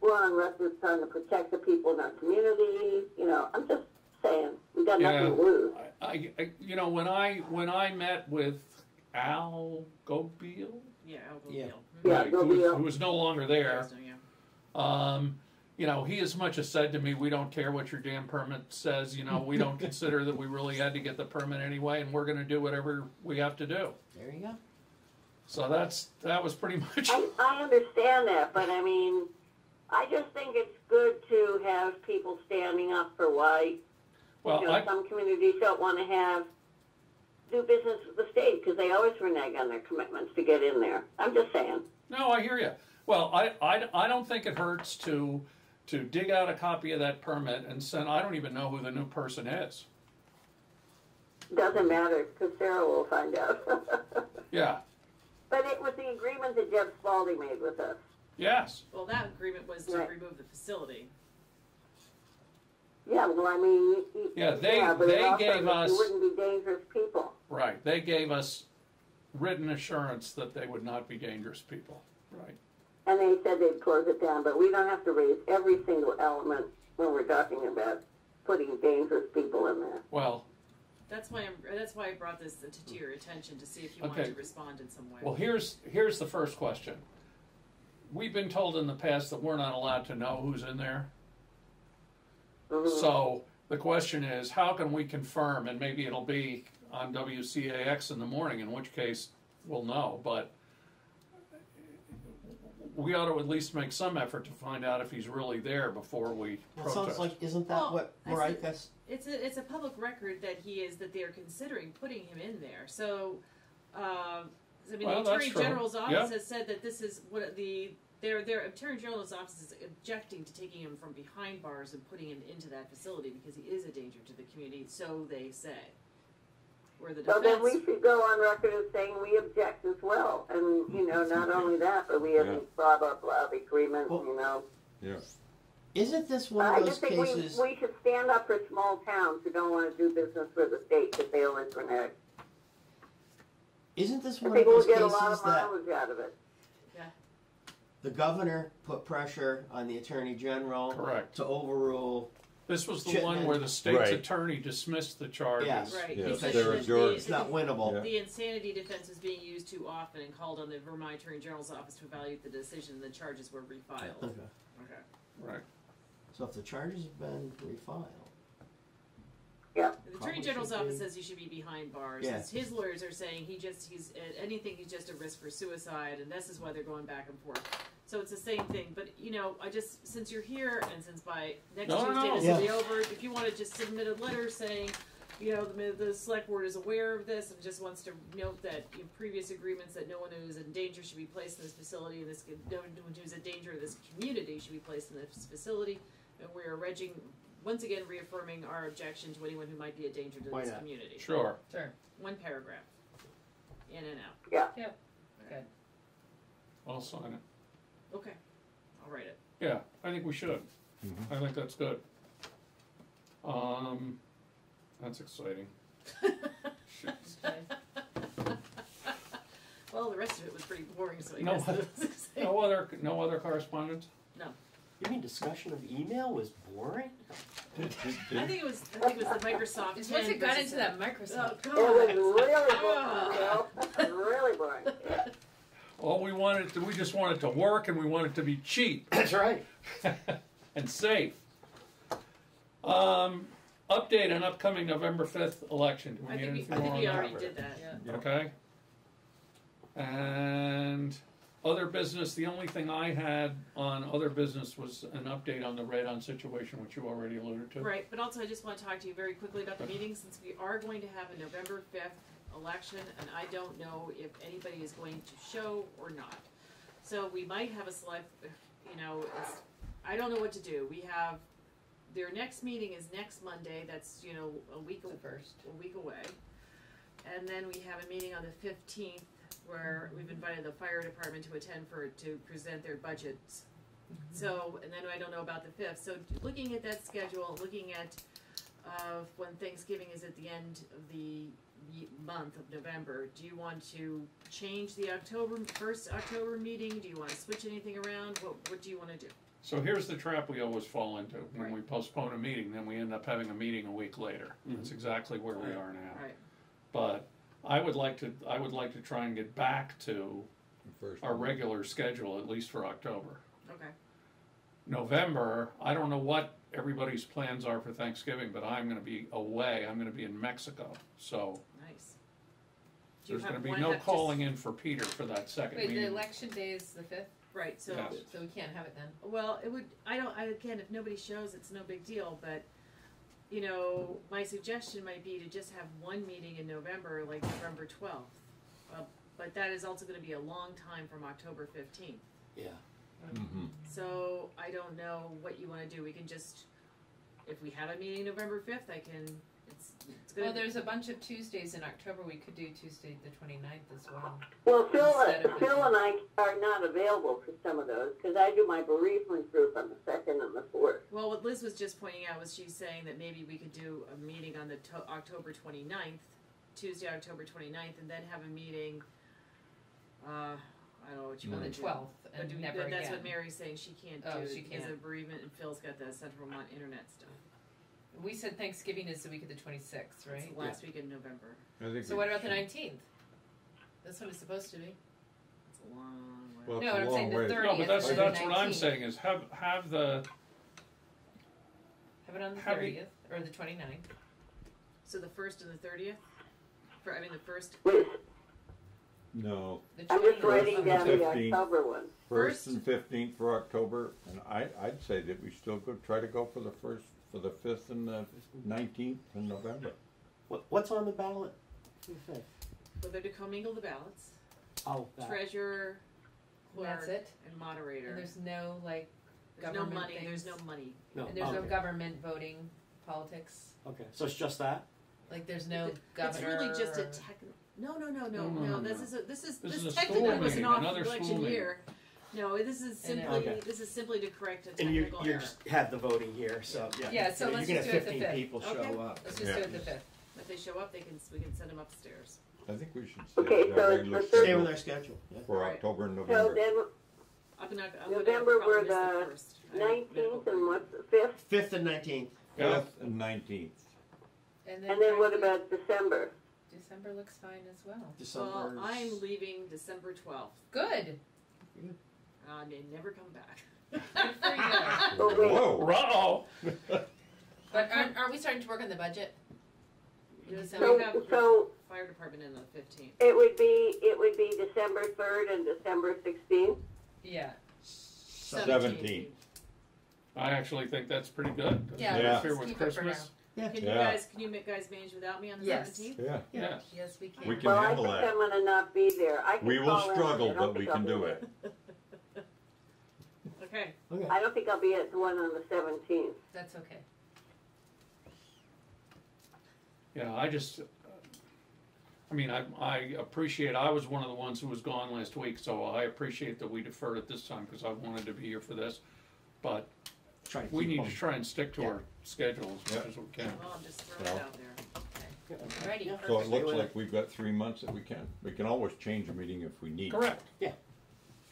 [SPEAKER 5] we're on record trying to protect the people in our community. You know, I'm just saying we got
[SPEAKER 3] Yeah.
[SPEAKER 5] nothing to lose.
[SPEAKER 3] I, I, I- you know, when I when I met with Al Gobeille,
[SPEAKER 2] Yeah, Al
[SPEAKER 7] Yeah.
[SPEAKER 2] Gobeille.
[SPEAKER 5] Yeah,
[SPEAKER 3] right, who, was,
[SPEAKER 5] Gobeille.
[SPEAKER 3] who was no longer there,
[SPEAKER 2] Yeah.
[SPEAKER 3] um, you know, he as much as said to me, "We don't care what your damn permit says. You know, we don't <laughs> consider that we really had to get the permit anyway, and we're going to do whatever we have to do."
[SPEAKER 7] There you go.
[SPEAKER 3] So that's that was pretty <laughs> much.
[SPEAKER 5] I, I understand that, but I mean, I just think it's good to have people standing up for why
[SPEAKER 3] Well,
[SPEAKER 5] you know
[SPEAKER 3] I,
[SPEAKER 5] some communities don't want to have do business with the state because they always renege on their commitments to get in there. I'm just saying.
[SPEAKER 3] No, I hear you. Well, I, I, I don't think it hurts to to dig out a copy of that permit and send. I don't even know who the new person is.
[SPEAKER 5] Doesn't matter because Sarah will find out. <laughs>
[SPEAKER 3] Yeah.
[SPEAKER 5] but it was the agreement that Jeb Spaulding made with us.
[SPEAKER 3] Yes.
[SPEAKER 2] Well, that agreement was to
[SPEAKER 5] Right.
[SPEAKER 2] remove the facility.
[SPEAKER 5] Yeah, well, I mean, you- you-
[SPEAKER 3] Yeah, they-
[SPEAKER 5] yeah, but
[SPEAKER 3] they
[SPEAKER 5] also
[SPEAKER 3] gave
[SPEAKER 5] that
[SPEAKER 3] us-
[SPEAKER 5] you wouldn't be dangerous people.
[SPEAKER 3] Right. They gave us written assurance that they would not be dangerous people. Right.
[SPEAKER 5] And they said they'd close it down, but we don't have to raise every single element when we're talking about putting dangerous people in there.
[SPEAKER 3] Well,
[SPEAKER 2] That's why I'm, that's why I brought this to, to your attention to see if you wanted
[SPEAKER 3] Okay.
[SPEAKER 2] to respond in some way.
[SPEAKER 3] well. Here's here's the first question. We've been told in the past that we're not allowed to know who's in there.
[SPEAKER 5] Mhm.
[SPEAKER 3] So the question is, how can we confirm? And maybe it'll be on WCAX in the morning, in which case we'll know. But we ought to at least make some effort to find out if he's really there before we
[SPEAKER 7] Well, it
[SPEAKER 3] protest.
[SPEAKER 7] sounds like, isn't that
[SPEAKER 2] Well,
[SPEAKER 7] what
[SPEAKER 2] I see-
[SPEAKER 7] Marika's,
[SPEAKER 2] It's a, it's a public record that he is, that they are considering putting him in there, so, um, I mean,
[SPEAKER 3] Well,
[SPEAKER 2] the
[SPEAKER 3] that's
[SPEAKER 2] Attorney
[SPEAKER 3] true.
[SPEAKER 2] General's
[SPEAKER 3] Yeah.
[SPEAKER 2] office has said that this is what the, their, their Attorney General's office is objecting to taking him from behind bars and putting him into that facility because he is a danger to the community, so they say. Where the
[SPEAKER 5] So then we should go on record as saying we object as well. And, you know, not only that, but we have
[SPEAKER 6] Yeah.
[SPEAKER 5] these blah, blah, blah agreements,
[SPEAKER 7] Well-
[SPEAKER 5] you know.
[SPEAKER 6] Yeah.
[SPEAKER 7] isn't this one
[SPEAKER 5] I
[SPEAKER 7] of those
[SPEAKER 5] just think we,
[SPEAKER 7] cases?
[SPEAKER 5] we should stand up for small towns who don't want to do business with the state because they always renege.
[SPEAKER 7] Isn't this one of
[SPEAKER 5] think we'll get a
[SPEAKER 7] cases
[SPEAKER 5] lot of
[SPEAKER 7] that
[SPEAKER 5] mileage out of it.
[SPEAKER 7] the governor put pressure on the attorney general
[SPEAKER 3] Correct.
[SPEAKER 7] to overrule?
[SPEAKER 3] This was the
[SPEAKER 7] Shipment.
[SPEAKER 3] one where the state's
[SPEAKER 6] Right.
[SPEAKER 3] attorney dismissed the charges.
[SPEAKER 7] Yes.
[SPEAKER 2] right,
[SPEAKER 6] Yeah,
[SPEAKER 2] he said
[SPEAKER 6] they're.
[SPEAKER 7] It's
[SPEAKER 2] the,
[SPEAKER 7] not winnable.
[SPEAKER 6] Yeah.
[SPEAKER 2] the insanity defense was being used too often and called on the Vermont Attorney General's office to evaluate the decision, and the charges were refiled.
[SPEAKER 7] Okay.
[SPEAKER 2] Okay.
[SPEAKER 3] Right.
[SPEAKER 7] So if the charges have been refiled, Yeah.
[SPEAKER 2] The Attorney General's
[SPEAKER 7] should
[SPEAKER 2] office
[SPEAKER 7] be.
[SPEAKER 2] says he should be behind bars.
[SPEAKER 7] Yeah.
[SPEAKER 2] His, his lawyers are saying he just he's uh, anything he's just a risk for suicide, and this is why they're going back and forth. So it's the same thing. But you know, I just since you're here and since by next
[SPEAKER 3] No, no,
[SPEAKER 2] Tuesday
[SPEAKER 3] no.
[SPEAKER 2] this
[SPEAKER 7] Yeah.
[SPEAKER 2] will be over, if you want to just submit a letter saying. You know, the, the select board is aware of this and just wants to note that in previous agreements that no one who is in danger should be placed in this facility, and this no one who is in danger of this community should be placed in this facility. And we are regging. once again reaffirming our objection to anyone who might be a danger to
[SPEAKER 7] Why
[SPEAKER 2] this
[SPEAKER 7] not?
[SPEAKER 2] community.
[SPEAKER 3] Sure.
[SPEAKER 1] Sure.
[SPEAKER 2] One paragraph. In and out.
[SPEAKER 5] Yeah.
[SPEAKER 1] Good.
[SPEAKER 3] I'll sign it.
[SPEAKER 2] Okay. I'll write it.
[SPEAKER 3] Yeah, I think we should. I think that's good. Um, that's exciting. <laughs>
[SPEAKER 2] Well, the rest of it was pretty boring, so I
[SPEAKER 3] No,
[SPEAKER 2] guess.
[SPEAKER 3] what-
[SPEAKER 2] it was.
[SPEAKER 3] No other, no other correspondence? No.
[SPEAKER 7] You mean discussion of email was boring?
[SPEAKER 6] Did- did-
[SPEAKER 2] I think it was. I think it was the Microsoft.
[SPEAKER 1] It's once
[SPEAKER 2] 10
[SPEAKER 1] it got
[SPEAKER 2] versus
[SPEAKER 1] into
[SPEAKER 2] the-
[SPEAKER 1] that
[SPEAKER 2] Oh
[SPEAKER 1] Microsoft.
[SPEAKER 5] It was
[SPEAKER 2] God.
[SPEAKER 5] really boring, Bill. It was really boring. <laughs> <laughs> Yeah.
[SPEAKER 3] All we wanted, to- we just want it to work and we want it to be cheap <coughs>
[SPEAKER 7] That's right. <laughs>
[SPEAKER 3] and safe. Um, update on upcoming November fifth election. Do we
[SPEAKER 2] I
[SPEAKER 3] need
[SPEAKER 2] think we,
[SPEAKER 3] anything
[SPEAKER 2] I
[SPEAKER 3] more
[SPEAKER 2] think
[SPEAKER 3] on
[SPEAKER 2] we
[SPEAKER 3] that?
[SPEAKER 2] already did that. Yeah.
[SPEAKER 3] Okay. And other business, the only thing I had on other business was an update on the radon situation, which you already alluded to.
[SPEAKER 2] Right, but also I just want to talk to you very quickly about the meeting since we are going to have a November fifth election, and I don't know if anybody is going to show or not. So we might have a select, you know, it's, I don't know what to do. We have their next meeting is next Monday. That's you know a week
[SPEAKER 1] The
[SPEAKER 2] a,
[SPEAKER 1] first.
[SPEAKER 2] a week away, and then we have a meeting on the fifteenth where we've invited the fire department to attend for to present their budgets. So, and then I don't know about the fifth. So, looking at that schedule, looking at uh, when Thanksgiving is at the end of the month of November, do you want to change the October first October meeting? Do you want to switch anything around? What What do you want to do?
[SPEAKER 3] So here's the trap we always fall into. When
[SPEAKER 2] Right.
[SPEAKER 3] we postpone a meeting, then we end up having a meeting a week later. Mm-hmm. That's exactly where we are now.
[SPEAKER 2] Right.
[SPEAKER 3] But I would like to, I would like to try and get back to
[SPEAKER 6] first
[SPEAKER 3] our regular schedule, at least for October.
[SPEAKER 2] Okay.
[SPEAKER 3] November, I don't know what everybody's plans are for Thanksgiving, but I'm gonna be away. I'm gonna be in Mexico. So
[SPEAKER 2] Nice. Do you
[SPEAKER 3] there's gonna be
[SPEAKER 2] wanna
[SPEAKER 3] no
[SPEAKER 2] have
[SPEAKER 3] calling in for Peter for that second
[SPEAKER 1] Wait, the
[SPEAKER 3] meeting.
[SPEAKER 1] election day is the fifth,
[SPEAKER 2] Right. So.
[SPEAKER 3] Yes.
[SPEAKER 1] so we can't have it then.
[SPEAKER 2] Well, it would. I don't. I, again, if nobody shows, it's no big deal. But you know, my suggestion might be to just have one meeting in November, like November twelfth. Uh, but that is also going to be a long time from October fifteenth.
[SPEAKER 7] Yeah.
[SPEAKER 6] Mhm.
[SPEAKER 2] So I don't know what you want to do. We can just, if we have a meeting November fifth, I can. It's. It's gonna.
[SPEAKER 1] Well, there's a bunch of Tuesdays in October. We could do Tuesday the 29th as well.
[SPEAKER 5] Well, Phil,
[SPEAKER 1] Instead
[SPEAKER 5] Phil and I are not available for some of those, because I do my bereavement group on the second and the fourth.
[SPEAKER 2] Well, what Liz was just pointing out was she's saying that maybe we could do a meeting on the to- October 29th, Tuesday, October 29th, and then have a meeting. Uh, I don't know what you want
[SPEAKER 1] the
[SPEAKER 2] to do.
[SPEAKER 1] On the 12th
[SPEAKER 2] But
[SPEAKER 1] and
[SPEAKER 2] do
[SPEAKER 1] never
[SPEAKER 2] that-
[SPEAKER 1] again.
[SPEAKER 2] That's what Mary's saying. She can't
[SPEAKER 1] Oh,
[SPEAKER 2] do
[SPEAKER 1] she
[SPEAKER 2] it because
[SPEAKER 1] can't.
[SPEAKER 2] of bereavement, and Phil's got the Central Vermont internet stuff.
[SPEAKER 1] We said Thanksgiving is the week of the 26th,
[SPEAKER 2] It's
[SPEAKER 1] right?
[SPEAKER 2] the last week in November.
[SPEAKER 6] I think
[SPEAKER 1] So
[SPEAKER 6] we
[SPEAKER 1] what about the
[SPEAKER 6] should-
[SPEAKER 1] 19th? That's what it's supposed to be.
[SPEAKER 2] It's a long way.
[SPEAKER 6] Well, it's
[SPEAKER 1] No,
[SPEAKER 6] a
[SPEAKER 1] I'm
[SPEAKER 6] long
[SPEAKER 1] saying the
[SPEAKER 6] way.
[SPEAKER 1] 30th.
[SPEAKER 3] No, but that's,
[SPEAKER 1] or the
[SPEAKER 3] that's what I'm
[SPEAKER 1] 19th.
[SPEAKER 3] saying is have, have the,
[SPEAKER 1] Have it on the
[SPEAKER 3] Have we-
[SPEAKER 1] 30th or the 29th.
[SPEAKER 2] So the first and the thirtieth. For I mean the first.
[SPEAKER 5] Wait,
[SPEAKER 6] No,
[SPEAKER 1] The
[SPEAKER 5] I'm just
[SPEAKER 1] 29th.
[SPEAKER 5] writing down the
[SPEAKER 6] 15th.
[SPEAKER 5] October one.
[SPEAKER 6] first
[SPEAKER 2] First-
[SPEAKER 6] and fifteenth for October, and I, I'd say that we still go, try to go for the first, for the fifth and the nineteenth in November.
[SPEAKER 7] What, what's on the ballot? the fifth?
[SPEAKER 2] Whether to commingle the ballots,
[SPEAKER 7] Oh, that.
[SPEAKER 2] treasurer,
[SPEAKER 1] And that's
[SPEAKER 2] clerk,
[SPEAKER 1] it.
[SPEAKER 2] and moderator.
[SPEAKER 1] And there's no like
[SPEAKER 2] There's no
[SPEAKER 1] government
[SPEAKER 2] money. There's no
[SPEAKER 1] things.
[SPEAKER 2] money.
[SPEAKER 7] No,
[SPEAKER 1] and there's no
[SPEAKER 7] okay.
[SPEAKER 1] government voting politics.
[SPEAKER 7] Okay, so it's just that?
[SPEAKER 1] Like there's no governor.
[SPEAKER 2] It's really just a
[SPEAKER 1] or-
[SPEAKER 2] tech. No, no, no, no,
[SPEAKER 3] No, no,
[SPEAKER 2] no.
[SPEAKER 3] no,
[SPEAKER 2] This is a, this is
[SPEAKER 3] This
[SPEAKER 2] this,
[SPEAKER 3] is a
[SPEAKER 2] technically
[SPEAKER 3] school
[SPEAKER 2] was an
[SPEAKER 3] meeting,
[SPEAKER 2] off
[SPEAKER 3] another
[SPEAKER 2] election
[SPEAKER 3] meeting.
[SPEAKER 2] year. No, this is simply
[SPEAKER 7] Okay.
[SPEAKER 2] this is simply to correct a
[SPEAKER 7] And you,
[SPEAKER 2] technical
[SPEAKER 7] you
[SPEAKER 2] error.
[SPEAKER 7] just have the voting here, so, yeah.
[SPEAKER 1] Yeah, so
[SPEAKER 7] You-
[SPEAKER 1] let's
[SPEAKER 7] You
[SPEAKER 1] just
[SPEAKER 7] can
[SPEAKER 1] do
[SPEAKER 7] have
[SPEAKER 1] it the
[SPEAKER 7] fifteen
[SPEAKER 1] fifth.
[SPEAKER 7] people
[SPEAKER 2] Okay.
[SPEAKER 7] show up.
[SPEAKER 1] Let's just
[SPEAKER 6] Yeah.
[SPEAKER 1] do it the fifth.
[SPEAKER 2] If they show up, they can we can send them upstairs.
[SPEAKER 6] I think we should stay
[SPEAKER 5] Okay,
[SPEAKER 6] with
[SPEAKER 5] so
[SPEAKER 6] our
[SPEAKER 5] it's
[SPEAKER 6] regular
[SPEAKER 5] the
[SPEAKER 7] Stay with
[SPEAKER 6] schedule
[SPEAKER 7] schedule, yeah.
[SPEAKER 6] for
[SPEAKER 2] Right.
[SPEAKER 6] October and
[SPEAKER 5] So
[SPEAKER 6] November.
[SPEAKER 5] then
[SPEAKER 2] I'm not. I'm
[SPEAKER 5] November,
[SPEAKER 2] gonna
[SPEAKER 5] we're
[SPEAKER 2] miss
[SPEAKER 5] the
[SPEAKER 2] the first. I have medical
[SPEAKER 5] nineteenth and
[SPEAKER 2] appointment.
[SPEAKER 5] what's the fifth?
[SPEAKER 7] Fifth and nineteenth.
[SPEAKER 6] Fifth and nineteenth.
[SPEAKER 1] And
[SPEAKER 5] And then what
[SPEAKER 1] frankly,
[SPEAKER 5] about December?
[SPEAKER 1] December looks fine as well.
[SPEAKER 7] December.
[SPEAKER 2] Well, I'm leaving December twelfth.
[SPEAKER 1] Good.
[SPEAKER 2] I may never come back.
[SPEAKER 1] Good for you.
[SPEAKER 5] Oh.
[SPEAKER 6] Whoa,
[SPEAKER 3] uh-oh,
[SPEAKER 1] But aren't, aren't we starting to work on the budget? in
[SPEAKER 2] Yes,
[SPEAKER 1] December?
[SPEAKER 2] we have
[SPEAKER 5] So, so
[SPEAKER 2] fire department in the fifteenth.
[SPEAKER 5] it would be, it would be December third and December sixteenth?
[SPEAKER 1] Yeah.
[SPEAKER 6] Seventeenth.
[SPEAKER 3] I actually think that's pretty good. Does
[SPEAKER 1] Yeah,
[SPEAKER 3] that
[SPEAKER 6] let's
[SPEAKER 3] interfere with
[SPEAKER 1] keep it for
[SPEAKER 3] Christmas?
[SPEAKER 2] Can you
[SPEAKER 6] Yeah.
[SPEAKER 2] guys can you ma- guys manage without me on the
[SPEAKER 1] Yes.
[SPEAKER 2] seventeenth?
[SPEAKER 6] yeah,
[SPEAKER 3] Yes.
[SPEAKER 1] Yes, we can.
[SPEAKER 6] We can
[SPEAKER 5] Well, I
[SPEAKER 6] handle
[SPEAKER 5] think
[SPEAKER 6] that.
[SPEAKER 5] I'm gonna not be there. I can
[SPEAKER 6] We will
[SPEAKER 5] call in,
[SPEAKER 6] struggle,
[SPEAKER 5] I don't
[SPEAKER 6] but we
[SPEAKER 5] think I'll
[SPEAKER 6] can
[SPEAKER 5] be
[SPEAKER 6] do
[SPEAKER 5] there.
[SPEAKER 6] it.
[SPEAKER 2] Okay.
[SPEAKER 7] Okay.
[SPEAKER 5] I don't think I'll be at the one on the seventeenth.
[SPEAKER 1] That's okay.
[SPEAKER 3] Yeah, I just, uh, I mean, I, I appreciate, I was one of the ones who was gone last week, so I appreciate that we deferred it this time, because I wanted to be here for this. But
[SPEAKER 7] try to
[SPEAKER 3] we
[SPEAKER 7] keep
[SPEAKER 3] need
[SPEAKER 7] them.
[SPEAKER 3] to try and stick to
[SPEAKER 7] Yeah.
[SPEAKER 3] our schedule as much
[SPEAKER 6] Yeah.
[SPEAKER 3] as we can.
[SPEAKER 2] Well, I'm just throwing it
[SPEAKER 6] Well.
[SPEAKER 2] out there.
[SPEAKER 1] Ready?
[SPEAKER 6] So it
[SPEAKER 7] Stay
[SPEAKER 6] looks
[SPEAKER 7] with
[SPEAKER 6] like we've got three months that we can, we can always change a meeting if we need.
[SPEAKER 3] Correct, Yeah.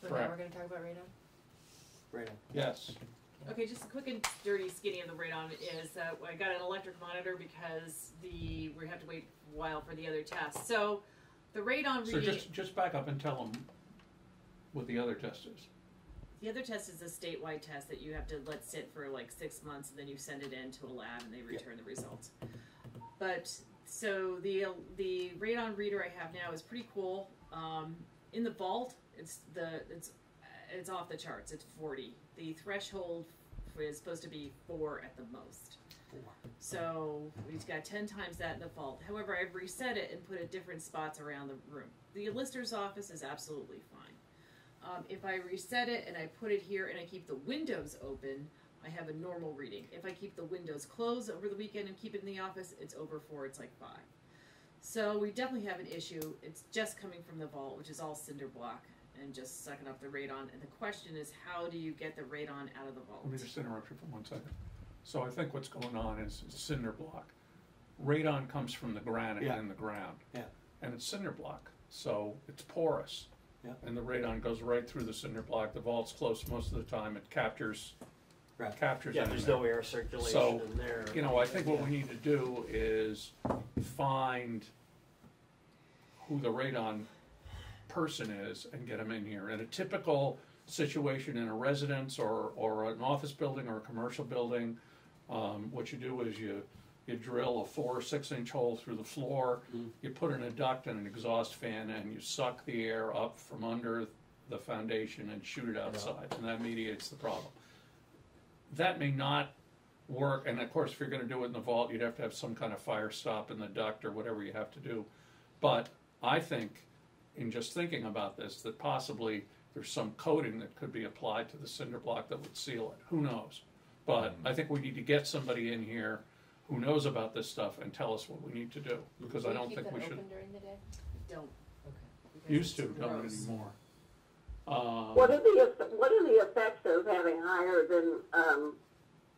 [SPEAKER 1] So now
[SPEAKER 3] Correct.
[SPEAKER 1] we're gonna talk about radon?
[SPEAKER 7] Right on.
[SPEAKER 3] yes.
[SPEAKER 2] Okay, just a quick and dirty skinny of the radon is that I got an electric monitor because the we have to wait a while for the other test. So the radon
[SPEAKER 3] So
[SPEAKER 2] reading
[SPEAKER 3] just, just back up and tell them what the other test is.
[SPEAKER 2] the other test is a statewide test that you have to let sit for like six months and then you send it in to a lab and they return the results. But so the the radon reader I have now is pretty cool. Um, in the vault, it's the it's it's off the charts. It's forty. The threshold is supposed to be four at the most. Four. So we've got ten times that in the vault. However, I've reset it and put it different spots around the room. The lister's office is absolutely fine. Um, if I reset it and I put it here and I keep the windows open, I have a normal reading. If I keep the windows closed over the weekend and keep it in the office, it's over four, it's like five. So we definitely have an issue. It's just coming from the vault, which is all cinder block and just sucking up the radon. And the question is, how do you get the radon out of the vault?
[SPEAKER 3] Let me just interrupt you for one second. So I think what's going on is it's cinder block. Radon comes from the granite
[SPEAKER 7] Yeah.
[SPEAKER 3] in the ground.
[SPEAKER 7] Yeah.
[SPEAKER 3] And it's cinder block, so it's porous.
[SPEAKER 7] Yeah.
[SPEAKER 3] And the radon goes right through the cinder block. The vault's closed most of the time. It captures,
[SPEAKER 7] Right.
[SPEAKER 3] captures
[SPEAKER 7] Yeah,
[SPEAKER 3] it in
[SPEAKER 7] there's
[SPEAKER 3] there.
[SPEAKER 7] no air circulation
[SPEAKER 3] So,
[SPEAKER 7] in there.
[SPEAKER 3] You know, I think what
[SPEAKER 7] Yeah.
[SPEAKER 3] we need to do is find who the radon person is and get them in here. In a typical situation in a residence or, or an office building or a commercial building, um, what you do is you, you drill a four or six inch hole through the floor, you put in a duct and an exhaust fan and you suck the air up from under the foundation and shoot it outside, and that mediates the problem. That may not work, and of course, if you're gonna do it in the vault, you'd have to have some kind of fire stop in the duct or whatever you have to do. But I think, in just thinking about this, that possibly there's some coating that could be applied to the cinder block that would seal it, who knows? But I think we need to get somebody in here who knows about this stuff and tell us what we need to do, because I don't think we should,
[SPEAKER 1] during the day?
[SPEAKER 2] Don't.
[SPEAKER 1] Okay.
[SPEAKER 3] used to,
[SPEAKER 2] it's
[SPEAKER 3] don't
[SPEAKER 2] gross.
[SPEAKER 3] anymore. Um,
[SPEAKER 5] What are the, eff- what are the effects of having higher than, um,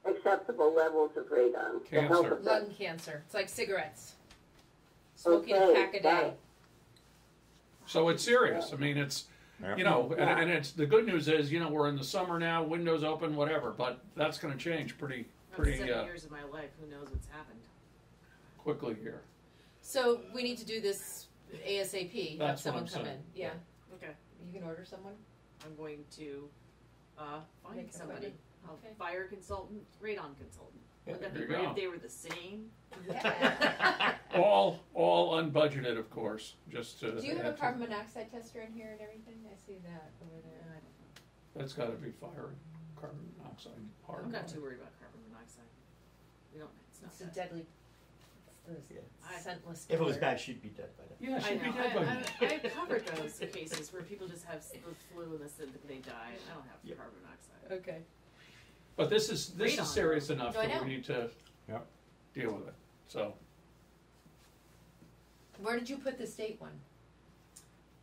[SPEAKER 5] acceptable levels of radon? The health
[SPEAKER 3] Cancer.
[SPEAKER 5] effects?
[SPEAKER 1] Lung cancer. It's like cigarettes. Smoking a
[SPEAKER 5] Okay,
[SPEAKER 1] pack a day.
[SPEAKER 5] it.
[SPEAKER 3] So it's serious. I mean, it's,
[SPEAKER 6] Yeah.
[SPEAKER 3] you know, and, and it's, the good news is, you know, we're in the summer now, windows open, whatever, but that's gonna change pretty,
[SPEAKER 2] That's
[SPEAKER 3] pretty,
[SPEAKER 2] seven
[SPEAKER 3] uh,
[SPEAKER 2] years of my life. Who knows what's happened?
[SPEAKER 3] quickly here.
[SPEAKER 1] So we need to do this ASAP. Have
[SPEAKER 3] That's what
[SPEAKER 1] someone
[SPEAKER 3] I'm
[SPEAKER 1] come
[SPEAKER 3] saying.
[SPEAKER 1] in. Yeah.
[SPEAKER 2] Okay,
[SPEAKER 1] You can order someone.
[SPEAKER 2] I'm going to uh, find
[SPEAKER 1] Make
[SPEAKER 2] somebody.
[SPEAKER 1] appointment.
[SPEAKER 2] A
[SPEAKER 1] Okay.
[SPEAKER 2] fire consultant, radon consultant.
[SPEAKER 7] Yeah,
[SPEAKER 2] Would that be
[SPEAKER 3] there you
[SPEAKER 2] great
[SPEAKER 3] go.
[SPEAKER 2] if they were the same?
[SPEAKER 1] Yeah. <laughs>
[SPEAKER 3] All, all unbudgeted, of course, just to.
[SPEAKER 1] do you have a
[SPEAKER 3] add to-
[SPEAKER 1] carbon monoxide tester in here and everything? I see that over there.
[SPEAKER 3] That's gotta be fire, carbon monoxide, hard.
[SPEAKER 2] I'm not too worried about carbon monoxide. We don't. It's not
[SPEAKER 1] It's a
[SPEAKER 2] bad.
[SPEAKER 1] deadly. It's the
[SPEAKER 7] Yeah.
[SPEAKER 1] Scentless.
[SPEAKER 7] If it was
[SPEAKER 1] killer.
[SPEAKER 7] bad, she'd be dead by now.
[SPEAKER 3] Yeah,
[SPEAKER 2] I
[SPEAKER 3] she'd be
[SPEAKER 2] know.
[SPEAKER 3] dead by now.
[SPEAKER 2] I, I, I've covered <laughs> those cases where people just have s- the flu and this, and they die. I don't have
[SPEAKER 7] Yep.
[SPEAKER 2] carbon monoxide.
[SPEAKER 1] Okay.
[SPEAKER 3] But this is, this
[SPEAKER 2] Radon.
[SPEAKER 3] is serious enough
[SPEAKER 1] No, I
[SPEAKER 3] that
[SPEAKER 1] know.
[SPEAKER 3] we need to
[SPEAKER 6] Yep.
[SPEAKER 3] deal with it, so.
[SPEAKER 1] Where did you put the state one?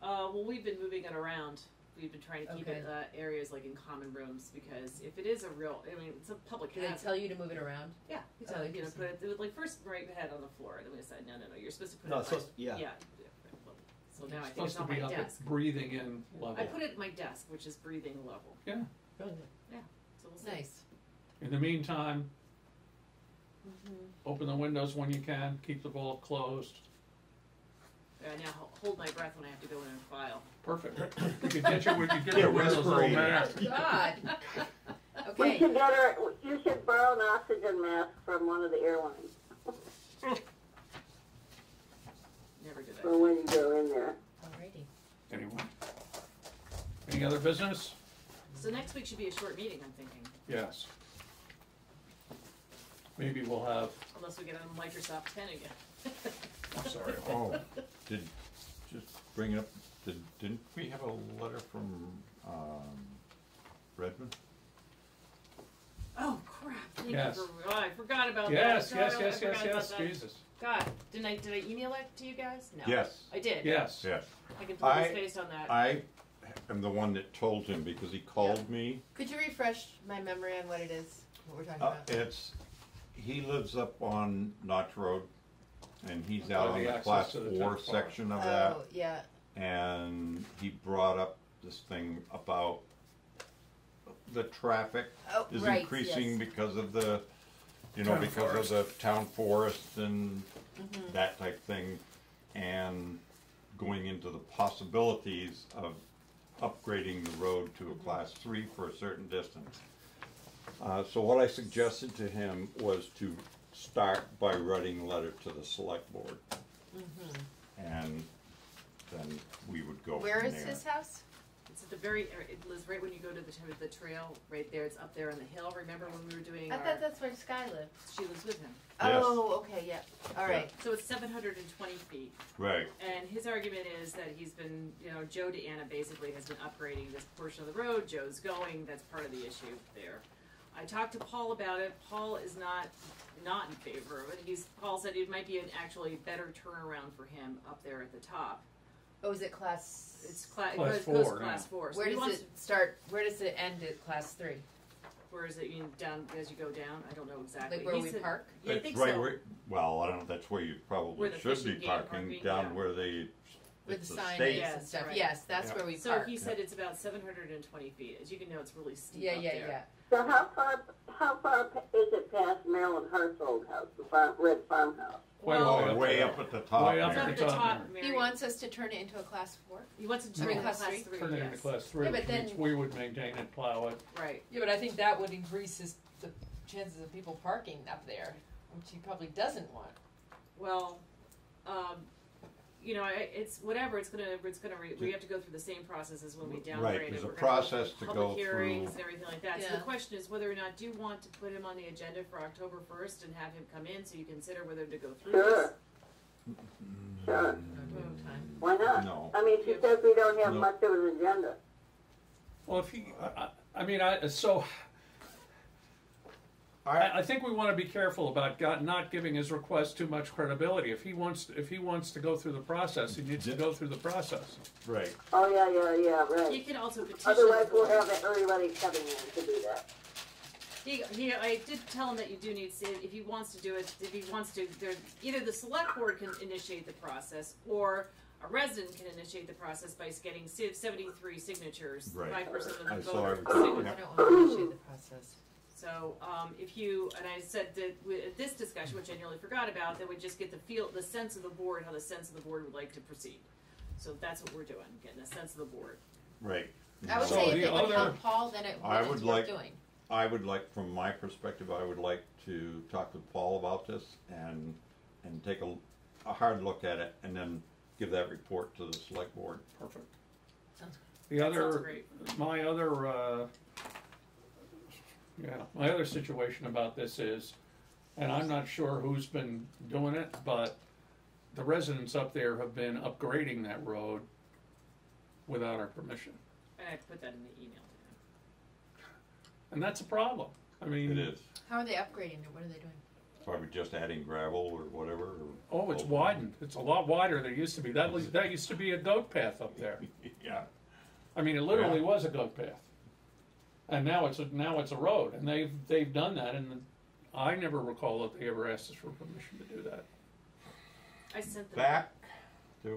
[SPEAKER 2] Uh, well, we've been moving it around. We've been trying to keep it uh, areas like in common rooms because if it is a real, I mean, it's a public
[SPEAKER 1] Do they
[SPEAKER 2] hazard.
[SPEAKER 1] tell you to move it around?
[SPEAKER 2] Yeah, we
[SPEAKER 1] Oh,
[SPEAKER 2] tell you, you know, put it, it was like first right head on the floor, and then we decided, no, no, no, you're supposed to put
[SPEAKER 7] No,
[SPEAKER 2] it.
[SPEAKER 7] it's
[SPEAKER 2] like-
[SPEAKER 7] supposed- yeah.
[SPEAKER 2] Yeah. yeah, well, So now I think
[SPEAKER 3] Supposed
[SPEAKER 2] it's
[SPEAKER 3] to
[SPEAKER 2] on
[SPEAKER 3] be
[SPEAKER 2] my
[SPEAKER 3] up
[SPEAKER 2] desk.
[SPEAKER 3] breathing in level.
[SPEAKER 2] I put it at my desk, which is breathing level.
[SPEAKER 3] Yeah,
[SPEAKER 2] So we'll.
[SPEAKER 1] Nice.
[SPEAKER 3] in the meantime,
[SPEAKER 1] Mm-hmm.
[SPEAKER 3] open the windows when you can, keep the vault closed,
[SPEAKER 2] I now ho- hold my breath when I have to go in and file.
[SPEAKER 3] perfect. You could get your, we could get
[SPEAKER 7] Get
[SPEAKER 3] your
[SPEAKER 7] a
[SPEAKER 3] windows all
[SPEAKER 7] respirator.
[SPEAKER 3] masked.
[SPEAKER 1] God.
[SPEAKER 5] We
[SPEAKER 1] Okay.
[SPEAKER 5] should get her, you should borrow an oxygen mask from one of the airlines
[SPEAKER 2] Never did
[SPEAKER 5] for
[SPEAKER 2] I.
[SPEAKER 5] when you go in there.
[SPEAKER 1] Alrighty.
[SPEAKER 3] Anyway. Any other business?
[SPEAKER 2] So next week should be a short meeting, I'm thinking,
[SPEAKER 3] Yes. Maybe we'll have,
[SPEAKER 2] unless we get on Microsoft 10 again.
[SPEAKER 3] I'm sorry, <laughs>
[SPEAKER 6] Oh, did, just bring it up, did, didn't we have a letter from, um, Redmond?
[SPEAKER 2] Oh crap! Thank
[SPEAKER 3] Yes.
[SPEAKER 2] you for. Oh, I forgot about that.
[SPEAKER 3] yes,
[SPEAKER 2] God, I
[SPEAKER 3] yes, yes,
[SPEAKER 2] forgot about
[SPEAKER 3] yes,
[SPEAKER 2] that.
[SPEAKER 3] Jesus.
[SPEAKER 2] God, didn't I? Did I email it to you guys? No.
[SPEAKER 6] Yes,
[SPEAKER 2] I did.
[SPEAKER 3] Yes.
[SPEAKER 6] yes.
[SPEAKER 2] I can pull his
[SPEAKER 6] I-
[SPEAKER 2] face on that.
[SPEAKER 6] I am the one that told him because he called me.
[SPEAKER 1] Could you refresh my memory on what it is? what we're talking
[SPEAKER 6] Uh,
[SPEAKER 1] about?
[SPEAKER 6] it's, he lives up on Notch Road, and he's
[SPEAKER 3] By
[SPEAKER 6] out on
[SPEAKER 3] the
[SPEAKER 6] the class
[SPEAKER 3] the
[SPEAKER 6] four section of that.
[SPEAKER 1] Oh, yeah,
[SPEAKER 6] And he brought up this thing about the traffic
[SPEAKER 1] Oh,
[SPEAKER 6] is
[SPEAKER 1] right,
[SPEAKER 6] increasing
[SPEAKER 1] yes.
[SPEAKER 6] because of the, you know,
[SPEAKER 3] Town
[SPEAKER 6] because of the town forest and
[SPEAKER 1] Mm-hmm.
[SPEAKER 6] that type thing. And going into the possibilities of upgrading the road to a
[SPEAKER 1] Mm-hmm.
[SPEAKER 6] class three for a certain distance. Uh, so what I suggested to him was to start by writing a letter to the select board. And then we would go
[SPEAKER 1] Mm-hmm. where
[SPEAKER 6] from
[SPEAKER 1] is
[SPEAKER 6] there.
[SPEAKER 1] his house?
[SPEAKER 2] It's at the very, er, it Liz, right when you go to the, the trail, right there, it's up there on the hill, remember when we were doing
[SPEAKER 1] I
[SPEAKER 2] our,
[SPEAKER 1] thought that's where Sky lived.
[SPEAKER 2] she lives with him.
[SPEAKER 6] Yes.
[SPEAKER 1] Oh, okay, yeah, alright,
[SPEAKER 2] So it's seven hundred and twenty feet,
[SPEAKER 6] Right,
[SPEAKER 2] and his argument is that he's been, you know, Joe Deanna basically has been upgrading this portion of the road, Joe's going, that's part of the issue there. I talked to Paul about it, Paul is not, not in favor of it, he's, Paul said it might be an actually better turnaround for him up there at the top.
[SPEAKER 1] Oh, is it class?
[SPEAKER 2] It's cla- it
[SPEAKER 3] Class
[SPEAKER 2] goes, goes
[SPEAKER 3] four,
[SPEAKER 2] class
[SPEAKER 3] yeah.
[SPEAKER 2] four, so
[SPEAKER 1] Where does
[SPEAKER 2] wants,
[SPEAKER 1] it start, where does it end at class three?
[SPEAKER 2] where is it, you know, down, as you go down, I don't know exactly.
[SPEAKER 1] Like where
[SPEAKER 2] He
[SPEAKER 1] we
[SPEAKER 2] said-
[SPEAKER 1] park?
[SPEAKER 2] Yeah, I think
[SPEAKER 6] right
[SPEAKER 2] so.
[SPEAKER 6] where, well, I don't know, that's where you probably
[SPEAKER 2] the
[SPEAKER 6] should be parking,
[SPEAKER 2] parking,
[SPEAKER 6] down
[SPEAKER 2] yeah.
[SPEAKER 6] where they,
[SPEAKER 1] With
[SPEAKER 6] it's
[SPEAKER 1] the
[SPEAKER 6] a
[SPEAKER 1] signage and
[SPEAKER 2] Yes,
[SPEAKER 1] stuff,
[SPEAKER 2] right.
[SPEAKER 1] yes, that's
[SPEAKER 6] Yeah.
[SPEAKER 1] where we
[SPEAKER 2] So
[SPEAKER 1] park.
[SPEAKER 2] he said it's about seven hundred and twenty feet, as you can know, it's really steep
[SPEAKER 1] Yeah,
[SPEAKER 2] up
[SPEAKER 1] yeah,
[SPEAKER 2] there.
[SPEAKER 1] yeah.
[SPEAKER 5] So how far, how far is it past Marilyn Hurt's old house, the farm, red farmhouse?
[SPEAKER 3] Way,
[SPEAKER 2] Well,
[SPEAKER 3] way
[SPEAKER 6] Oh,
[SPEAKER 3] up
[SPEAKER 6] way
[SPEAKER 3] there.
[SPEAKER 6] up at the top
[SPEAKER 3] Way up
[SPEAKER 2] It's up
[SPEAKER 3] at
[SPEAKER 2] at
[SPEAKER 3] the
[SPEAKER 2] the
[SPEAKER 3] top,
[SPEAKER 2] top,
[SPEAKER 3] Mary.
[SPEAKER 2] Mary.
[SPEAKER 1] He wants us to turn it into a class four?
[SPEAKER 2] He wants to
[SPEAKER 1] I
[SPEAKER 2] turn
[SPEAKER 1] mean,
[SPEAKER 2] it
[SPEAKER 1] class
[SPEAKER 2] class
[SPEAKER 1] three?
[SPEAKER 2] three,
[SPEAKER 3] Turn it into
[SPEAKER 2] yes.
[SPEAKER 3] class three,
[SPEAKER 1] Yeah, but
[SPEAKER 3] which means
[SPEAKER 1] then-
[SPEAKER 3] we would maintain it, plow it.
[SPEAKER 2] Right,
[SPEAKER 1] Yeah, but I think that would increase his, the chances of people parking up there, which he probably doesn't want.
[SPEAKER 2] well, um, you know, it's whatever, it's gonna, it's gonna, re- we have to go through the same process as when we downgrade it.
[SPEAKER 6] there's a
[SPEAKER 2] We're gonna go
[SPEAKER 6] process
[SPEAKER 2] through
[SPEAKER 6] to go
[SPEAKER 2] Public hearings
[SPEAKER 6] through.
[SPEAKER 2] and everything like that, so
[SPEAKER 1] Yeah.
[SPEAKER 2] the question is whether or not, do you want to put him on the agenda for October first and have him come in, so you consider whether to go through this?
[SPEAKER 5] Sure, sure, why not?
[SPEAKER 6] No.
[SPEAKER 5] I mean, she says we don't have
[SPEAKER 6] No.
[SPEAKER 5] much of an agenda.
[SPEAKER 3] Well, if he, I, I I mean, I, so, I, I think we wanna be careful about God, not giving his request too much credibility. If he wants, if he wants to go through the process, he needs to go through the process.
[SPEAKER 6] Right,
[SPEAKER 5] Oh, yeah, yeah, yeah,
[SPEAKER 2] You
[SPEAKER 5] right.
[SPEAKER 2] can also petition.
[SPEAKER 5] Otherwise, we'll
[SPEAKER 2] board.
[SPEAKER 5] have everybody coming in to do that.
[SPEAKER 2] He, he, I did tell him that you do need, to- if he wants to do it, if he wants to, there, either the select board can initiate the process, or a resident can initiate the process by getting seventy-three signatures,
[SPEAKER 6] Right.
[SPEAKER 2] five percent of
[SPEAKER 6] I
[SPEAKER 2] the
[SPEAKER 6] saw
[SPEAKER 2] voters.
[SPEAKER 1] I don't wanna initiate the process.
[SPEAKER 2] So, um, if you, and I said that with this discussion, which I nearly forgot about, that would just get the feel, the sense of the board, how the sense of the board would like to proceed. So that's what we're doing, getting a sense of the board.
[SPEAKER 6] right.
[SPEAKER 1] I would
[SPEAKER 3] So
[SPEAKER 1] say
[SPEAKER 3] the
[SPEAKER 1] if it would
[SPEAKER 3] other-
[SPEAKER 1] help Paul, then it
[SPEAKER 6] I
[SPEAKER 1] would
[SPEAKER 6] would
[SPEAKER 1] be worth
[SPEAKER 6] like-
[SPEAKER 1] doing.
[SPEAKER 6] I would like, from my perspective, I would like to talk with Paul about this and, and take a, a hard look at it and then give that report to the select board.
[SPEAKER 3] Perfect.
[SPEAKER 1] Sounds good.
[SPEAKER 3] The
[SPEAKER 2] That sounds
[SPEAKER 3] other,
[SPEAKER 2] great.
[SPEAKER 3] my other, uh, yeah, my other situation about this is, and I'm not sure who's been doing it, but the residents up there have been upgrading that road without our permission.
[SPEAKER 2] And I put that in the email.
[SPEAKER 3] And that's a problem. I mean.
[SPEAKER 6] It is,
[SPEAKER 1] How are they upgrading it? What are they doing?
[SPEAKER 6] probably just adding gravel or whatever, or.
[SPEAKER 3] Oh, it's widened. It's a lot wider than it used to be. That was, that used to be a goat path up there. <laughs>
[SPEAKER 6] Yeah,
[SPEAKER 3] I mean, it literally
[SPEAKER 6] Yeah.
[SPEAKER 3] was a goat path. And now it's a, now it's a road, and they've, they've done that, and I never recall that they ever asked us for permission to do that.
[SPEAKER 2] I sent them.
[SPEAKER 6] back, there,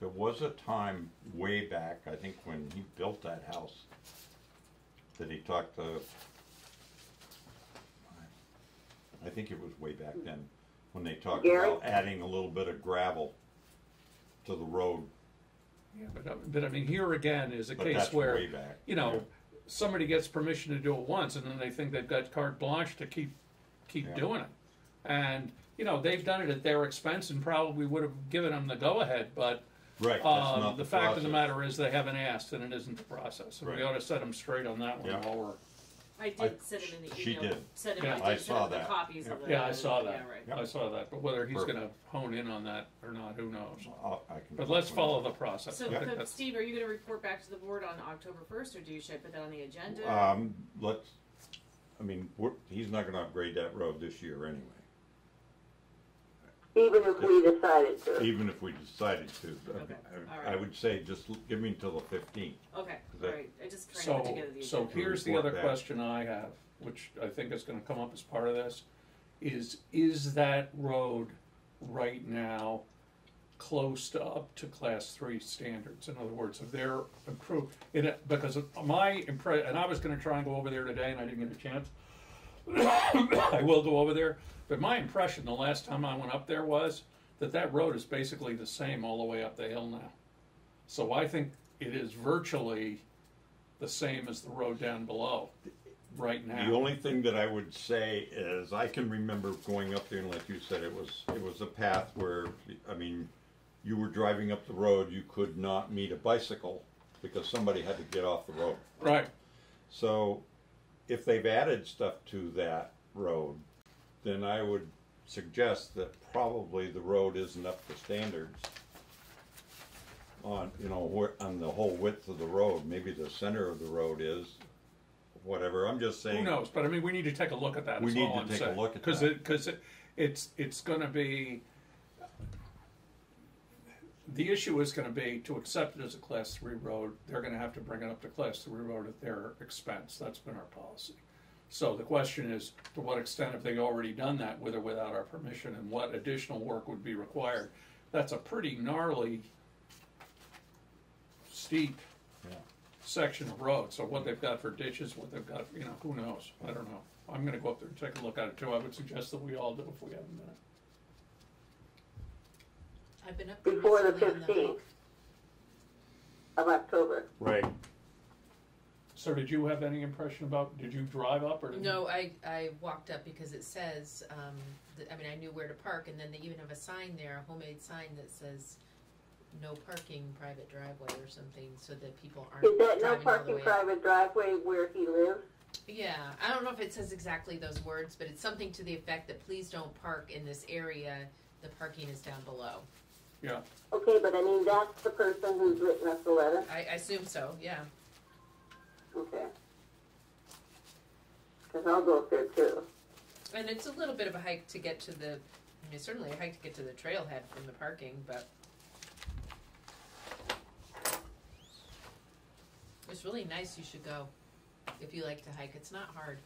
[SPEAKER 6] there was a time way back, I think when he built that house, that he talked to, I think it was way back then, when they talked
[SPEAKER 5] Gary?
[SPEAKER 6] about adding a little bit of gravel to the road,
[SPEAKER 3] Yeah, but, uh, but I mean, here again is a
[SPEAKER 6] but
[SPEAKER 3] case
[SPEAKER 6] that's
[SPEAKER 3] where,
[SPEAKER 6] back.
[SPEAKER 3] you know, somebody gets permission to do it once, and then they think they've got carte blanche to keep, keep
[SPEAKER 6] Yeah.
[SPEAKER 3] doing it. And, you know, they've done it at their expense and probably would have given them the go-ahead, but,
[SPEAKER 6] Right,
[SPEAKER 3] um, the
[SPEAKER 6] the
[SPEAKER 3] fact of the matter is they haven't asked, and it isn't the process. And we ought to set them straight on that one
[SPEAKER 6] Yeah.
[SPEAKER 3] while we're
[SPEAKER 2] I did
[SPEAKER 6] I-
[SPEAKER 2] send him in the
[SPEAKER 6] she
[SPEAKER 2] email.
[SPEAKER 6] did.
[SPEAKER 2] Send him,
[SPEAKER 3] Yeah,
[SPEAKER 2] I
[SPEAKER 6] I
[SPEAKER 2] did send
[SPEAKER 6] saw
[SPEAKER 2] him the
[SPEAKER 6] that.
[SPEAKER 2] copies of the.
[SPEAKER 3] Yeah, I saw that.
[SPEAKER 2] Yeah,
[SPEAKER 3] that.
[SPEAKER 2] right.
[SPEAKER 3] I saw that, but whether he's
[SPEAKER 6] Perfect.
[SPEAKER 3] gonna hone in on that or not, who knows?
[SPEAKER 6] I'll- I can
[SPEAKER 3] But let's follow the process.
[SPEAKER 2] So,
[SPEAKER 3] I think
[SPEAKER 2] so
[SPEAKER 3] that's-
[SPEAKER 2] Steve, are you gonna report back to the board on October first, or do you, should I put that on the agenda?
[SPEAKER 6] Um, let's, I mean, we're, he's not gonna upgrade that road this year anyway,
[SPEAKER 5] Even if we decided to.
[SPEAKER 6] even if we decided to.
[SPEAKER 2] Okay,
[SPEAKER 6] I-
[SPEAKER 2] all
[SPEAKER 6] I
[SPEAKER 2] right.
[SPEAKER 6] would say just l- give me until the fifteenth.
[SPEAKER 2] Okay, alright, I just trying to put
[SPEAKER 3] So,
[SPEAKER 2] together the
[SPEAKER 3] so
[SPEAKER 2] agenda.
[SPEAKER 3] here's the
[SPEAKER 6] report
[SPEAKER 3] other
[SPEAKER 6] back.
[SPEAKER 3] question I have. which I think is gonna come up as part of this, is, is that road right now close to up to class three standards? In other words, if they're improved, it, because of my impre, and I was gonna try and go over there today and I didn't get a chance. <coughs> I will go over there, but my impression the last time I went up there was that that road is basically the same all the way up the hill now. So I think it is virtually the same as the road down below right now.
[SPEAKER 6] The only thing that I would say is, I can remember going up there and like you said, it was, it was a path where, I mean, you were driving up the road, you could not meet a bicycle because somebody had to get off the road.
[SPEAKER 3] Right,
[SPEAKER 6] So if they've added stuff to that road, then I would suggest that probably the road isn't up to standards on, you know, on the whole width of the road. Maybe the center of the road is, whatever. I'm just saying.
[SPEAKER 3] who knows, but I mean, we need to take a look at that,
[SPEAKER 6] We
[SPEAKER 3] is
[SPEAKER 6] need
[SPEAKER 3] all
[SPEAKER 6] to
[SPEAKER 3] I'm
[SPEAKER 6] take a
[SPEAKER 3] saying.
[SPEAKER 6] look at
[SPEAKER 3] Cause
[SPEAKER 6] that.
[SPEAKER 3] it, cause it, it's, it's gonna be, the issue is gonna be, to accept it as a class three road, they're gonna have to bring it up to class three road at their expense, that's been our policy. So the question is, to what extent have they already done that with or without our permission, and what additional work would be required? That's a pretty gnarly, steep
[SPEAKER 6] Yeah.
[SPEAKER 3] section of road, so what they've got for ditches, what they've got, you know, who knows, I don't know. I'm gonna go up there and take a look at it too, I would suggest that we all do if we have a minute.
[SPEAKER 1] I've been up there
[SPEAKER 5] Before the
[SPEAKER 1] recently on the-
[SPEAKER 5] fifteenth of October.
[SPEAKER 7] Right.
[SPEAKER 3] So did you have any impression about, did you drive up or did you?
[SPEAKER 1] No, I, I walked up because it says, um, th- I mean, I knew where to park, and then they even have a sign there, a homemade sign that says, no parking, private driveway or something, so that people aren't
[SPEAKER 5] Is that no
[SPEAKER 1] driving all the
[SPEAKER 5] parking
[SPEAKER 1] way up.
[SPEAKER 5] private driveway where he lives?
[SPEAKER 1] Yeah, I don't know if it says exactly those words, but it's something to the effect that please don't park in this area, the parking is down below.
[SPEAKER 3] Yeah,
[SPEAKER 5] Okay, but I mean, that's the person who's written us the letter?
[SPEAKER 1] I, I assume so, yeah.
[SPEAKER 5] Okay. Cause I'll go up there too.
[SPEAKER 1] And it's a little bit of a hike to get to the, I mean, certainly a hike to get to the trailhead from the parking, but. It's really nice, you should go, if you like to hike, it's not hard.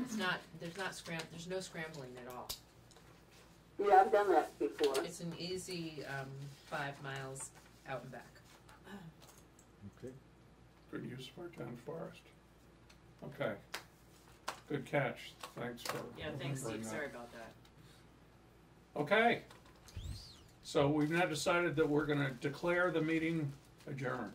[SPEAKER 1] It's not, there's not scram, there's no scrambling at all.
[SPEAKER 5] Yeah, I've done that before.
[SPEAKER 1] It's an easy, um, five miles out and back.
[SPEAKER 6] Okay.
[SPEAKER 3] good use of our town forest. Okay, good catch, thanks for
[SPEAKER 2] Yeah, thanks, Steve. Sorry about that.
[SPEAKER 3] Okay, so we've now decided that we're gonna declare the meeting adjourned.